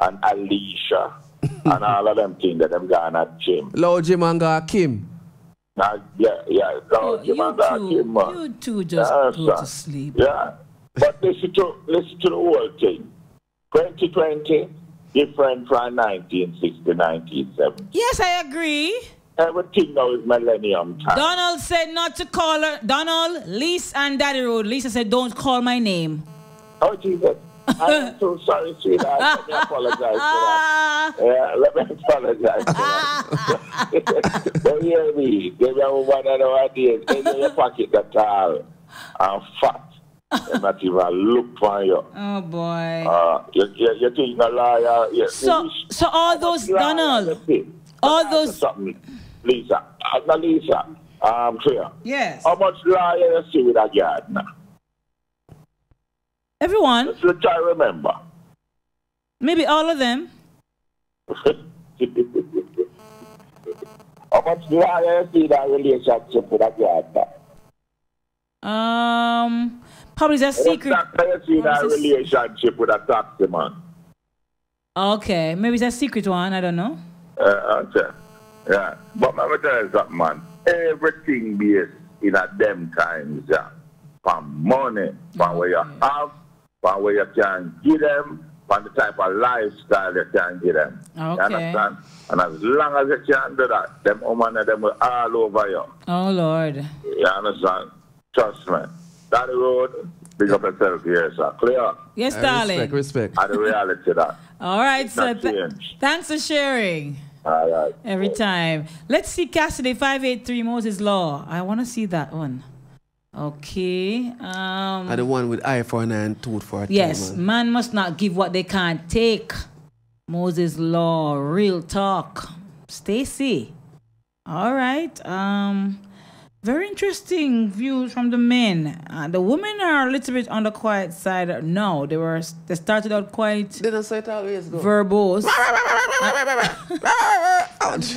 and Alicia and all of them things that them gone at Jim. Lord Jim and got Kim. Now, yeah, yeah. So oh, Jim and that Kim, man. You two just Yeah, go sir. to sleep. Yeah. But listen to listen to the whole thing. 2020 different from 1960, 1970. Yes, I agree. Everything now is millennium time. Donald said not to call her. Donald, Lisa, and Daddy Rude. Lisa said, don't call my name. Oh, Jesus. I'm so sorry, sweetheart. Let me apologize for that. Yeah, let me apologize for that. Don't hear me. Give your woman an idea. Take your pocket that all. I'm fat. Not even look for you. Oh boy. Uh, you, you, you think a liar? Yeah. So, so all those Donald, all those. Something, Lisa. Uh, Lisa. I'm clear. Yes. How much liar you see with a yard now? Everyone. Let's try to remember. Maybe all of them. How much liar you see that relationship with a yard? Um, probably it's a secret. How you see that relationship with a taxi man? Okay, maybe it's a secret one. I don't know. Uh, okay. Yeah. But let me tell you something, man. Everything based in a them times, yeah. From money, from where you have, from where you can give them, from the type of lifestyle you can give them. Okay. You understand? And as long as you can do that, them women them will all over you. Oh Lord. You understand? Trust me. That road, big up yourself here, sir. Clear? Yes, darling. Respect, respect. And the reality that. All right, It's so not th- thanks for sharing. All right. Every time. Let's see Cassidy 583 Moses Law. I want to see that one. Okay. Um And the one with eye for an eye and tooth for a tooth, Yes, man. man must not give what they can't take. Moses Law, real talk. Stacy. All right. Um very interesting views from the men. Uh, the women are a little bit on the quiet side. No, they were they started out quite They don't say it always go. verbose.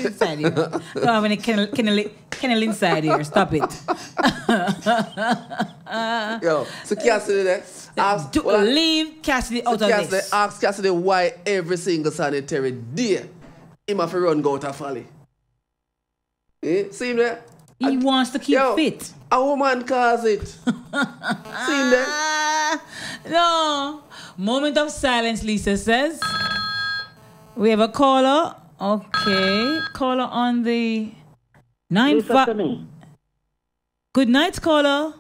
inside here. Don't have any kennel, kennel, kennel inside here. Stop it. Yo, so Cassidy there. Ask, Do- well, leave Cassidy so out of Cassidy, this. Ask Cassidy why every single sanitary day him have to run go to Folly. Eh? See him there? He wants to keep fit. A woman calls it. See him there? No. Moment of silence, Lisa says. We have a caller. Okay. Caller on the nine Listen five. to me. Good night, caller.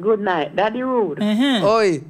Good night. Daddy Rude. Uh-huh. Oi.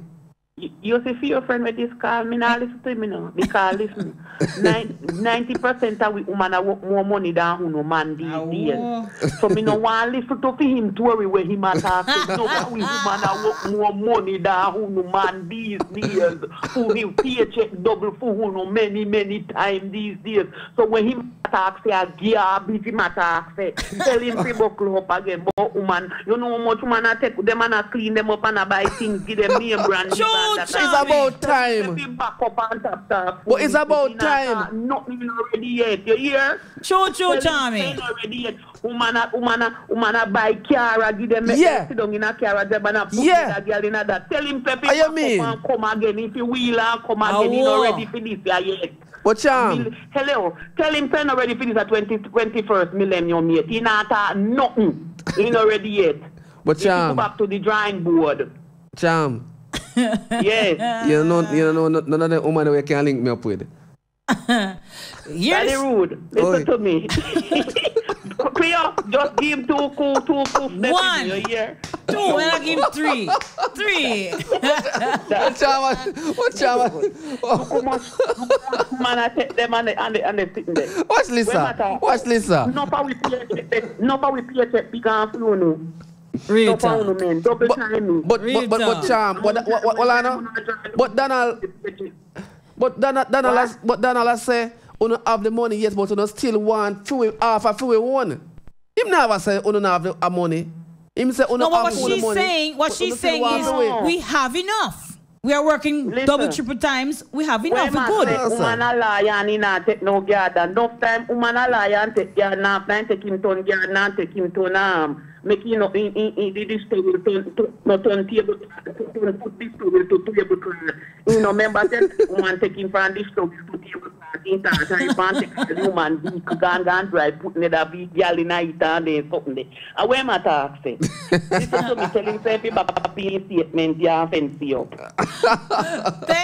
You, you see for your friend with this call, me not listen to him, you know. Because listen, 90% of we woman have work more money than who no man these ah, days. So me no want listen to for him story where him a talk. say, No, but we woman have work more money than who no man these days. Who him paycheck double for who no many, many times these days. So when him talk say a garbage, him a talk say, tell him to buckle up again. But woman, you know how much woman a take them and a clean them up and a buy things, give them name brand. this and that. It's about time. Let me back up and tap tap. But it's about Me not time. Nothing already yet. You hear? Choo choo, Tell him Tommy. already yet. Woman a woman a woman a buy car, give them make Yeah. them sit down in a car, them and a put Yeah. that girl in a that. Tell him Pepe How you mean? and come again. If you will and come again, he Awo. not ready for this yet. But charm. Hello, tell him pen already for this at 20, 21st millennium yet. He not talk nothing. He not ready yet. But He go charm. back to the drawing board. Charm. Yes. You know, you know, none none of the woman we can link me up with. Very rude. Listen Oi. to me. Cleo, just give him two cool, two cool steps. One. You hear? Two, and I give him three. Three. What charm? What charm? Man, I take them and they, and they, and they sitting there. Watch Lisa. matter- Watch Lisa. No power we pay check. No power we pay check. Big and flow no. Real No power no man. Double time no. But but but, but charm. But what what what Lana? But Donald. But Donald Donald has but Donald has say you have the money yes, but you still want full half a full one. Him never say you don't have the money. Him say you No, but have what full she's money. saying, what but you she's still saying want is away. we have enough. We are working double, triple times. We have enough. When We're man good. say woman a liar and he not take no guard and enough time woman a liar and take guard now time take him turn guard now take him turn um make you know in in in this table turn to no turn table turn put this table to table class you know remember that woman take him from this table to table class in that time man take the woman big gun gun drive put in the big girl in it and then something there and when my talk say listen to me telling say people papi statement yeah fancy you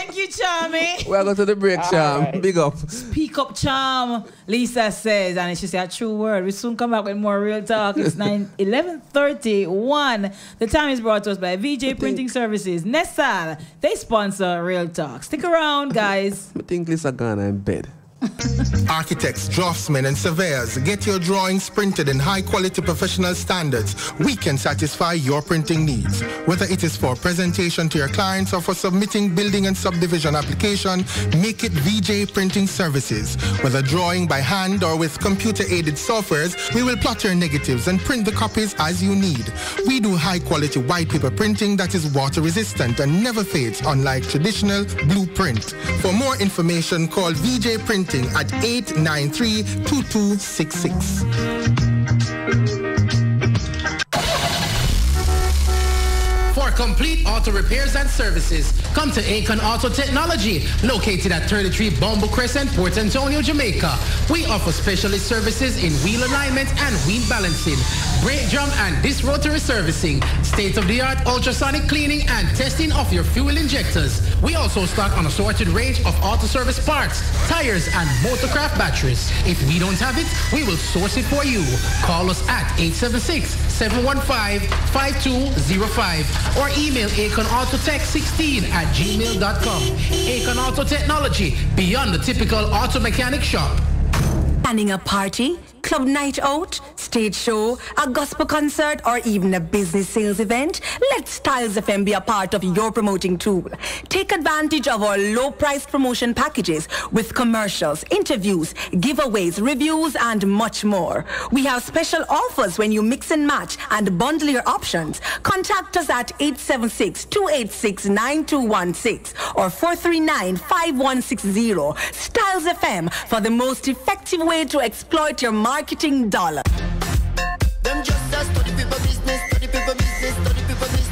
Thank you, Charmy. We're to the break, charm. Big up. Speak up, charm. Lisa says, and she said a true word. We soon come back with more real talk. It's 9 11:31. The time is brought to us by VJ Printing Services. Nessal, they sponsor Real Talk. Stick around, guys. I think Lisa gone in bed. Architects, draftsmen, and surveyors, get your drawings printed in high quality professional standards. We can satisfy your printing needs. Whether it is for presentation to your clients or for submitting building and subdivision application, make it VJ Printing Services. Whether drawing by hand or with computer aided softwares, we will plot your negatives and print the copies as you need. We do high quality white paper printing that is water resistant and never fades, unlike traditional blueprint. For more information, call VJ Printing at 893-2266. For complete auto repairs and services, come to Akon Auto Technology, located at 33 Bumble Crescent, Port Antonio, Jamaica. We offer specialist services in wheel alignment and wheel balancing, brake drum and disc rotary servicing, state-of-the-art ultrasonic cleaning and testing of your fuel injectors. We also stock an assorted range of auto service parts, tires, and motorcraft batteries. If we don't have it, we will source it for you. Call us at 876-715-5205 or email aconautotech16 at gmail.com. Acon Auto Technology, beyond the typical auto mechanic shop. Planning a party, club night out, stage show, a gospel concert, or even a business sales event? Let Stylz FM be a part of your promoting tool. Take advantage of our low price promotion packages with commercials, interviews, giveaways, reviews, and much more. We have special offers when you mix and match and bundle your options. Contact us at 876-286-9216 or 439-5160. Stylz FM for the most effective way to exploit your marketing dollar.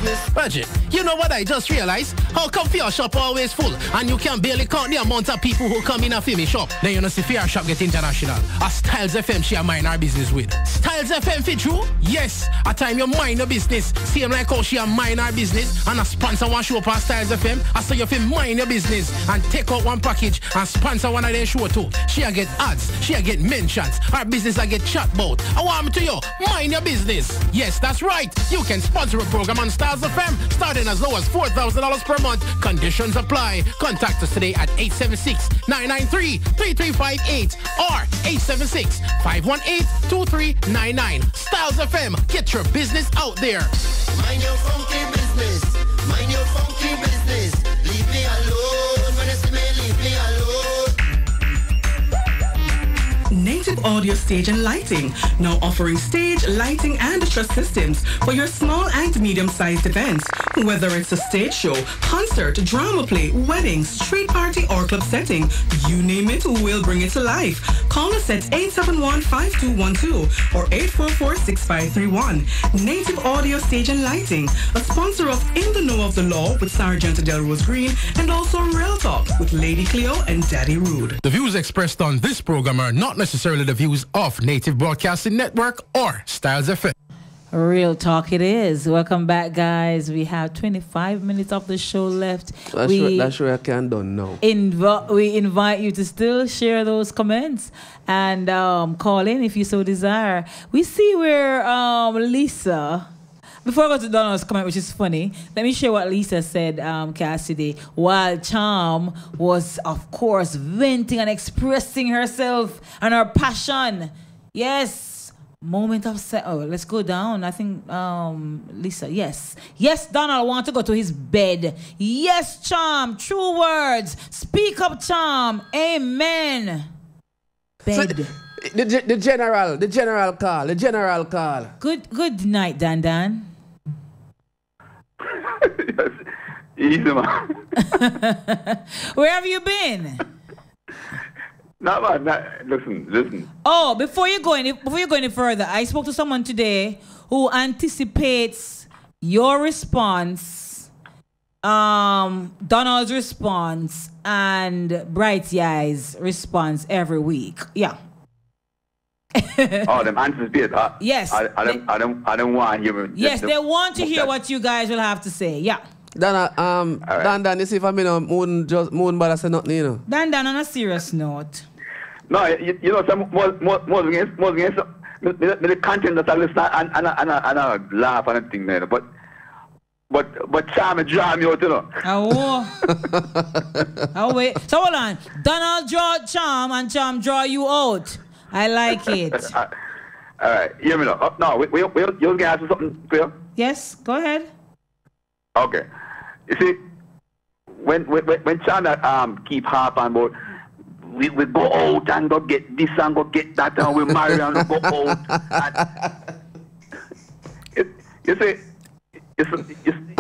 Business, you know what I just realized? How come your shop always full and you can barely count the amount of people who come in a me shop? Then you know see fear shop get international. A Stylz FM share mind our business with. Stylz FM fit true? Yes. A time you mind your business. Same like how she a mind our business and a sponsor one show on Stylz FM. I say you fit mind your business and take out one package and sponsor one of their show too. She a get ads. She a get mentions. Our business I get chat about. I want me to you. Mind your business. Yes, that's right. You can sponsor a program on Stars FM starting as low as $4,000 per month. Conditions apply. Contact us today at 876-993-3358 or 876-518-2399. Stylz FM. Get your business out there. Mind your funky business. Mind your funky business. Native Audio Stage and Lighting, now offering stage, lighting, and truss systems for your small and medium-sized events. Whether it's a stage show, concert, drama play, wedding, street party, or club setting, you name it, we'll bring it to life. Call us at 871-5212 or 844-6531. Native Audio Stage and Lighting, a sponsor of In the Know of the Law with Sergeant Delrose Green and also Real Talk with Lady Cleo and Daddy Rude. The views expressed on this program are not necessarily the views of Native Broadcasting Network or Stylz FM. Real talk it is. Welcome back, guys. We have 25 minutes of the show left. That's we, where, that's where I can done now. Inv- we invite you to still share those comments and um, call in if you so desire. We see where um, Lisa. Before I go to Donald's comment, which is funny, let me share what Lisa said, um, Cassidy. While Charm was, of course, venting and expressing herself and her passion. Yes, moment of se- oh let's go down. I think um lisa yes. Yes donald want to go to his bed. Yes charm true words. Speak up charm. Amen. Bed. The, the, the general, the general call, the general call. good good night dan dan Easy, man. where have you been No, man. Not, listen, listen. oh before you go any before you go any further i spoke to someone today who anticipates your response um donald's response and bright eyes response every week yeah oh, them anticipate. Uh, Yes. I, I, don't, I, don't, I don't want to hear Yes, they want to hear what you guys will have to say. Yeah. Dan, um, Dan, Dan, you see if I mean, um, wouldn't just, wouldn't bother say nothing, you know. Dan, Dan, on a serious note. No, you, you know, some more, more, more against, more against, me, me, me the content that I listen and, and, and, and, and I laugh and everything, man. But, but, but Charm draw me out, you know. Oh. oh, wait. So hold on. Donald draw Charm and Charm draw you out. I like it. All right, hear me now. Uh, no, we, we, we, you was ask me something, clear? Yes, go ahead. Okay. You see, when when when, China um keep harping about we, we go out and go get this and go get that and we marry and go out. And, it, you see, you see, you see,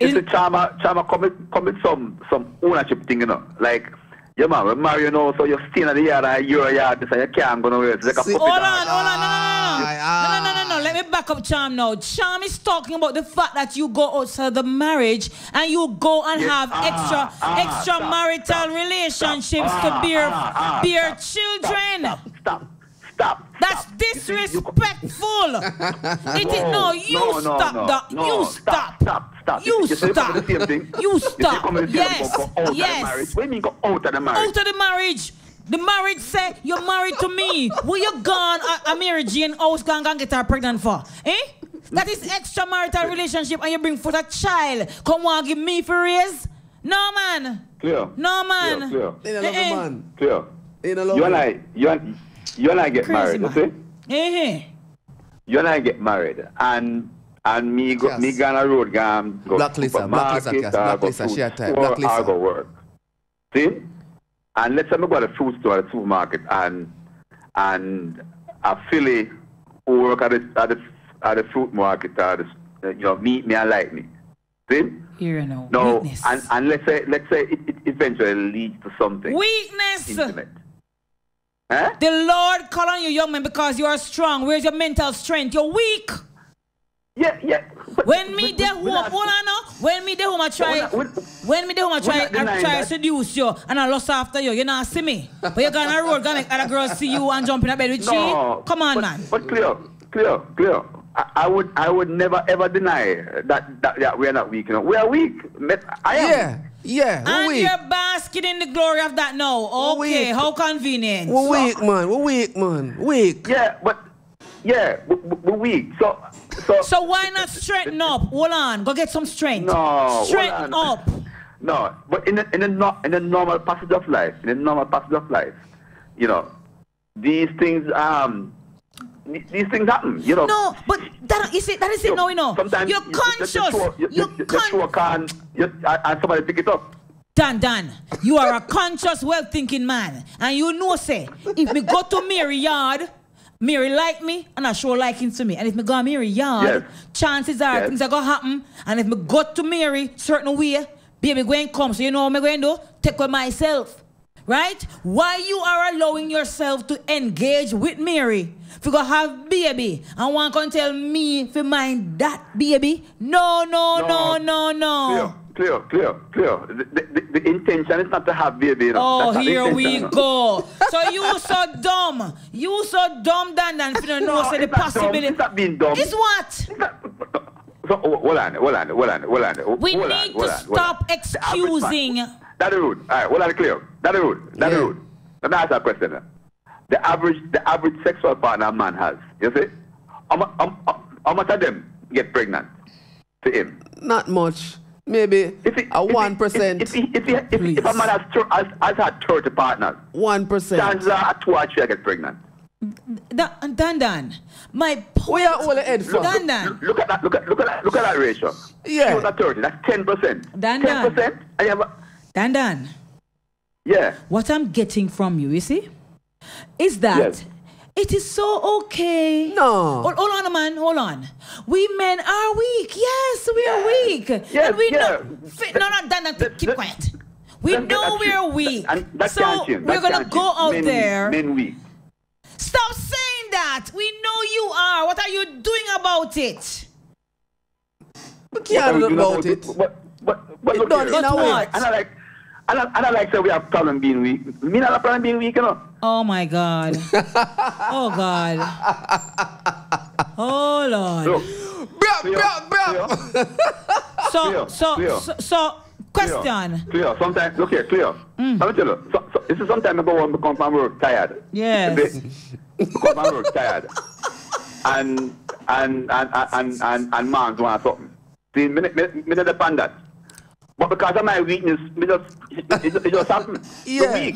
you see Chama Chama come with, some some ownership thing, you know, like. Yeah, man, we marry you now, so you're staying at the yard and you're a yard, so you can't go nowhere. It's like a Hold on, hold on, no, no, no, no. No, no, no, no, no. Let me back up Charm now. Charm is talking about the fact that you go outside the marriage and you go and Yes. have Ah, extra ah, extra stop, marital relationships to Ah, bear ah, ah, bear stop, children. Stop, stop. That's disrespectful. it is no, you no, no, stop no, that. no, you stop, stop. Stop, stop. You You say you stop. the same thing? You You say you stop. come to the same Yes. go out of the Yes. marriage. What do you mean go out of the marriage? Out of the marriage. The marriage say you're married to me. Where you gone? A, a Mary Jane house gone and get her pregnant for? Eh? That is extramarital relationship and you bring for a child. Come on, give me for raise? No man. Clear. No man. Clear, They don't Eh, love eh. a man. clear. They don't You and. I, you and, you and I get Crazy married, you see? Eh, You and I get married, and and me go, Yes. me go on a road, go go Black Lisa, Black Lisa, yes, or Black go Lisa, food she a type, store, Black Lisa. or go work. See? And let's say me go to the food store, the supermarket, and and a filly who work at the at the at the fruit market, or the, you know, meet me and like me. See? Here no. No, Weakness. and, and let's say let's say it, it eventually leads to something Weakness. intimate. Huh? The Lord call on you, young man, because you are strong. Where's your mental strength? You're weak. Yeah, yeah. When me dey home, hold on now. When me dey home, I try. When me dey home, I try. I try that. seduce you, and I lost after you. You not see me, but you gonna roll, gonna make other girls see you and jump in a bed with No, you. Come on, but, man. But clear, clear, clear. I, I would, I would never ever deny that that, that we are not weak. You know, we are weak. Me- I am. Yeah, yeah. And weak. you're basking in the glory of that now. Okay, weak. how convenient. We're weak, man. We're weak, man. Weak. Yeah, but yeah, we, we, we weak. So, so. So why not straighten up? Hold on, go get some strength. No, straighten up. No, but in the, in the no, in the normal passage of life, in the normal passage of life, you know, these things um these things happen. You know. No, but that is it. that is it. No, you know. Sometimes You're you- conscious. You, you, you, you, you, you can't, you, and and somebody pick it up. Dan Dan, you are a conscious, well-thinking man, and you know say if we go to Mary yard, Mary like me, and I show liking to me, and if me go to Mary yard, Yes. chances are Yes. things are gonna happen, and if me go to Mary certain way, baby going come, so you know what me going to do? Take with myself, right? Why you are allowing yourself to engage with Mary? If you go have baby and one can tell me if you mind that baby? No, no, no, no, no. Clear, clear, clear. The, the, the, the intention is not to have baby. You know. Oh, That's here we intention, you know. go. So you so dumb. You so dumb, Dan, Dan. If you don't know, No, say the it's not dumb. possibility. It's not being dumb. It's what? So, oh, hold on, hold on, hold on, hold on. We hold need on, to hold on, hold on. stop excusing. That is rude. All right, hold on, clear. That is rude. That is rude. Let me ask you a question. now. The average, the average sexual partner a man has, you see, how, mu- how, how, how much of them get pregnant to him? Not much. Maybe a one percent. If, he, if, he, if, if a man has, thir- has, has had 30 partners, One percent. chances are two or three get pregnant. Da- Dan, Dan. My point. Where you hold the head from? Dan, Dan. Look at that, look at, look at that, look at that ratio. Yeah. Two 30, that's 10%. Dan, 10%, I have a, Dan, Dan. yeah. What I'm getting from you, you see, is that Yes. It is so okay. No. Hold, hold on, man. Hold on. We men are weak. Yes, we are weak. Yes, and we yeah. know. fi- No, no, Dan, Dan, keep quiet. We that- know that's we are it. weak. And that so can't change. we're gonna go out men there. Weak. Men weak. Stop saying that. We know you are. What are you doing about it? We can't do about it. But, but, but look done here. in a way. And I like, and I, and I like say we have problem being weak. Me not have problem being weak, you know. Oh my God. oh God. Oh Lord. So, Clear, so, so, so, question. Clear. Sometimes, look here, clear. Mm. Let me tell you. So, so, this is sometimes I go home, come from work tired. Yes. come from work tired. And, and, and, and, and, and, and man want something. See, me, me, me not depend that. But because of my weakness, me just, it, it, it just happen. Yeah. So weak.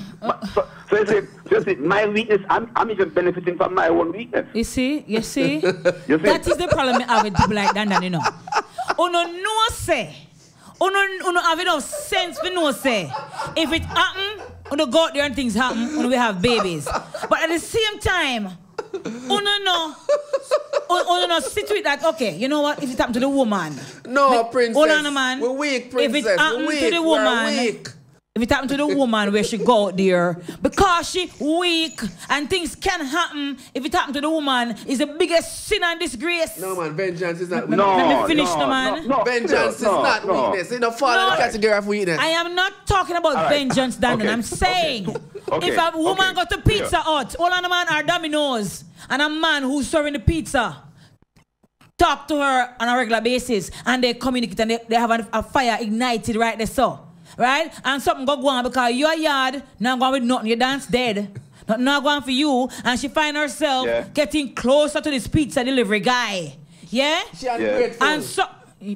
So, so you see, you see, my weakness, I'm, I'm even benefiting from my own weakness. You see, you see, You see? that is the problem I have with people like that, you know. Uno no say, uno uno have enough sense for no say. If it happen, uno go out there and things happen, uno we have babies. But at the same time, uno no, uno, uno no no oh, oh, sit with that. Okay, you know what? If it happen to the woman, No, princess. Hold on, man. We're weak, If princess. it happen We're to weak. the We're woman, weak. If it happen to the woman where she go out there because she weak and things can happen. If it happen to the woman, is the biggest sin and disgrace. No, man, vengeance is not Let weakness. me- let me finish, no, man. vengeance is not no. weakness. It don't fall in the No. category of weakness. I am not talking about All right. vengeance, Dan. Okay. I'm saying Okay. if a woman Okay. got to Pizza Hut, all on a man are Domino's, and a man who's serving the pizza talk to her on a regular basis, and they communicate and they, they have a, a fire ignited right there, so right, and something go go on because your yard not going with nothing. Your dance dead. Not, not going for you, and she find herself Yeah. getting closer to this pizza delivery guy. Yeah? She Yeah. ungrateful. And so,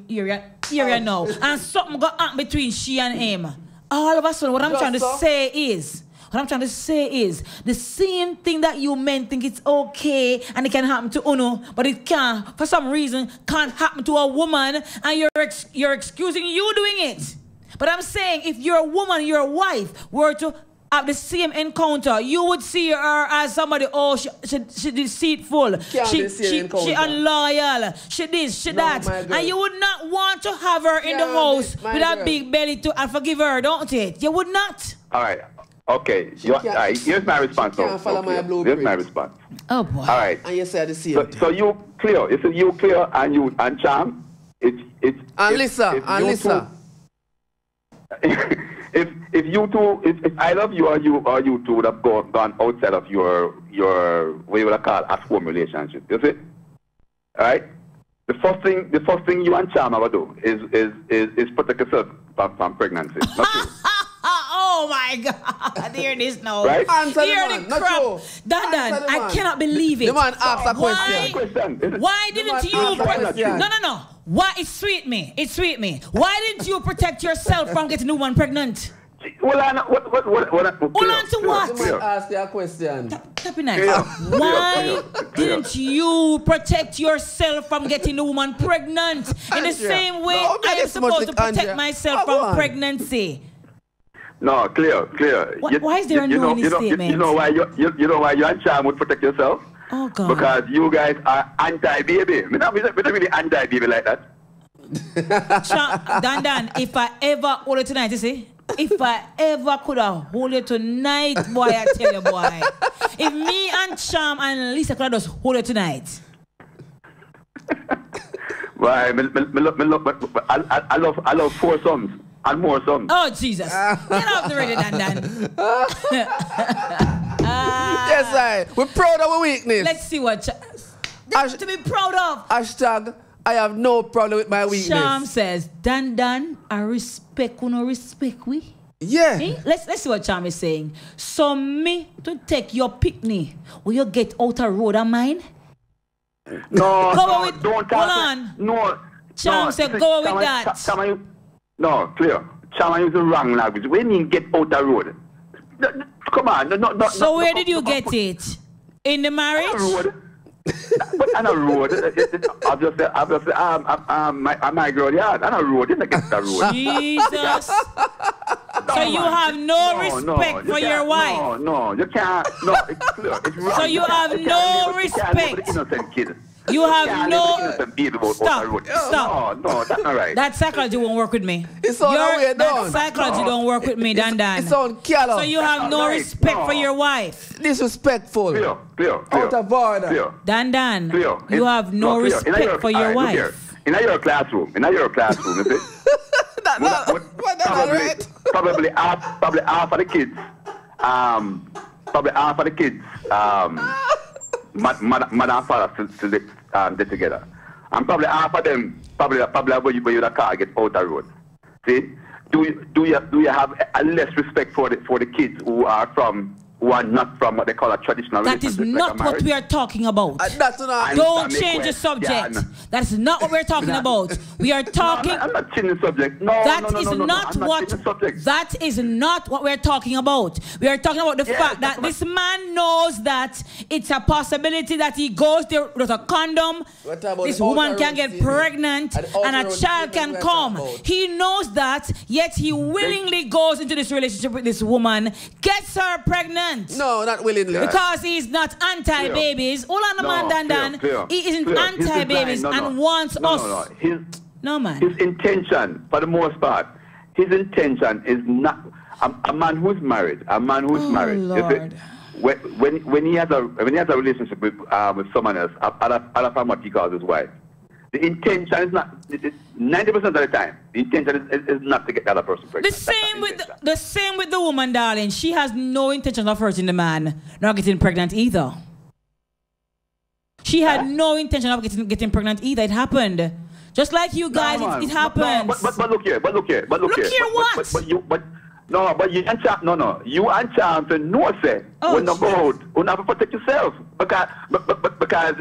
here, here now. Oh. And something got happen between she and him. All of a sudden, what I'm Just trying to so? say is, what I'm trying to say is, the same thing that you men think it's okay and it can happen to Uno, but it can't, for some reason, can't happen to a woman, and you're ex- you're excusing you doing it. But I'm saying, if you're a woman, your wife were to have the same encounter, you would see her as somebody, oh, she, she, she deceitful, Can't she, be she, encounter. she unloyal, she this, she No, that, and you would not want to have her in the Can't house be, my with a girl. big belly to and forgive her, don't it? You would not. All right. Okay. You, all. Here's my response. can't now. follow my blueprint. Here's my response. Oh boy. All right. And you say the same So, so you clear. You say you clear and you and charm. it's it's And if- Lisa, if and you Lisa. if if you two if, if either of you or you or you two would have gone, gone outside of your your what you would call at home relationship, you see? Alright? The first thing the first thing you and Chama would do is is is, is protect yourself from, from pregnancy. Not you. Oh my God! Hear this now. Right? Answer the Hear man, the crap. you. Dan Dan, the I man. cannot believe it. The man asked a Why- question. Why The didn't you? asked Pro- no, no, no. Why? It's sweet me. It's sweet me. Why didn't you protect yourself from getting a woman pregnant? Well, I know, what, what, what, what, Hold on to what? The man asked you a question. Tapping nice. Why didn't you protect yourself from getting a woman pregnant in the Andrea, same way no, I am supposed to protect Andrea. myself from pregnancy? No, clear, clear. Why- why is there a you, no know, in you know, you, statement? you know why you, you, you know why you and Cham would protect yourself? Oh God. Because you guys are anti-baby. We're not, we're not really anti-baby like that. Sha- Dan Dan, if I ever hold you tonight, you see? If I ever could have hold you tonight, boy, I tell you, boy. If me and Cham and Lisa could have just hold you tonight. Why? I love I love four sons and more sons. Oh, Jesus. Get off the radio, Dan Dan. yes, I. We're proud of our weakness. Let's see what. That's to be proud of. Hashtag, I have no problem with my weakness. Sham says, Dan Dan, I respect you, no respect we. Yeah. Let's let's see what Cham is saying. So me to take your picnic, will you get out a road of mine? No, Go no, with- don't hold on. No. Cham no, said go with that. You- no, clear. Chama the wrong language. You mean get out the road? No, no, Come on. No, no, no, So no, where no, did you no, get it? In the marriage? but on a road, obviously, obviously, um, um, um, my, uh, my girl, yeah, on a road, you don't get the road. Jesus. so you have no, respect you for your wife. No, no, you can't. No, it's clear. It's wrong. So you have can't no live with- you live with respect. innocent kid. You have can't no- live with an innocent baby out- out Stop. the road. Stop. No, no, that's not right. That psychology won't work with me. It's all the Your- way That down. psychology No. don't work with me, Dan Dan. It's on callous. So you have no Right, respect no. for your wife. Disrespectful. Clear, clear, clear. Out of order. Clear. Dan Dan, Clear. you have no, clear. In respect for your alright, look wife. here. In your classroom, in your classroom, you see? Would- would- probably, probably half, probably half of the kids, um, probably half of the kids, um, mother, mother, mother and father still, still live, um, they together. And probably half of them, probably, probably where you, where you the car get out the road. See? Do you, do you, do you have a less respect for the, for the kids who are from, who are not from what they call a traditional That is relationship, like not what we are talking about. Uh, that's not. Don't change the subject. question. That's not what we're talking about. We are talking. I'm not changing the subject. No, That no, no, is no, no, no. not I'm not what. changing the subject. That is not what we're talking about. We are talking about the Yes, fact that this man knows that it's a possibility that he goes there with a condom. What about This woman can get season? pregnant And and a child can come. about. He knows that, yet he willingly goes into this relationship with this woman, gets her pregnant. No, not willingly. Because he's not anti-babies. Hold on, the No, man, Dan clear, Dan. He isn't anti-babies design- no, and no. wants no, us. No, no, His, No, man. his intention, for the most part, his intention is not a, a man who's married. A man who's Oh, married. you see, Lord. when, when when he has a when he has a relationship with uh, with someone else, other other from what he calls his wife, the intention is not ninety percent of the time. The intention is, is, is not to get the other person pregnant. The same with the, the same with the woman, darling. She has no intention of hurting the man, not getting pregnant either. She had no intention of getting getting pregnant either. It happened, just like you guys. No, it, it happens. but, but, but look here, but look here, but look, Look here but, what? But, but, you, but no, but you and Cham, no, no, you and Champion know say Oh, when you go out, you have to protect yourself because, but, but, but because.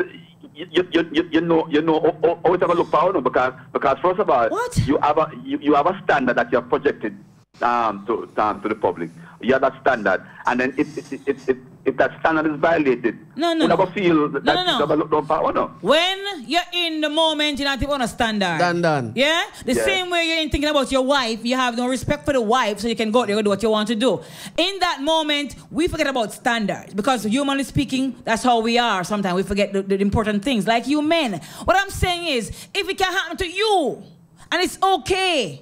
You, you, you, you know you know how- how it's gonna look for you because because first of all what? you have a you, you have a standard that you're projected um to um, to the public you have that standard and then it it it. if, if that standard is violated No, no, you no. never feel that No, no, you no. never look down for you know. When you're in the moment, you're not even on a standard. Dan Dan. Yeah? The Yeah. same way you're in thinking about your wife, you have no respect for the wife, so you can go there and do what you want to do. In that moment, we forget about standards because humanly speaking, that's how we are. Sometimes we forget the, the important things, like you men. What I'm saying is, if it can happen to you, and it's okay.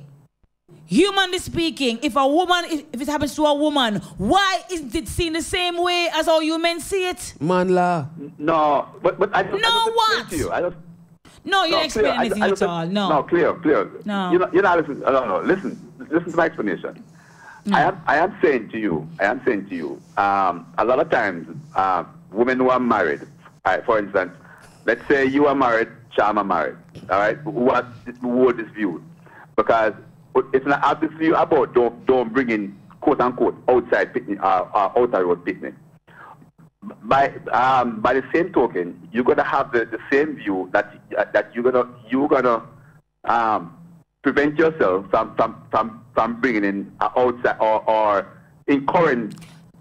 Humanly speaking, if a woman, if, if it happens to a woman, why isn't it seen the same way as how you men see it? Man law. No, but but I just, No, I just what? to you. I just No, you No, didn't explain clear. Anything I at all. No. No, clear, clear. No. You're not, you're not listening. No, no, listen. Listen to my explanation. I am, I am saying to you, I am saying to you, um, a lot of times, uh, women who are married, uh, for instance, let's say you are married, Shama married, all right, who has who hold this because it's not obviously about don't don't bring in quote unquote outside picnic, uh, uh, outside road picnic. By um, by the same token, you're gonna have the, the same view that uh, that you're gonna you're gonna um, prevent yourself from from from, from bringing in uh, outside or, or incurring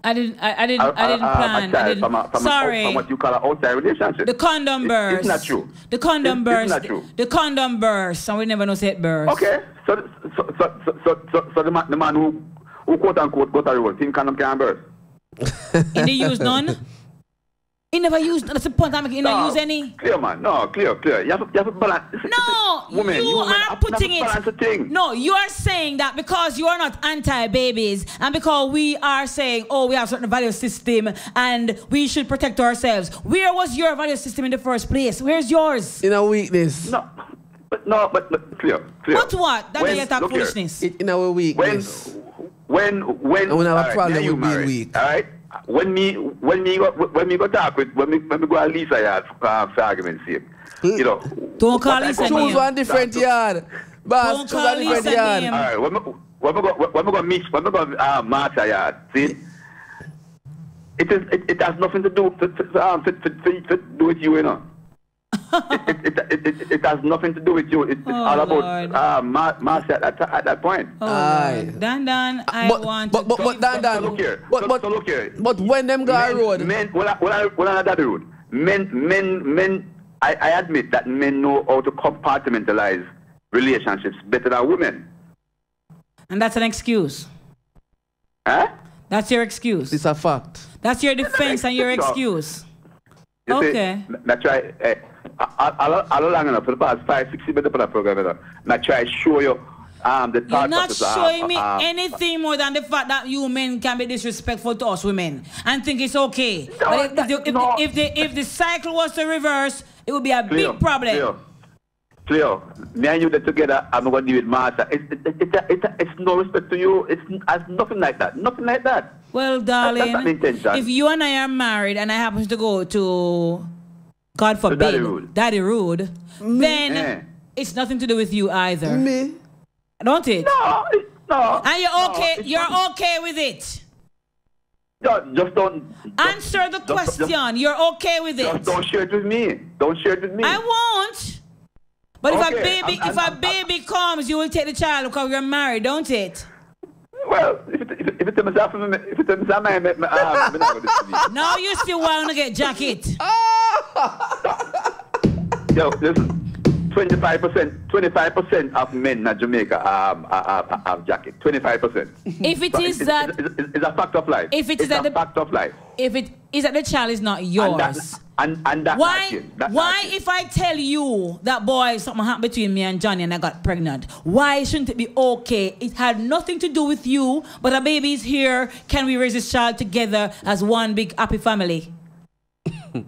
I didn't. I didn't. I didn't a- a- plan. a I child didn't. from, a, from, Sorry. A, from what you call an outside relationship. the condom It- burst. It's not true. The condom It's- burst. It's not true. The condom burst, and we never know say it burst. Okay, so so so so, so, so, so the, man, the man who who quote unquote got a road, think condom can burst. He didn't use none. He never used. That's the point I'm making. He never No, use any. Clear man, no, clear, clear. You have to, you have to balance. No, women, you you women are putting it. thing. No, you are saying that because you are not anti-babies, and because we are saying, oh, we have a certain value system, and we should protect ourselves. Where was your value system in the first place? Where's yours? In a weakness. No, but no, but, but clear, clear. What what? That When- is talk look here. foolishness. It, in our weakness. when when And we have a alright, problem me and you with being married, weak. All right. When me when me go when me go talk with when me when me go to Lisa yard uh, for argument's sake, you know. Don't call I Lisa go- Choose one different yard. Boss, Don't choose call different Lisa yard. All right. When me when me go when me go meet when me go uh, Martha yard, see. It is. It, it has nothing to do for, for, um, for, for, for, for do with you, you know. It, it, it, it, it has nothing to do with you. It, it's Oh, all about Lord. uh, Mar- Marcia at that, at that point. Oh, Aye. Lord. Dan Dan, I But, want but, to but, but, Dan, Dan, look here. but, but, so look here. but when them go a men, road, Men, well, I, well, I, well, I that road. Men, men, men. I, I admit that men know how to compartmentalize relationships better than women. And that's an excuse. Huh? That's your excuse. it's a fact. That's your defense and your excuse. You see, Okay. Now try. Eh, I, I, I, I long enough for the past five, six years for the program. know. Now try show you um the You're not showing um, me um, anything more than the fact that you men can be disrespectful to us women and think it's okay. but if, if, the, if, no. if, the, if the cycle was to reverse, it would be a Cleo, big problem. Cleo, Cleo, me and you that together, I'm going to deal with Martha. It's, it, it, it, it, it's no respect to you. It's, it's nothing like that. Nothing like that. Well, not the darling, intention. if you and I are married and I happen to go to, God forbid, Daddy Rude. Daddy Rude, then Eh. it's nothing to do with you either. Me? Don't it? No, it- no. And you're okay. it's you're not- okay with it. Just, just don't. Answer the just- question. Just, you're okay with just it. don't share it with me. Don't share it with me. I won't. But if a baby, I'm- if a I'm- I'm- baby comes, you will take the child because you're married, don't it? Well, if it, if it, if it's myself, if it's myself, I'm not going to now you still want to get jacket. Yo, listen. 25%, 25% of men in Jamaica um, have, have, jacket. 25%. If it is that- it's, it's, it's a fact of life. If it is it's that a the- fact of life. If it is that the child is not yours. And that, and, and that why? not. That why, if I tell you that boy something happened between me and Johnny and I got pregnant, why shouldn't it be okay? It had nothing to do with you, but a baby is here. Can we raise this child together as one big happy family?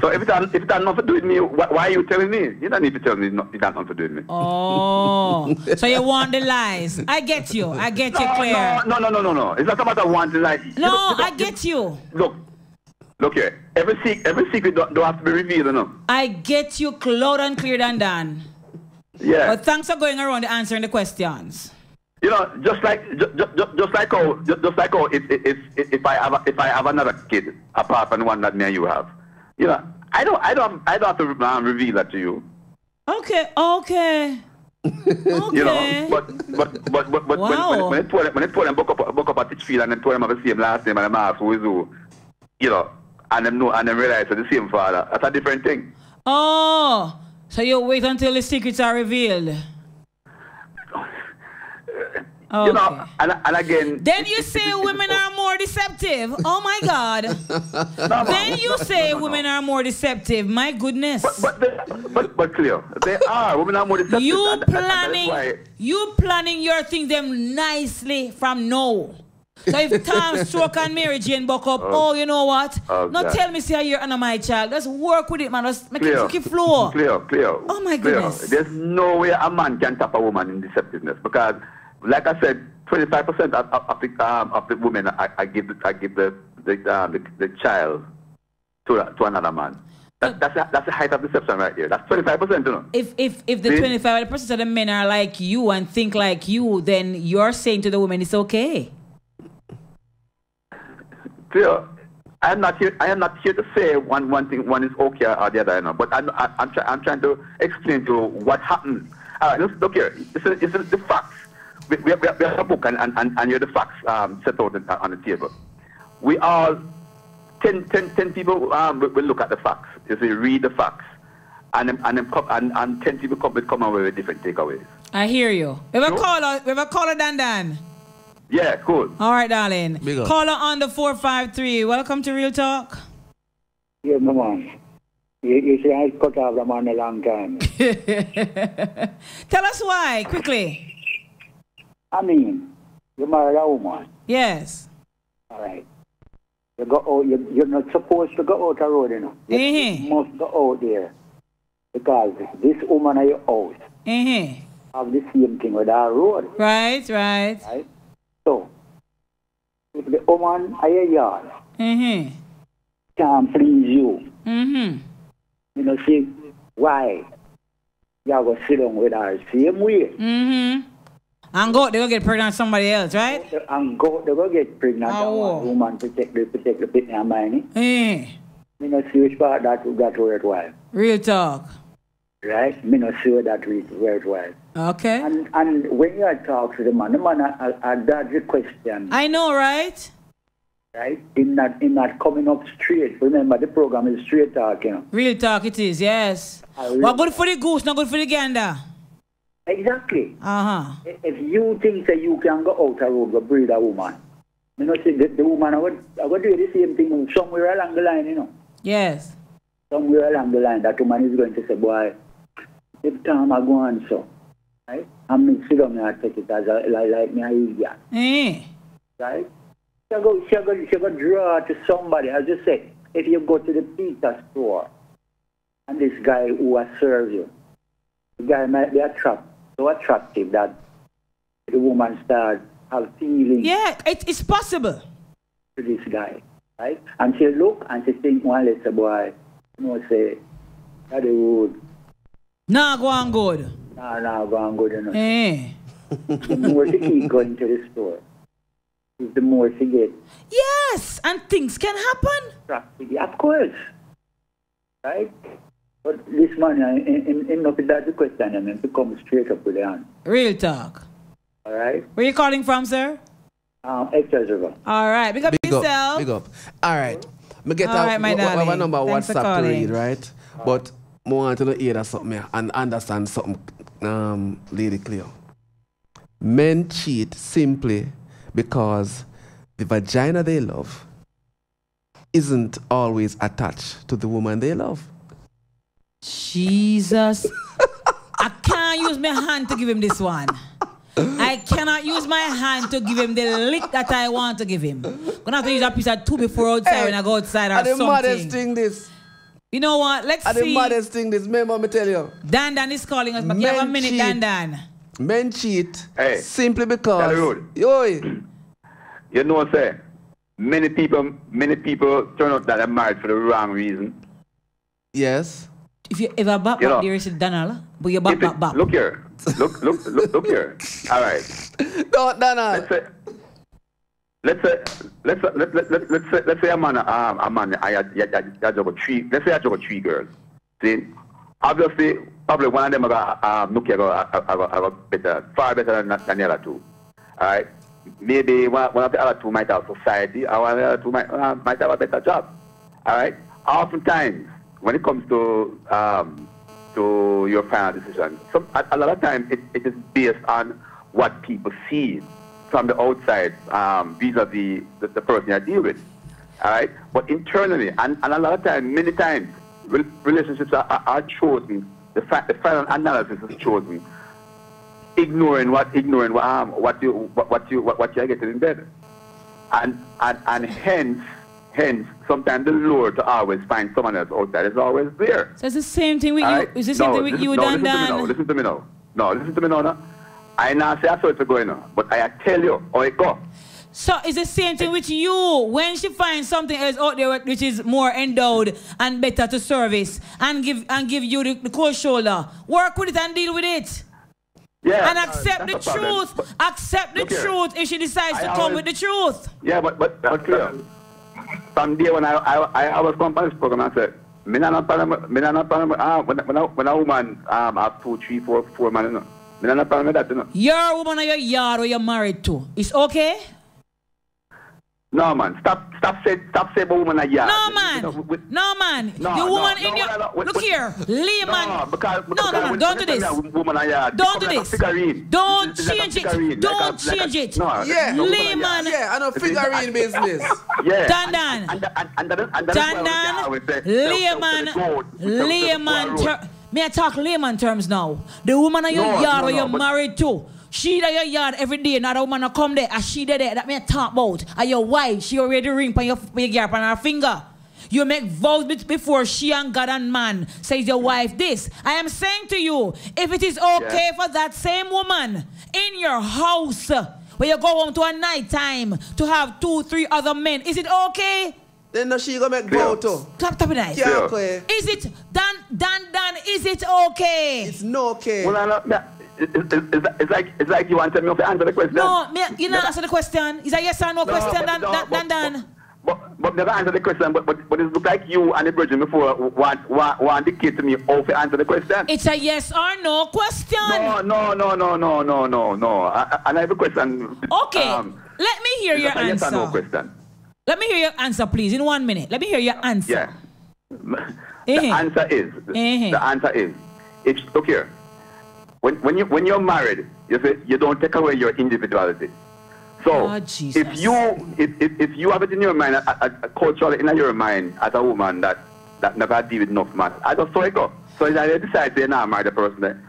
So if it has, if it nothing to do with me, why, why are you telling me? You don't need to tell me no, it has nothing to do with me. Oh, so you want the lies? I get you. I get you, Claire. No, no, no, no, no. It's not about wanting like. you No, don't- you I don't- get you. Look, look here. Every secret, every secret don't, don't have to be revealed, you know. I get you loud and clear than Dan. Yeah. But thanks for going around answering the questions. You know, just like just, just, just like how just, just like how if, if if if I have a, if I have another kid apart from the one that me and you have, you know, I don't I don't I don't have to um, reveal that to you. Okay, okay. You know, but but but but, but Wow. when, when, when they told them when they told them book up book up at Titchfield and then told them have the same last name and them ask who is who, you know, and them know and them realize it's the same father. That's a different thing. Oh, so you wait until the secrets are revealed. You know, and and again. Then you say women are more deceptive. Oh my God. then you say women are more deceptive. My goodness. But but but clear, they are women are more deceptive. You and- and- and planning, you planning your thing them nicely from now. So if Tom Stroke and Mary Jane buck up, oh, Oh. you know what? Oh, Not God. tell me say you're under my child. Just work with it, man. Just make Clear. it keep flow. Clear, clear. Oh my clear. goodness. There's no way a man can tap a woman in deceptiveness because, like I said, 25% of, of, of the um, of the women I, I give the, I give the the, um, the the child to to another man. That, that's the, that's the height of deception right there. That's 25%, you know. If if if the 25 percent of the men are like you and think like you, then you're saying to the women it's okay. I am not here. I am not here to say one one thing, one is okay or the other, you know. But I'm I, I'm, try, I'm trying to explain to you what happened. Right, look, look here. This is, this is the facts. We, we, we have we have a book, and and, and, and are the facts um, set out on, the table. We all 10, 10, 10 people um, will, will look at the facts. You see, read the facts, and and and, and ten people come will come away with different takeaways. I hear you. We have a caller. We have a caller, Dan Dan. Yeah, cool. All right, darling. Big up. Caller on the 453. Welcome to Real Talk. Yeah, no man. You, you see, I cut off the man a long time. Tell us why, quickly. I mean, you married a woman, Yes. all right. You go out, you, you're not supposed to go out the road, you know. You Mhm. must go out there. Because this woman at your house Mm-hmm. have the same thing with our road. Right, right. Right? So, if the woman at your yard Mm-hmm. can't please you, Mm-hmm. you know, see, why? You have to sit down with her same way. Mm-hmm. And go, they go get pregnant somebody else, right? and go they go get pregnant Oh. one woman protect the protect the baby and money. Eh. Me not see which part that that worthwhile. Real talk. Right? Me not see where it was. Okay. And and when you talk to the man, the man a dodgy question, I know, right? right? In not in not coming up straight. Remember the program is straight talk, you know. Real talk it is, yes. What good for the goose, not good for the gander. Exactly. Uh-huh. If if you think that you can go out a road go breed a woman, you know, see the, the woman I would I would do the same thing somewhere along the line, you know. Yes. somewhere along the line, that woman is going to say, boy, if time I go on so, right? I'm going to sit down and take it as a, like, like me, I idiot, Eh. right? She go, she go, she go draw to somebody. As you say, if you go to the pizza store and this guy who has served you, the guy might be attract, so attractive that the woman start have feelings Yeah, it, it's possible. to this guy, right? And she look and she think, one little boy, you know, say, that the road, Nah, go on good. nah, nah, go and go there. no. Eh. the more she keep going to the store, is the more she get Yes, and things can happen. attracted. Of course, right? But this man, uh, in, in, in not that the question, I mean, to come straight up with the answer. Real talk. All right? Where you calling from, sir? Um, Hector's River. All right, big up Big yourself. up, big up. All right. Me get All a, right, my we- we have a number Thanks for WhatsApp to read, right? But I want to hear that something here and understand something, um, Lady Cleo. Men cheat simply because the vagina they love isn't always attached to the woman they love. Jesus. I can't use my hand to give him this one. I cannot use my hand to give him the lick that I want to give him. Gonna have to use a piece of two before outside when I go outside or and the something. maddest thing this. You know what? Let's And the see. maddest thing this, remember me tell you. Dan Dan is calling us, but give a Men minute, cheat. Dan Dan. Men cheat Hey, simply because Rude. yo, You know, what I say? many people, many people turn out that they're married for the wrong reason. Yes. If you ever back You back know, there, is Donald, but you back If it- back back. Look here. Look, look, look, look here. All right. No, no, no. Let's say, let's say, let's let, let, let, let's say, let's say a man, um, a man, I, I, I, I, I juggle three, let's say I juggle three girls. See, obviously, probably one of them I got, um, look I got better, far better than, than the other two. All right. Maybe one, one of the other two might have society, or one of the other two might, uh, might have a better job. All right. Oftentimes, when it comes to um, to your final decision. Some, a, a lot of times it, it is based on what people see from the outside um, vis-a-vis the, the person you deal with. All right? But internally, and, and a lot of times, many times, relationships are, are, are chosen, the, fa- the final analysis is chosen, ignoring what ignoring what, um, what you what, what you what, what you're getting in bed. And, and, and hence, hence, sometimes the lure to always find someone else outside is always there. So it's the same thing with All you. right? It's the same No, thing with listen- you, no, Dan listen to me now. Listen to me now. No, listen to me now. now. I now say saw it going on, but I tell you how it go. So it's the same thing with you. When she finds something else out there which is more endowed and better to service and give and give you the, the cold shoulder, work with it and deal with it. Yeah, and accept the the truth. Accept the truth if she decides I to come always- with the truth. Yeah, but but but clear. From day when I I I was come this program, I said, me not problem, me not problem. Ah, when when a, when a woman um have two, three, four, four man, you know, me not not problem with that, you know. You're a woman of your yard or you're married to. It's okay? No man, stop stop say stop say about woman a yard. No man. No man. No, the woman no, in your no, no, wait, look wait. here. Layman. No, because, No, no, no, don't do this. tell me a Woman a yard, Don't do this. figurine. Don't It's like change it. like a- Don't like a- change it. No, Yeah, no Layman. Yeah, I know figurine business. Yeah. Dan Dan. And, and, and, and, that is- and Dan why I always say, Dan. tell- tell- Layman. tell the goat, tell- tell the Layman. May I talk layman terms now? The woman of your No, yard no, or no, you're married to. She that your yard every day, not a woman a come there, and she there, there, that me talk about. And your wife, she already ring on your, your yard on her finger. You make vows before she and God and man says your wife this. I am saying to you, if it is okay for that same woman in your house where you go home to a night time to have two, three other men, is it okay? Then no she gonna make vow too. Clap, tap it nice. Yeah, okay. Is it Dan Dan Dan? Is it okay? It's no okay. Well, I know, yeah, it- it- it- it's, it's like it's like you want me to answer the question. No, me, you not answer the question. Is a yes or no, No, question, but- Dan, no, Dan, but- Dan, Dan? But, but never answer the question. But, but, but it look like you and the bridging before want, want, want dictate to me how to answer the question. It's a yes or no question. No, no, no, no, no, no, no, no. I, I, and I have a question. Okay, Um, let me hear your that a yes or no question. Let me hear your answer, please, in one minute. Let me hear your answer. Yeah. The answer is, the answer is, if, look here, when, when, you, when you're married, you, say, you don't take away your individuality. So, Oh, if you if, if, if you have it in your mind, a, a, a culturally in your mind as a woman that, that never deal with enough man, I just saw it go. So you either decide to not marry the person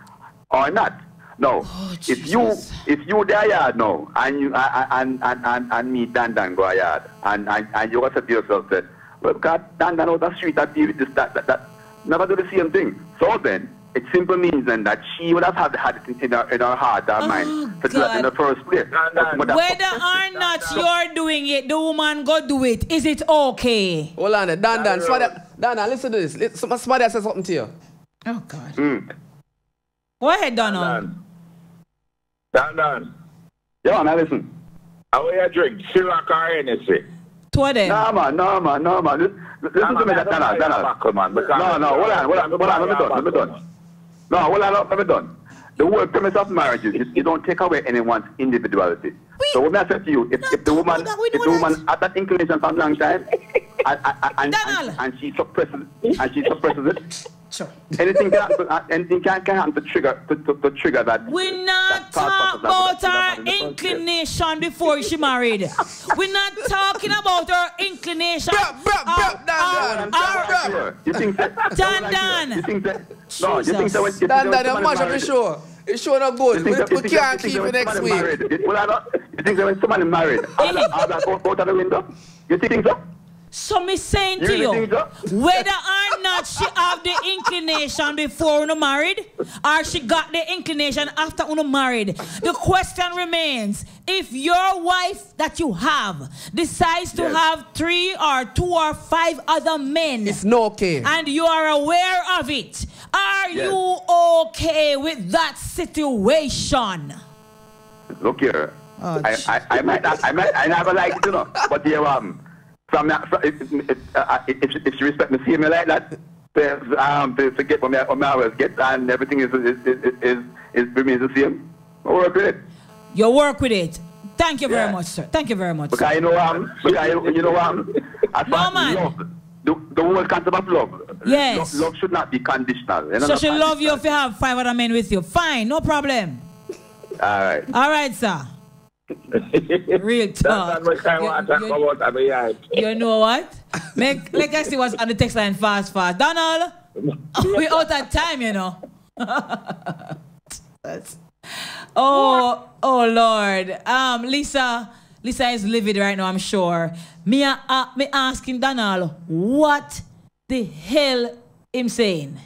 or not. No, Oh, if you if you there yard now and you and and and, and me Dan Dan go a yard and and, and you gotta yourself say, well, God, Dan Dan out the street that deal with this that, that that never do the same thing. So then it simply means then that she would have had, had it in her in her heart or mind to do that in the first place. But- but Whether or not you're doing it, the woman go do it. Is it okay? Hold on, there. Dan Dan. Somebody, Dan Dan, listen to this. Let- some- Somebody said something to you. Oh God. Mm. Go ahead, Donald. Dan Dan. Yeah, man, listen. How you drink? Ciroc or Hennessy? Two of them. No man, no man, no man. Listen, listen to me, that, Donald, Donald. No, no, hold on, hold on, hold on, let me done, let me done. No, hold on, let me done. The whole premise of marriage is you don't take away anyone's individuality. So what I say to you, if, if the woman, if the woman had that inclination for a long time, and, and, and, and, and she suppresses, and she suppresses it, anything can happen, uh, anything can, can happen to trigger, to, to, to trigger that. We not talk about her inclination before she married. We're not talking about her inclination. You think that? Dan Dan. You think that? No, you think that when you Dan Dan, think you that when mash up the show. The show not good. We, that- we can't that- keep think it next week. married, it- well, I don't- You think that when somebody married, all that, all that go, go out the window? You think so? So me saying You to you, whether or not she have the inclination before you married, or she got the inclination after you married, the question remains: If your wife that you have decides to Yes. have three or two or five other men, It's no okay. and you are aware of it, are Yes. you okay with that situation? Look here. Oh, I, I, I might not, I might, I never like it, you know. But here, um, from, from if, if, uh, if, if she respect me, see me like that, to, um, to, to get what me, what me always get, and everything is, is, is, is, is remains the same. I work with it. You work with it. Thank you very Yeah. much, sir. Thank you very much. Because you know, um, because you, you know, um, as No, man. love, the, the whole concept of love, Yes. love, love should not be conditional. You know, So she love you if you have five other men with you. Fine, no problem. All right. All right, sir. Real talk. That's what I want to talk about. I mean, yeah. You know what? Make like I see what's on the text line fast, fast. Donald, we out of time, you know. That's- oh, oh Lord. Um, Lisa, Lisa is livid right now, I'm sure. Me, uh, uh, me asking Donald, what the hell him saying?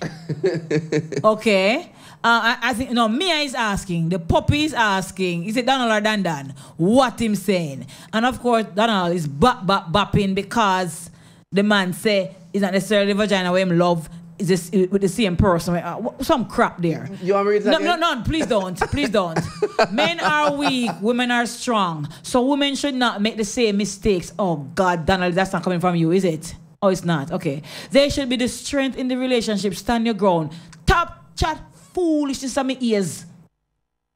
okay. Uh, I, I think no. Mia is asking. The puppy is asking. Is it Donald or Dandan? What him saying? And of course, Donald is bop bop bopping because the man say it's not necessarily vagina where him love. Is this with the same person? Uh, some crap there. You want me to read No, that no, again? no, please don't. Please don't. Men are weak, women are strong. So women should not make the same mistakes. Oh God, Donald, that's not coming from you, is it? Oh, it's not. Okay. There should be the strength in the relationship. Stand your ground. Top chat foolishness on my ears.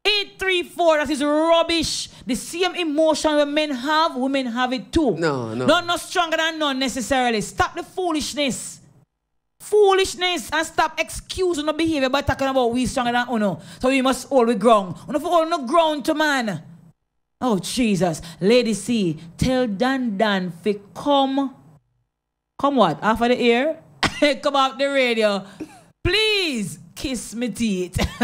834, that is rubbish. The same emotion that men have, women have it too. No, no. None not stronger than none necessarily. Stop the foolishness. Foolishness and stop excusing the behavior by talking about we stronger than uno. So we must hold the ground. Uno for hold no ground to man. Oh Jesus. Lady C, tell Dan Dan fi come. Come what? Off of the ear? come off the radio. Please kiss me teeth.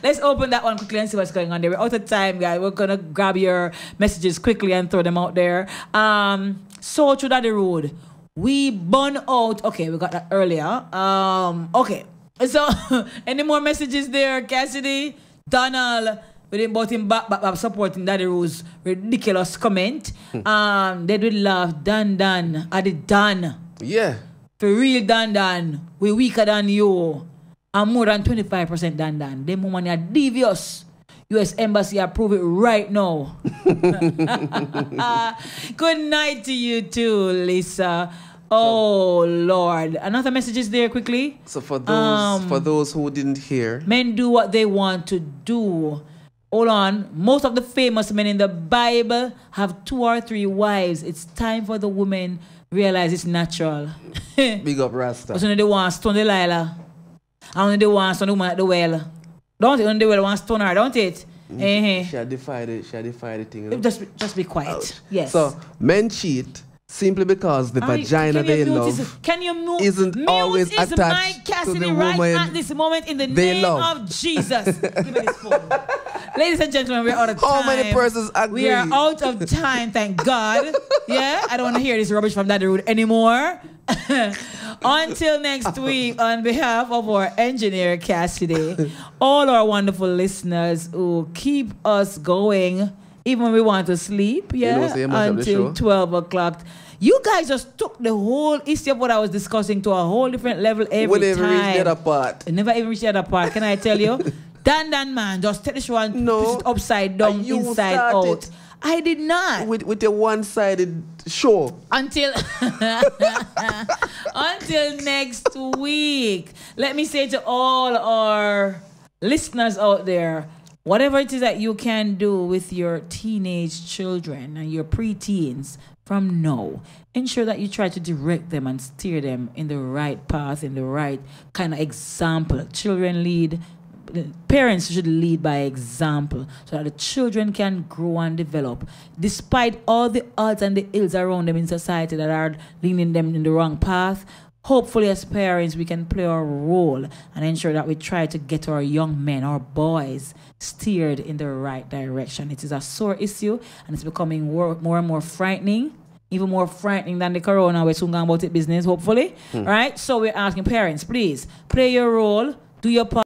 Let's open that one quickly and see what's going on there. We're out of time, guys. We're gonna grab your messages quickly and throw them out there. Um, so to that the road. We burn out. Okay, we got that earlier. Um, okay. So any more messages there, Cassidy? Donald, we didn't bought him back, back, back supporting Daddy Rude's ridiculous comment. um, they did laugh. Dan Dan, I did Dan. Yeah. For real, Dan Dan, we weaker than you. I'm more than 25% Dan Dan. Them woman are devious. US Embassy approve it right now. Good night to you too, Lisa. Oh Lord. Another message is there quickly. So for those Um, for those who didn't hear, Men do what they want to do. Hold on. Most of the famous men in the Bible have two or three wives. It's time for the women realize it's natural. big up Rasta. But only they want stone Delilah. And only they want stone the woman at the well. Don't it? Only the well want stone her, don't it? Eh, She had defied it. She had defied the thing. you know? Just, just be quiet. Yes. So men cheat simply because the Are- vagina they mute love Can you mute? isn't mute always his attached Mike to Cassidy the right woman at this moment in the they name love. of Jesus. Give me this phone. Ladies and gentlemen, we're out of time. How many persons We are out of time, thank God. Yeah, I don't want to hear this rubbish from Daddy Rude anymore. Until next week, on behalf of our engineer Cassidy, all our wonderful listeners who keep us going, even when we want to sleep, yeah, you the until 12 o'clock. You guys just took the whole issue of what I was discussing to a whole different level every we never time. reached the other part. I never even reached the other part. Can I tell you? Dan Dan man, just take this one, twist it upside down, inside out. I did not. With with a one-sided show. Until until next week. Let me say to all our listeners out there, whatever it is that you can do with your teenage children and your preteens from now, ensure that you try to direct them and steer them in the right path, in the right kind of example. Children lead parents should lead by example so that the children can grow and develop despite all the odds and the ills around them in society that are leading them in the wrong path hopefully as parents we can play our role and ensure that we try to get our young men our boys steered in the right direction. It is a sore issue and it's becoming more, more and more frightening even more frightening than the corona. We're soon going about it business hopefully. Hmm. right? So we're asking parents please play your role do your part